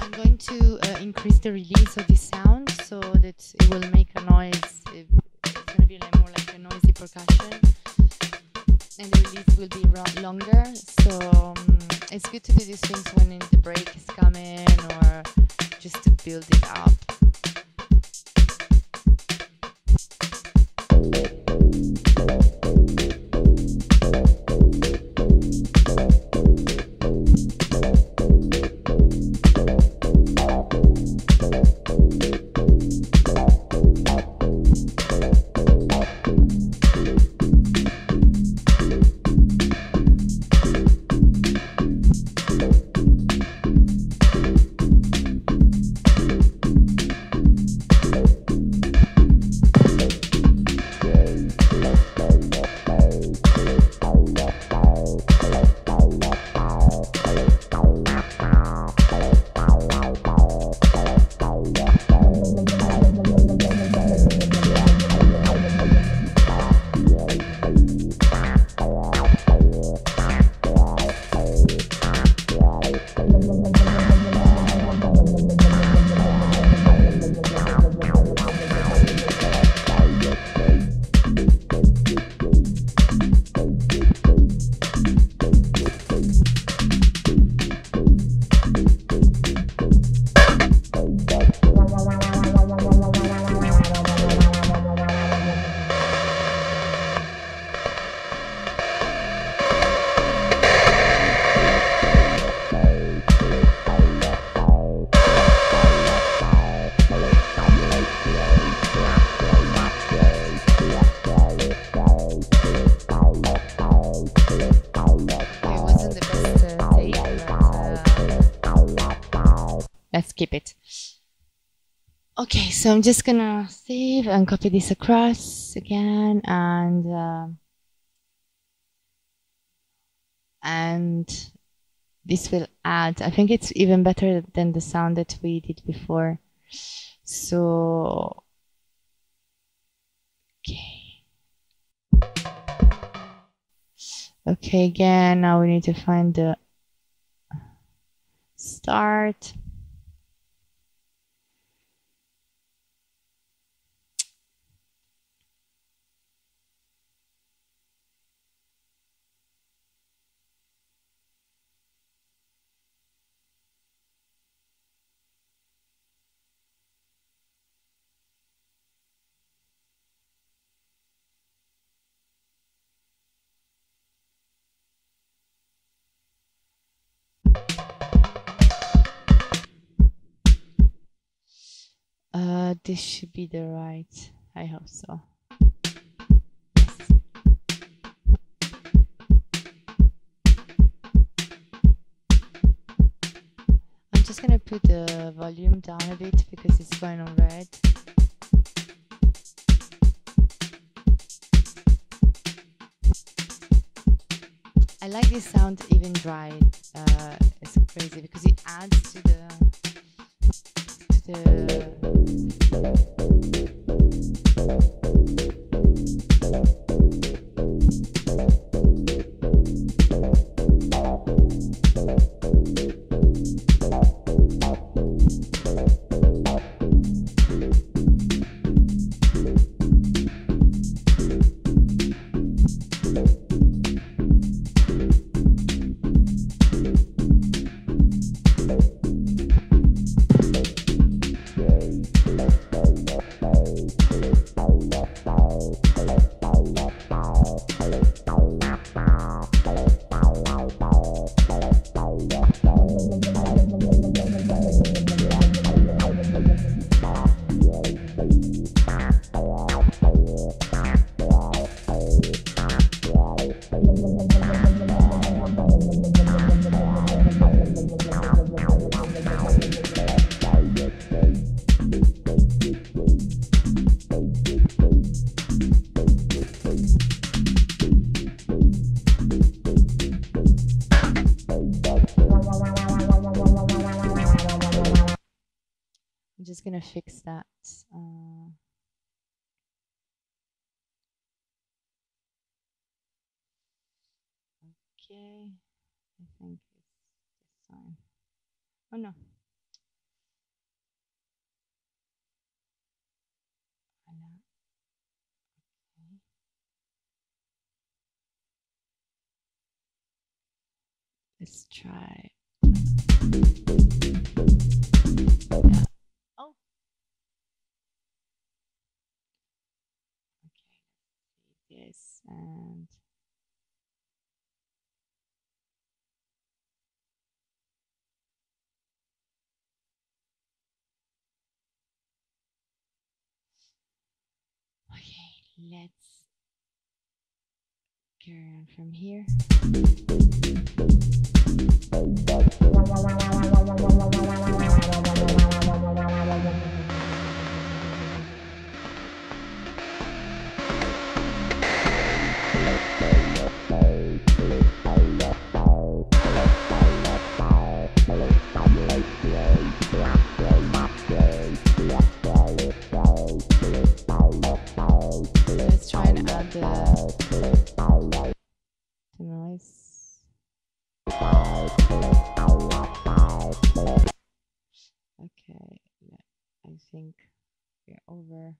I'm going to uh, increase the release of so I'm just gonna save and copy this across again, and uh, and this will add. I think it's even better than the sound that we did before. So, okay. Okay, again, now we need to find the start. Think this should be the right. I hope so. I'm just gonna put the volume down a bit because it's going on red. I like this sound even dry. Uh, it's crazy because it adds to the to I think it's this time. Oh no. Let's try. Yeah. Oh. Okay, see and let's carry on from here. Noise. Okay, yeah, I think we're over.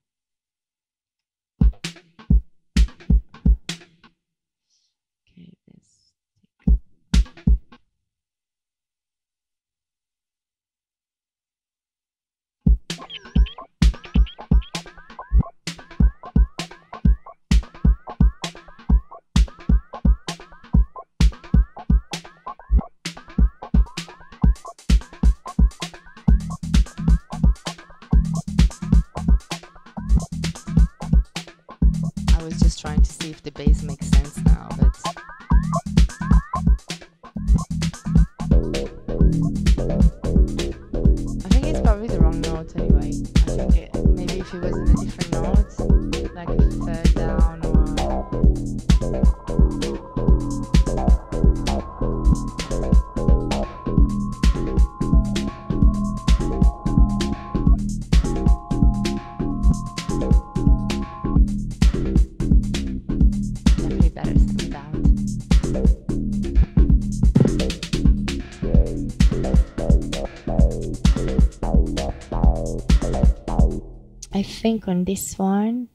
Think on this one,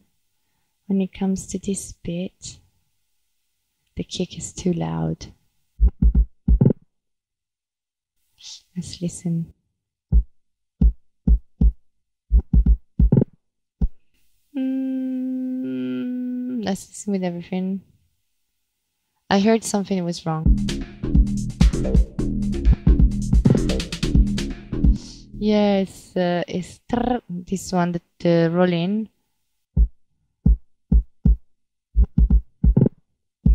when it comes to this bit, the kick is too loud. Let's listen. Mm, let's listen with everything. I heard something was wrong. Yeah, it's, uh, it's trrr, this one, the the roll-in.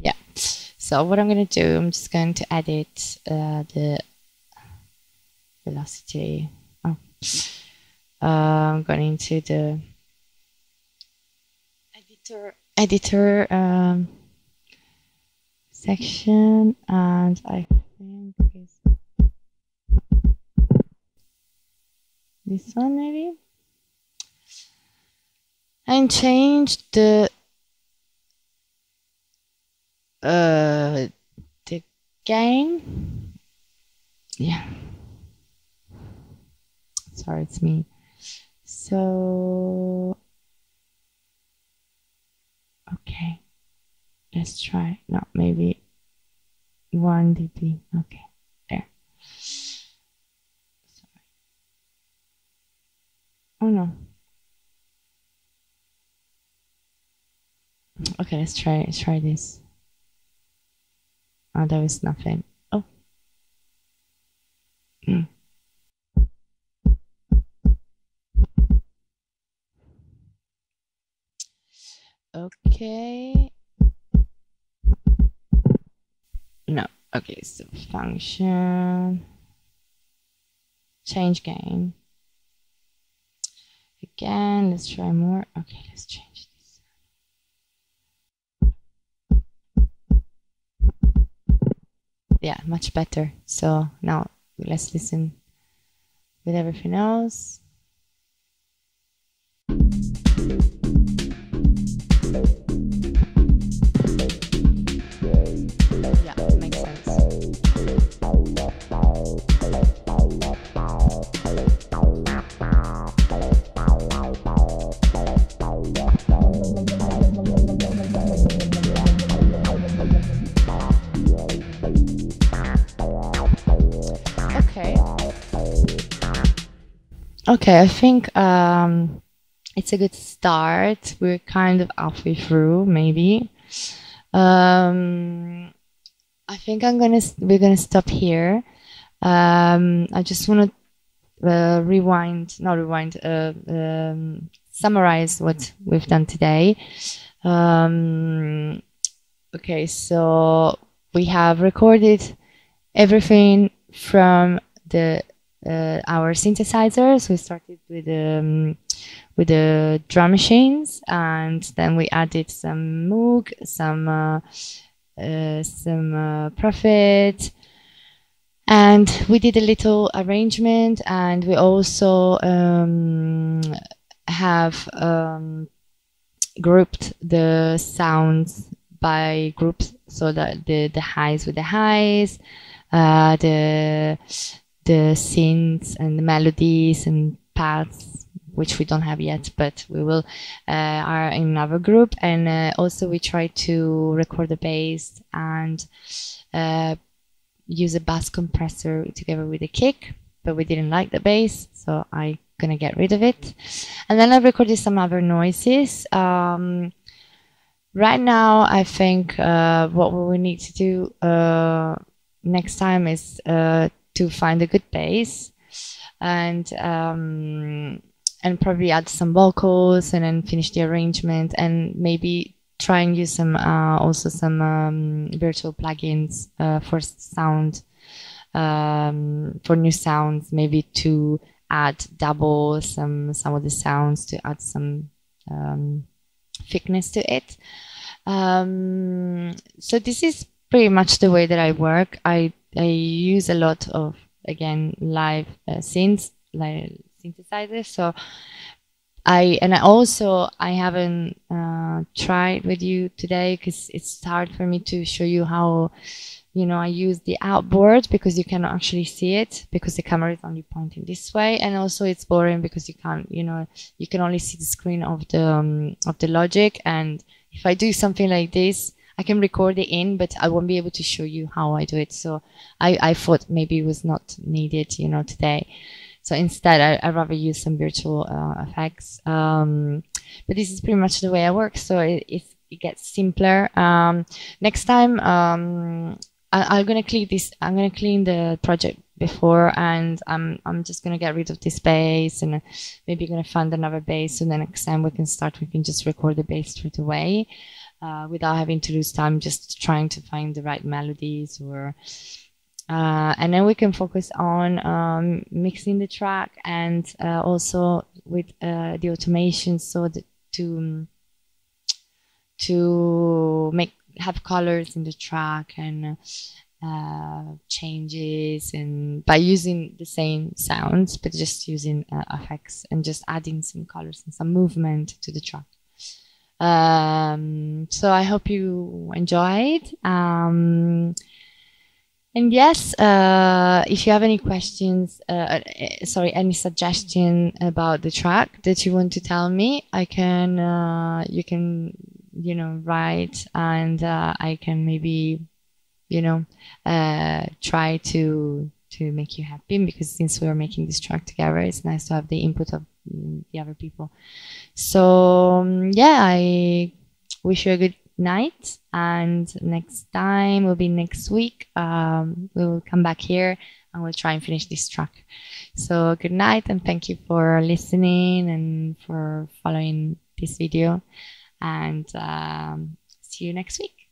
Yeah. So what I'm going to do, I'm just going to edit uh, the velocity. Oh. Uh, I'm going into the editor editor um, section, and I think it's this one maybe, and change the uh, the gain. Yeah. Sorry, it's me. So, okay, let's try. No, maybe 1 dB. Okay, there. Sorry. Oh no. Okay, let's try. Let's try this. Oh, there was nothing. Oh. Mm. Okay. No. Okay, so function. Change gain. Again, let's try more. Okay, let's change this. Yeah, much better. So now let's listen with everything else. Okay, I think um, it's a good start. We're kind of halfway through, maybe. Um, I think I'm gonna we're gonna stop here. Um, I just want to uh, rewind, not rewind, uh, um, summarize what we've done today. Um, okay, so we have recorded everything from the uh, our synthesizers. We started with um, with the drum machines, and then we added some Moog, some uh, uh, some uh, Prophet, and we did a little arrangement, and we also um, have um, grouped the sounds by groups, so that the the highs with the highs, uh, the the synths and the melodies and paths which we don't have yet but we will uh, are in another group. And uh, also we try to record the bass and uh, use a bass compressor together with a kick but we didn't like the bass so i gonna get rid of it. And then i recorded some other noises. Um, right now i think uh, what we need to do uh, next time is uh, to find a good bass and um, and probably add some vocals and then finish the arrangement and maybe try and use some uh, also some um, virtual plugins uh, for sound um, for new sounds maybe to add double some some of the sounds to add some um, thickness to it. Um, so this is pretty much the way that I work. I I use a lot of again live uh, synths, like synthesizers. So I and I also I haven't uh, tried with you today because it's hard for me to show you how you know I use the outboard because you cannot actually see it because the camera is only pointing this way and also it's boring because you can't you know you can only see the screen of the um, of the logic and if I do something like this I can record it in, but I won't be able to show you how I do it. So I, I thought maybe it was not needed, you know, today. So instead, I, would rather use some virtual uh, effects. Um, but this is pretty much the way I work. So it, it, it gets simpler. Um, next time, um, I, am gonna clean this. I'm gonna clean the project before and I'm I'm just gonna get rid of this bass and maybe gonna find another bass so the next time we can start we can just record the bass straight away uh, without having to lose time just trying to find the right melodies or uh, and then we can focus on um, mixing the track and uh, also with uh, the automation so that to to make have colors in the track and uh, changes and by using the same sounds but just using uh, effects and just adding some colors and some movement to the track um, so i hope you enjoyed um, and yes, uh, if you have any questions, uh, uh, sorry, any suggestion about the track that you want to tell me, I can, uh, you can, you know, write and uh, I can maybe, you know, uh, try to to make you happy because since we are making this track together, it's nice to have the input of the other people. So um, yeah, I wish you a good night. And next time will be next week. Um, we will come back here and we'll try and finish this track. So good night and thank you for listening and for following this video. And um, see you next week.